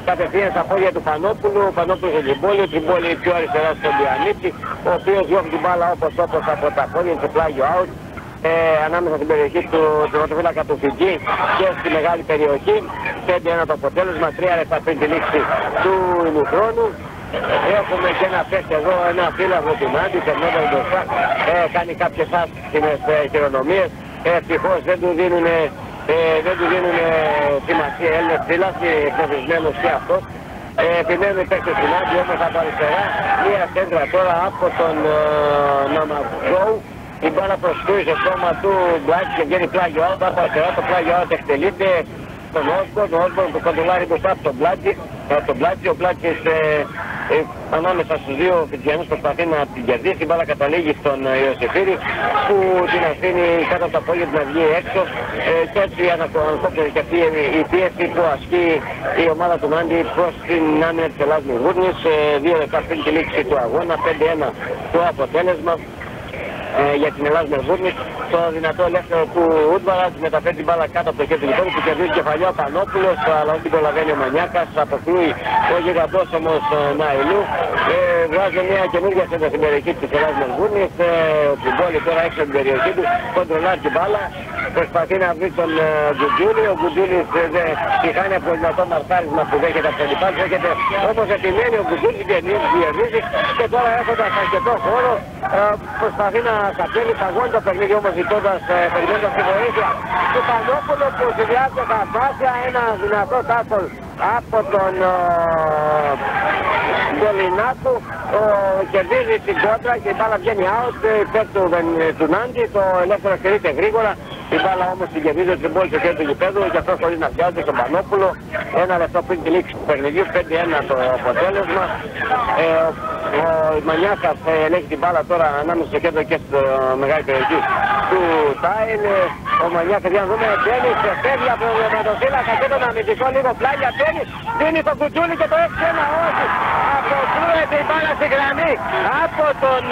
κατευθείαν στα πόδια του Πανόπουλου, ο Πανόπουλος ο Τριμπόλη, ο Τριμπόλη πιο αριστερά στον Διανίτη, ο οποίος διώχνει την μπάλα όπως όπως από τα πόδια σε πλάγιο out, ε, ανάμεσα στην περιοχή του τερματοφύλακα του Φιτζή και στη μεγάλη περιοχή. 5-1 το αποτέλεσμα, 3 λεπτά πριν τη λήξη του ημιχρόνου. Έχουμε και ένα παίχτη εδώ, ένα φύλαγο του Νάντι, περνώντας μπροστά, ε, κάνει κάποιες άσχημες ε, χειρονομίες. Ε, ευτυχώς δεν του δίνουν, ε, δεν του δίνουν σημασία Έλληνες φύλακοι, εκνευρισμένος και αυτός. Ε, επιμένουν οι παίκτες του Νάντι όμως από αριστερά. Μία κέντρα τώρα από τον ε, Ναμαγκόου. Η μπάλα προσκούει στο σώμα του Μπλάκης και βγαίνει πλάγιο out. Από αριστερά το πλάγιο out εκτελείται στον Όσμπορν. Ο Όσμπορν που κοντολάρει μπροστά από τον Μπλάκη. Από τον Μπλάκη. Ο Μπλάκης ε, ε, ανάμεσα στους δύο Φιτζιανούς προσπαθεί να την κερδίσει. Η μπάλα καταλήγει στον ε, Ιωσήφιρη που την αφήνει κάτω από τα πόδια του να βγει έξω. Ε, και έτσι ανακοπτεύει και αυτή η πίεση που ασκεί η ομάδα του Μάντι προς την άμυνα της Ελλάδας Μιγούρνης. Ε, δύο λεπτά πριν τη λήξη του αγώνα. 5-1 το αποτέλεσμα ε, για την Ελλάδα Μερβούρνη. Το δυνατό ελεύθερο του Ούτβαρα μεταφέρει την μπάλα κάτω από το κέντρο του που κερδίζει κεφαλιό ο Πανόπουλος, αλλά όχι την προλαβαίνει ο Μανιάκας, αποκλούει ο γιγαντός όμως ε, Ναϊλού. Ε, βγάζει μια καινούργια σέντα στην περιοχή της Ελλάδας Μερβούρνης, ε, την πόλη τώρα έξω από την περιοχή του, κοντρολάρει την μπάλα, προσπαθεί να βρει τον ε, Γκουτζούλη, ο Γκουτζούλης ε, τη χάνει από το δυνατό μαρκάρισμα που δέχεται από τον Λιπάς, δέχεται όμως επιμένει ο Γκουτζούλης διερνίζει και τώρα έχοντας αρκετό χώρο ε, προσπαθεί να κατέβει παγώνει το παιχνίδι όμως ζητώντας, ε, περιμένοντας τη βοήθεια του Πανόπουλου που συνδυάζει τα βάσια ένα δυνατό τάκολ από τον Γκολινάκου κερδίζει την κόντρα και η μπάλα βγαίνει out. Υπέρ του, του Νάντι το ελεύθερο στερείται γρήγορα η μπάλα όμως την κερδίζει την πόλη στο χέρι του γηπέδου και αυτό χωρίς να πιάζει τον Πανόπουλο ένα λεπτό πριν τη λήξη του παιχνιδιού 5-1 το αποτέλεσμα ε, ο Μανιάκας ε, ελέγχει την μπάλα τώρα ανάμεσα στο κέντρο και στο μεγάλη περιοχή του Τάιν. Ο Μανιάκας για να δούμε μπαίνει σε φεύγει από τον ματοφύλακα και τον αμυντικό λίγο πλάγια μπαίνει, δίνει το κουτσούλι και το 6-1 όχι. Αποκρούεται η μπάλα στη γραμμή; Από τον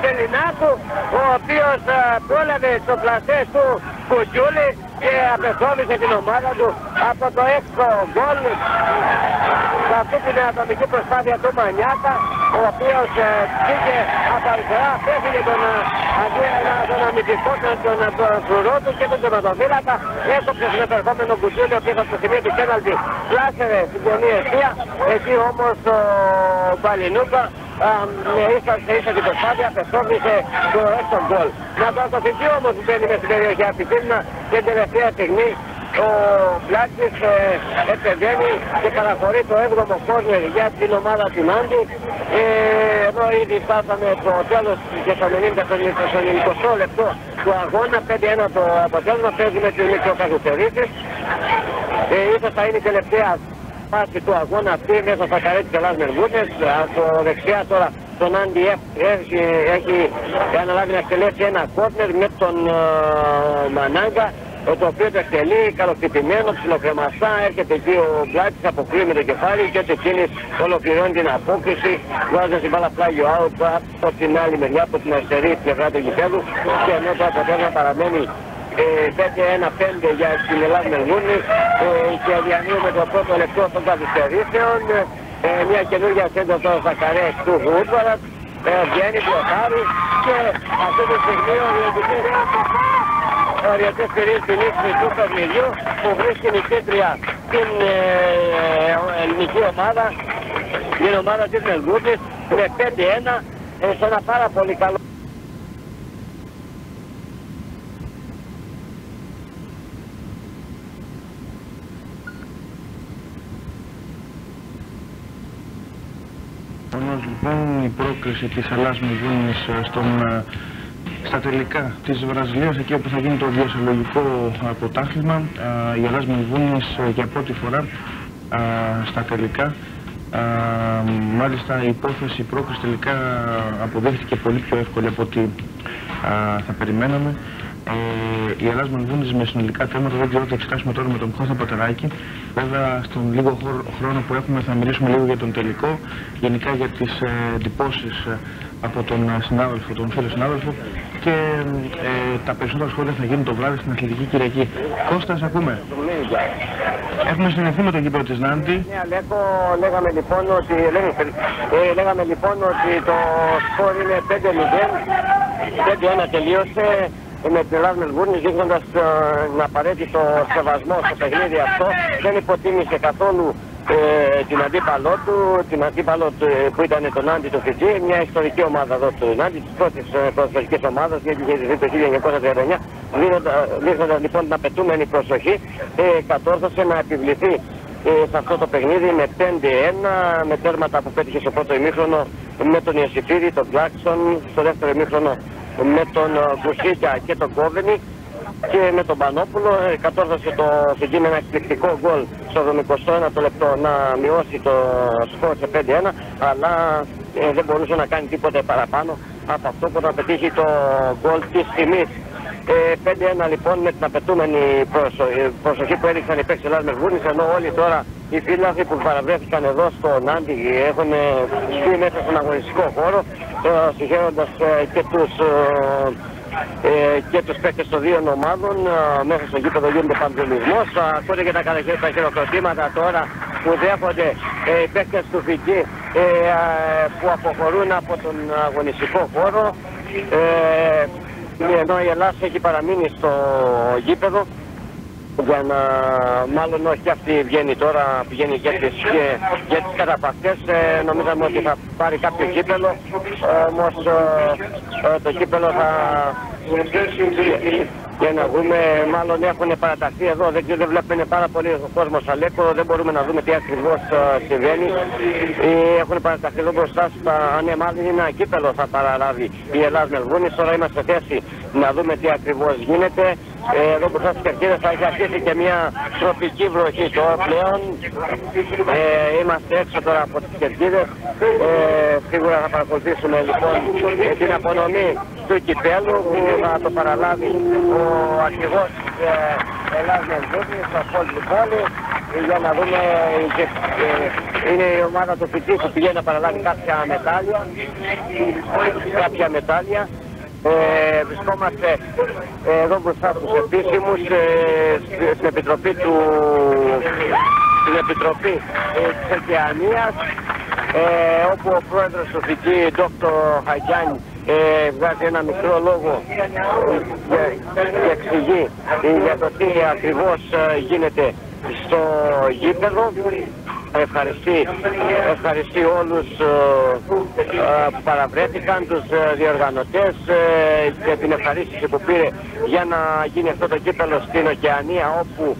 Πελινάκου ο οποίος πρόλαβε το πλασέ του Κουτσούλη και απεσόβησε την ομάδα του από το έξω γκολ. Σε αυτή την ατομική προσπάθεια του Μανιάκα ο οποίος ε, πήγε από αριστερά, πέφυγε τον, αντί, τον αμυντικό τον, τον φρουρό του και τον τερματοφύλακα έκοψε στον επερχόμενο κουτσούλιο και στο σημείο του πέναλτι πλάσερε στην κονή αιστεία εκεί όμως ο Μπαλινούκα με ίσα σε ίσα την προσπάθεια απεσόβησε το έξω γκολ. Να το ακολουθεί όμως που μπαίνει μέσα στην περιοχή από την και την τελευταία στιγμή ο Μπλάκης ε, επεμβαίνει και παραχωρεί το 7ο κόρνερ για την ομάδα του Νάντι. Ε, εδώ ήδη φτάσαμε το τέλος και το 90 το 20 λεπτό του αγώνα, 5-1 το αποτέλεσμα, παίζουμε τις μικροκαθυστερήσεις. Ε, ίσως θα είναι η τελευταία φάση του αγώνα αυτή μέσα στα καρέ της Ελλάδας Μεργούνες. Από δεξιά τώρα τον Άντι έχει, έχει αναλάβει να εκτελέσει ένα κόρνερ με τον uh, Μανάγκα το οποίο το εκτελεί καλοκτυπημένο, ψιλοκρεμαστά, έρχεται εκεί ο Μπλάκης, αποκλεί με το κεφάλι και έτσι εκείνη ολοκληρώνει την απόκριση, βάζει την μπάλα πλάγιο out από την άλλη μεριά, από την αριστερή πλευρά του γηπέδου. Και ενώ το αποτέλεσμα παραμένει 5-1-5 για την Ελλάδα Μελβούνη ε, και διανύουμε το πρώτο λεπτό των καθυστερήσεων. Ε, μια καινούργια σέντρα τώρα στα καρέ του Βούτβαρα. Ε, βγαίνει, μπλοκάρει και αυτό το στιγμή ο διαιτητής οριωτές κυρίες στη λήξη του παιχνιδιού που βρίσκει νικήτρια την ε, ελληνική ομάδα, την ομάδα της Μελβούρνης με 5-1 σε ένα πάρα πολύ καλό λοιπόν η πρόκριση της Ελλάς Μηδίνης στον, στα τελικά της Βραζιλίας εκεί όπου θα γίνει το διασυλλογικό αποτάχλημα η Ελλάς Μηδίνης για πρώτη φορά στα τελικά. Μάλιστα η υπόθεση η πρόκριση τελικά αποδείχθηκε πολύ πιο εύκολη από ό,τι θα περιμέναμε ε, η Ελλάδα Μελβούνης με συνολικά θέματα δεν ξέρω θα εξετάσουμε τώρα με τον Κώστα Πατεράκη. Βέβαια στον λίγο χρόνο που έχουμε θα μιλήσουμε λίγο για τον τελικό, γενικά για τις ε, εντυπώσεις ε, από τον ε, συνάδελφο, τον φίλο συνάδελφο και ε, τα περισσότερα σχόλια θα γίνουν το βράδυ στην Αθλητική Κυριακή. Κώστα, σε ακούμε. Έχουμε συνεχθεί με τον κύπρο της Νάντι. Ναι, Αλέκο, λέγαμε λοιπόν ότι, ε, λέγαμε λοιπόν ότι το σκορ είναι 5-0, 5-1 τελείωσε με την Ελλάδα Μελβούρνη δείχνοντας τον απαραίτητο σεβασμό στο παιχνίδι αυτό. Δεν υποτίμησε καθόλου ε, την αντίπαλό του, την αντίπαλο του, που ήταν τον Άντι του Φιτζή, μια ιστορική ομάδα εδώ του Νάντι, της πρώτης ε, ποδοσφαιρικής ομάδας, γιατί είχε ζητήσει το 1939, δίνοντας λοιπόν την απαιτούμενη προσοχή, ε, κατόρθωσε να επιβληθεί ε, σε αυτό το παιχνίδι με 5-1, με τέρματα που πέτυχε στο πρώτο ημίχρονο με τον Ιωσήφιδη, τον Κλάξον, στο δεύτερο ημίχρονο με τον Κουσίτια και τον Κόβενη και με τον Πανόπουλο ε, κατόρθωσε το Φιτζή με ένα εκπληκτικό γκολ στο 21ο λεπτό να μειώσει το σκορ σε 5-1 αλλά ε, δεν μπορούσε να κάνει τίποτε παραπάνω από αυτό που θα πετύχει το γκολ της τιμής. Ε, 5-1 λοιπόν με την απαιτούμενη προσο... Ε, προσοχή που έδειξαν οι παίκτες Ελλάδας Μελβούνης ενώ όλοι τώρα οι φίλαθοι που παραβρέθηκαν εδώ στο Νάντι έχουν σπεί μέσα στον αγωνιστικό χώρο ε, συγχαίροντας ε, και τους ε, και τους παίκτες των δύο ομάδων ε, μέσα στο γήπεδο γίνεται παντελισμός ακούτε και τα, τα χειροκροτήματα τώρα που δέχονται ε, οι παίκτες του Φιτζή ε, που αποχωρούν από τον αγωνιστικό χώρο ε, ενώ η Ελλάδα έχει παραμείνει στο γήπεδο για να μάλλον όχι αυτή βγαίνει τώρα, πηγαίνει για τις, για, τις καταπακτές ε, νομίζαμε ότι θα πάρει κάποιο κύπελο όμως ε, το κύπελο θα για να δούμε, μάλλον έχουν παραταχθεί εδώ, δεν, δεν βλέπουμε πάρα πολύ ο κόσμος Αλέκο, δεν μπορούμε να δούμε τι ακριβώς συμβαίνει. Έχουν παραταχθεί εδώ μπροστά στα, αν ναι, μάλλον είναι ένα κύπελο θα παραλάβει η Ελλάδα Μελβούνης. Τώρα είμαστε σε θέση να δούμε τι ακριβώς γίνεται. Ε, εδώ μπροστά στις κερκίδες θα έχει αρχίσει και μια τροπική βροχή τώρα πλέον. Ε, είμαστε έξω τώρα από τις κερκίδες. Ε, σίγουρα θα παρακολουθήσουμε λοιπόν την απονομή του κυπέλου που θα το παραλάβει ο αρχηγός ε, Ελλάδας Μελβούνης, ο Πολ Λιπόλη για να δούμε ε, είναι η ομάδα του φοιτή που πηγαίνει να παραλάβει κάποια μετάλλια κάποια μετάλλια ε, βρισκόμαστε ε, εδώ μπροστά στους επίσημους ε, στην Επιτροπή του στην Επιτροπή ε, της Εκεανίας ε, όπου ο πρόεδρος του ΦΙΚΙ, Δόκτωρ Χαγιάννη, ε, βγάζει ένα μικρό λόγο και εξηγεί για το τι ακριβώς γίνεται στο γήπεδο ευχαριστεί, ευχαριστεί όλους ε, ε, που παραβρέθηκαν, τους ε, διοργανωτές και την ευχαρίστηση που πήρε για να γίνει αυτό το κύπελο στην Οκεανία όπου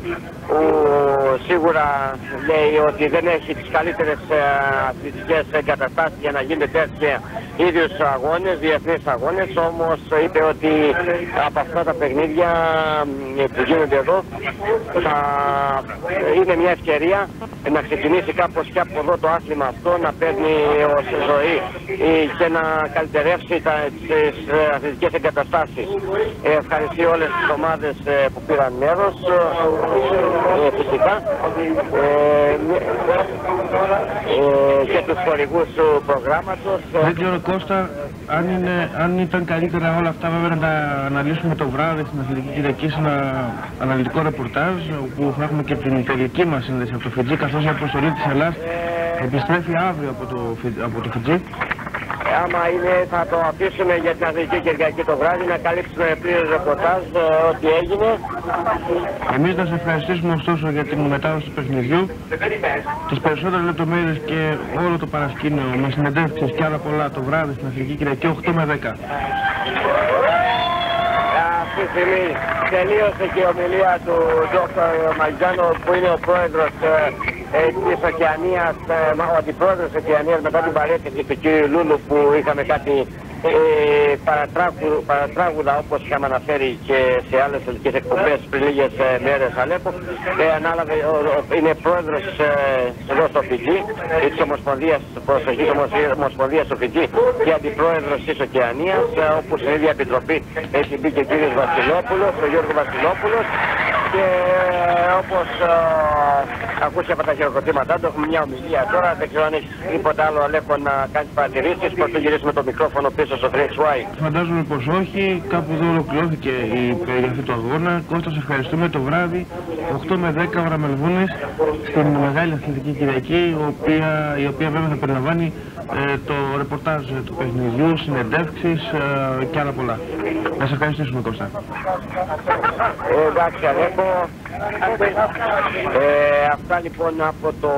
σίγουρα λέει ότι δεν έχει τις καλύτερες αθλητικές εγκαταστάσεις για να γίνεται τέτοια ίδιους αγώνες, διεθνείς αγώνες όμως είπε ότι από αυτά τα παιχνίδια που γίνονται εδώ θα είναι μια ευκαιρία να ξεκινήσει κάπως και από εδώ το άθλημα αυτό να παίρνει ως ζωή και να καλυτερεύσει τα, τις αθλητικές εγκαταστάσεις. Ευχαριστώ όλες τις ομάδες που πήραν μέρος ε, φυσικά ε, ε, και τους χορηγούς του προγράμματος. Δεν ξέρω Κώστα αν, είναι, αν ήταν καλύτερα όλα αυτά βέβαια να τα αναλύσουμε το βράδυ στην Αθλητική Κυριακή σε ένα αναλυτικό ρεπορτάζ όπου θα έχουμε και την τελική μας σύνδεση από το Φιτζή καθώς η αποστολή της Ελλάς επιστρέφει αύριο από το, από το Φιτζή άμα είναι θα το αφήσουμε για την Αθλητική Κυριακή το βράδυ να καλύψουμε πλήρως ρεπορτάζ ε, ό,τι έγινε. Εμείς να σας ευχαριστήσουμε ωστόσο για την μετάδοση του παιχνιδιού, τις περισσότερες λεπτομέρειες και όλο το παρασκήνιο με συνεντεύξεις και άλλα πολλά το βράδυ στην Αθλητική Κυριακή 8 με 10. Αυτή τη στιγμή τελείωσε και η ομιλία του Δ. Μαγιάνο που είναι ο πρόεδρος ε, ε, της Οκεανίας, ε, ο αντιπρόεδρος της Οκεανίας μετά την παρέτηση του κ. Λούλου που είχαμε κάτι ε, παρατράγουδα όπως είχαμε αναφέρει και σε άλλες ελληνικές εκπομπές πριν λίγες ε, μέρες Αλέπο ε, ανάλαβε, ο, ο, είναι πρόεδρος ε, εδώ στο Φιτζή της Ομοσπονδίας Προσοχής Ομοσπονδίας του Φιτζή και αντιπρόεδρος της Οκεανίας ε, όπου στην ίδια επιτροπή έχει μπει και ο κ. Βασιλόπουλος, ο Γιώργος Βασιλόπουλος και όπως ε, ακούσει από τα χειροκροτήματά του έχουμε μια ομιλία τώρα. Δεν ξέρω αν έχεις τίποτα άλλο Αλέπο να κάνεις παρατηρήσεις πρωτού γυρίσουμε το μικρόφωνο πίσω στο 3XY Φαντάζομαι πως όχι, κάπου εδώ ολοκληρώθηκε η περιγραφή του αγώνα. Κώστας σε ευχαριστούμε. Το βράδυ 8 με 10 ώρα Μελβούνες στην Μεγάλη Αθλητική Κυριακή η οποία, η οποία βέβαια θα περιλαμβάνει ε, το ρεπορτάζ του παιχνιδιού, συνεντεύξεις ε, και άλλα πολλά. Να σε ευχαριστήσουμε Κώστα. Ε, εντάξει, Αλέκο, Ε, αυτά λοιπόν από το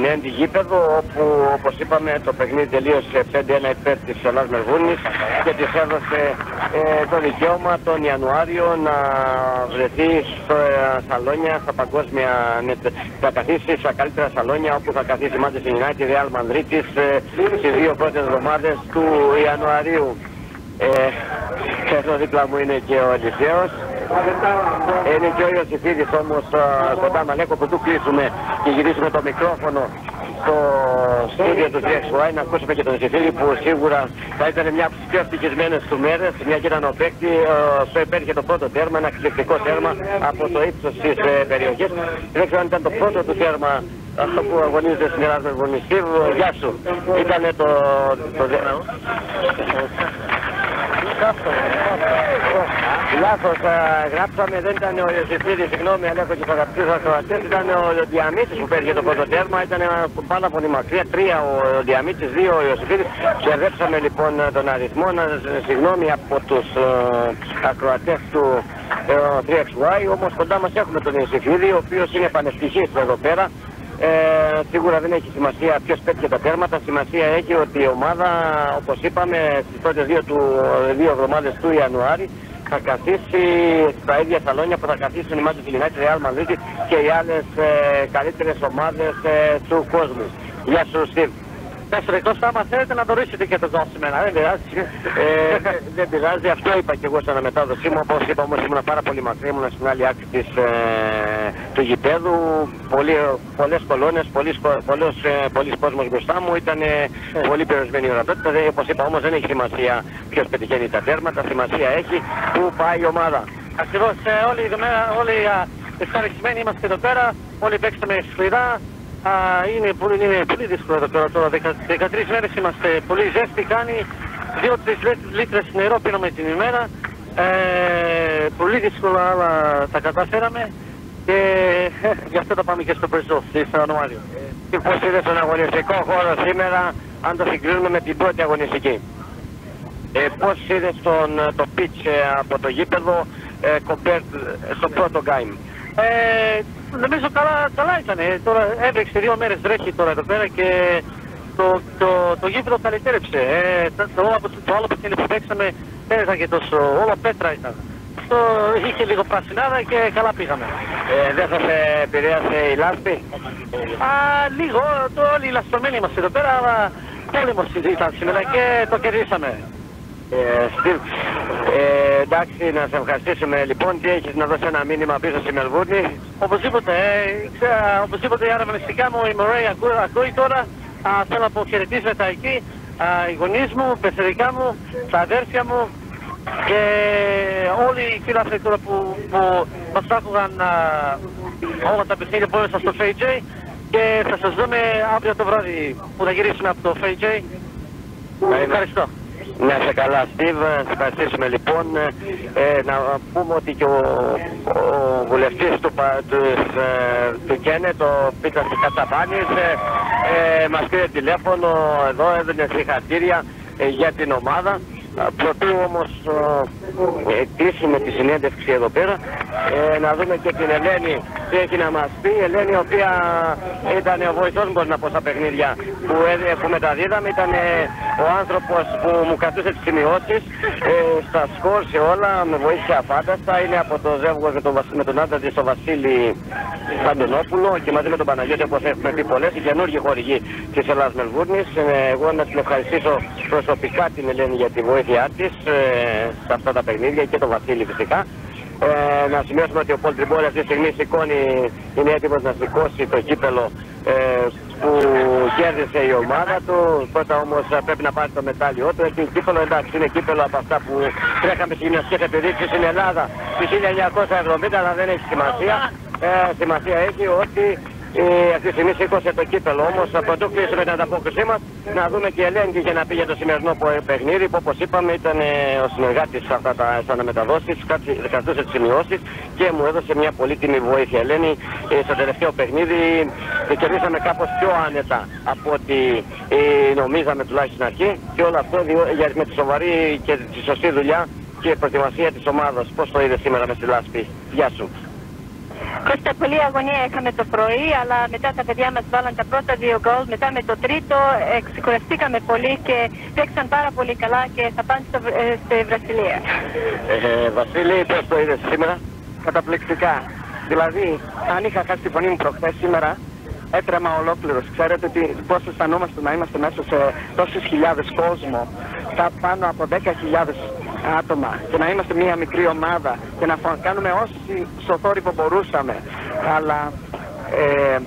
Νέντι γήπεδο όπου όπως είπαμε το παιχνίδι τελείωσε 5-1 υπέρ της Ελλάς Μερβούνης και της έδωσε ε, το δικαίωμα τον Ιανουάριο να βρεθεί στο ε, σαλόνια, στα παγκόσμια θα καθίσει στα καλύτερα σαλόνια όπου θα καθίσει Manchester United, Real Madrid ε, στις δύο πρώτες εβδομάδες του Ιανουαρίου. Ε, εδώ δίπλα μου είναι και ο Ελισέος. Είναι και ο Ιωσήφιδης όμως κοντά Μαλέκο που του κλείσουμε και γυρίσουμε το μικρόφωνο στο στούντιο του DXY να ακούσουμε και τον Ζεφίλη που σίγουρα θα ήταν μια από τις πιο ευτυχισμένες του μέρες μια και ήταν ο παίκτη στο υπέρχε το πρώτο τέρμα, ένα εκπληκτικό τέρμα από το ύψος της ε, περιοχής δεν ξέρω αν ήταν το πρώτο του τέρμα αυτό που αγωνίζεται στην Ελλάδα με Γεια σου. Ήτανε το, το, Λάθος, γράψαμε, δεν ήταν ο Ιωσήφιδης, συγγνώμη, αλλά έχω και τους αγαπητούς ακροατές, ήταν ο Διαμήτης που πέρασε το πρώτο τέρμα, ήταν πάρα πολύ μακριά, τρία ο Διαμήτης, δύο ο Ιωσήφιδης. Ξερδέψαμε λοιπόν τον αριθμό, να, συγγνώμη από τους ε, ακροατές του ε, 3XY, όμως κοντά μας έχουμε τον Ιωσήφιδη, ο οποίος είναι πανευτυχής εδώ πέρα, ε, σίγουρα δεν έχει σημασία ποιος πέτυχε τα τέρματα. Σημασία έχει ότι η ομάδα, όπως είπαμε, στις πρώτες δύο, του, δύο εβδομάδες του Ιανουάρη θα καθίσει στα ίδια σαλόνια που θα καθίσουν η Manchester United, Real Madrid και οι άλλες ε, καλύτερες ομάδες ε, του κόσμου. Γεια σου, Στίβ. Πες εκτός άμα θέλετε να το ρίξετε και το δώσουμε, δεν πειράζει. Ε, δεν πειράζει, αυτό είπα και εγώ στην αναμετάδοσή μου. Όπως είπα όμως ήμουν πάρα πολύ μακρύ, ήμουν στην άλλη άκρη της, ε, του γηπέδου. Πολύ, πολλές κολόνες, πολλοί, πολλούς, ε, πολλοί κόσμος μπροστά μου. Ήταν ε, πολύ περιορισμένη η ορατότητα. Δεν, όπως είπα όμως δεν έχει σημασία ποιος πετυχαίνει τα τέρματα. Σημασία έχει που πάει η ομάδα. Ακριβώς ε, όλοι, όλοι ευχαριστημένοι είμαστε εδώ πέρα. Όλοι παίξαμε σκληρά. Α, είναι, πολύ, είναι πολύ δύσκολο εδώ πέρα τώρα. 13 μέρες είμαστε πολύ ζέστη, κάνει 2-3 λίτρες νερό πίναμε την ημέρα. Ε, πολύ δύσκολα αλλά τα καταφέραμε και ε, γι' αυτό θα πάμε και στο Περσό, στο Ιανουάριο. Ε, πώς είδε στον αγωνιστικό χώρο σήμερα, αν το συγκρίνουμε με την πρώτη αγωνιστική; Ε, πώς είδε τον, το pitch ε, από το γήπεδο ε, compared στο πρώτο game; Ε, νομίζω καλά, καλά ήταν. Τώρα έβρεξε δύο μέρες βρέχει τώρα εδώ πέρα και το, το, το γήπεδο καλυτέρεψε. Ε, το, το, το, άλλο παιχνίδι που παίξαμε δεν ήταν και τόσο, όλο πέτρα ήταν. Αυτό είχε λίγο πρασινάδα και καλά πήγαμε. Ε, δεν σας επηρέασε η λάσπη; Α, λίγο, το, όλοι οι λασπωμένοι είμαστε εδώ πέρα, αλλά πόλεμος ήταν σήμερα και το κερδίσαμε. Ε, ε, εντάξει, να σε ευχαριστήσουμε λοιπόν. Τι έχεις να δώσεις ένα μήνυμα πίσω στη Μελβούρνη; Οπωσδήποτε, ε, ξέρα, οπωσδήποτε η αραβανιστικά μου, η Μωρέη ακούει, ακούει τώρα. Α, θέλω να αποχαιρετήσω τα εκεί. Α, οι γονείς μου, πεθερικά μου, τα αδέρφια μου και όλοι οι φίλοι τώρα που, που μας άκουγαν όλα τα παιχνίδια που έμεσα στο FAJ και θα σας δούμε αύριο το βράδυ που θα γυρίσουμε από το FAJ. Ευχαριστώ. Να σε καλά, Στίβ. Θα ευχαριστήσουμε λοιπόν. Ε, να πούμε ότι και ο, ο βουλευτής του, του, ε, του Κένε, το Πίτα Κατσαπάνης, ε, ε, μας πήρε τηλέφωνο εδώ, έδινε συγχαρητήρια ε, για την ομάδα. Πρωτού όμως ε, με τη συνέντευξη εδώ πέρα, ε, να δούμε και την Ελένη τι έχει να μας πει. Η Ελένη, η οποία ήταν ο βοηθός μου να πω στα παιχνίδια που, που μεταδίδαμε, ήταν ο άνθρωπος που μου κρατούσε τις σημειώσεις ε, στα σκορ σε όλα, με βοήθεια αφάνταστα. Είναι από το ζεύγος με τον, με τον άντρα της, τον Βασίλη Παντονόπουλο και μαζί με τον Παναγιώτη, όπως έχουμε πει πολλές, οι καινούργιοι χορηγοί της Ελλάδας Μελβούρνης. Ε, εγώ να την ευχαριστήσω προσωπικά την Ελένη για τη βοήθειά της ε, σε αυτά τα παιχνίδια και τον Βασίλη φυσικά. Ε, να σημειώσουμε ότι ο Πολ Τριμπόλη αυτή τη στιγμή σηκώνει, είναι έτοιμος να σηκώσει το κύπελο ε, που κέρδισε η ομάδα του. Πρώτα όμως πρέπει να πάρει το μετάλλιό του. Έχει κύπελο, εντάξει, είναι κύπελο από αυτά που τρέχαμε στις γυμναστικές επιδείξεις στην Ελλάδα το 1970, αλλά δεν έχει σημασία. Ε, σημασία έχει ότι ε, αυτή τη στιγμή σήκωσε το κύπελο. Όμως από το κλείσουμε την ανταπόκρισή μας να δούμε και η Ελένη για να πει για το σημερινό παιχνίδι που όπως είπαμε ήταν ε, ο συνεργάτης σε αυτά τα αναμεταδόσει, κρατούσε τις σημειώσεις και μου έδωσε μια πολύτιμη βοήθεια. Ελένη ε, στο τελευταίο παιχνίδι ε, κερδίσαμε κάπως πιο άνετα από ό,τι ε, νομίζαμε τουλάχιστον στην αρχή και όλο αυτό για, με τη σοβαρή και τη σωστή δουλειά και προετοιμασία της ομάδας. Πώς το είδες σήμερα με στη λάσπη; Γεια σου. Κώστα, πολλή αγωνία είχαμε το πρωί, αλλά μετά τα παιδιά μας βάλαν τα πρώτα δύο γκολ. Μετά με το τρίτο εξικουραστήκαμε πολύ και παίξαν πάρα πολύ καλά και θα πάνε στο, ε, στη Βραζιλία. Ε, Βασίλη, πώς το είδες σήμερα; Καταπληκτικά. Δηλαδή, αν είχα χάσει τη φωνή μου προχθές σήμερα, έτρεμα ολόκληρος. Ξέρετε τι, πώς αισθανόμαστε να είμαστε μέσα σε τόσες χιλιάδες κόσμο, τα πάνω από 10.000 άτομα και να είμαστε μια μικρή ομάδα και να φα- κάνουμε όση σωθόρυβο μπορούσαμε. Αλλά ε,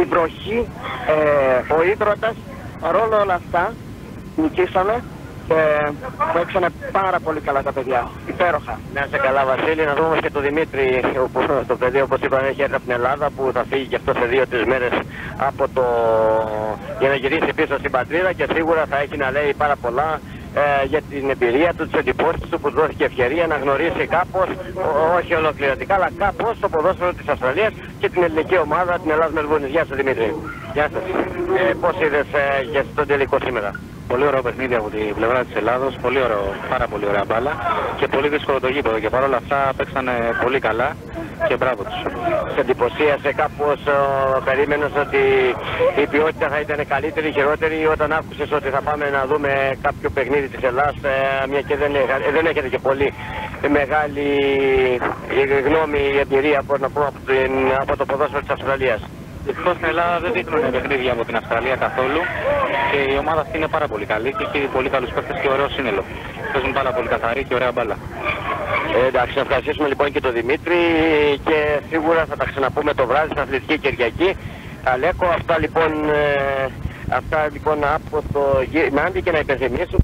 η βροχή, ε, ο ίδρωτας, παρόλο όλα αυτά, νικήσαμε και παίξανε πάρα πολύ καλά τα παιδιά. Υπέροχα. Να είσαι καλά Βασίλη, να δούμε και τον Δημήτρη, όπου, το παιδί όπως είπαμε έχει έρθει από την Ελλάδα που θα φύγει και αυτό σε δύο-τρεις μέρες από το... για να γυρίσει πίσω στην πατρίδα και σίγουρα θα έχει να λέει πάρα πολλά ε, για την εμπειρία του, τις εντυπώσεις του που του δόθηκε ευκαιρία να γνωρίσει κάπως, ό- όχι ολοκληρωτικά, αλλά κάπως το ποδόσφαιρο της Αυστραλίας και την ελληνική ομάδα, την Ελλάδα Μελβούνης. Γεια σας Δημήτρη. Γεια σας. Ε, πώς είδες ε, για τον τελικό σήμερα; Πολύ ωραίο παιχνίδι από την πλευρά της Ελλάδος. Πολύ ωραίο, πάρα πολύ ωραία μπάλα. Και πολύ δύσκολο το γήπεδο. Και παρόλα αυτά παίξανε πολύ καλά και μπράβο τους. Σε εντυπωσίασε κάπως, ε, περίμενες ότι η ποιότητα θα ήταν καλύτερη, χειρότερη όταν άκουσες ότι θα πάμε να δούμε κάποιο παιχνίδι της Ελλάδας, ε, μια και δεν, έχα- ε, δεν έχετε και πολύ μεγάλη ε, γνώμη, εμπειρία, μπορώ να πω, από, την, από το ποδόσφαιρο της Αυστραλίας. Δυστυχώς στην Ελλάδα δεν δείχνουν παιχνίδια από την Αυστραλία καθόλου. Και η ομάδα αυτή είναι πάρα πολύ καλή και έχει πολύ καλούς παίχτε και ωραίο σύνολο. Παίζουν πάρα πολύ καθαρή και ωραία μπάλα. Ε, εντάξει, να ευχαριστήσουμε λοιπόν και τον Δημήτρη και σίγουρα θα τα ξαναπούμε το βράδυ στην Αθλητική Κυριακή. Αλέκο, αυτά λοιπόν, ε, αυτά λοιπόν από το γύ- Μάντι και να υπενθυμίσουμε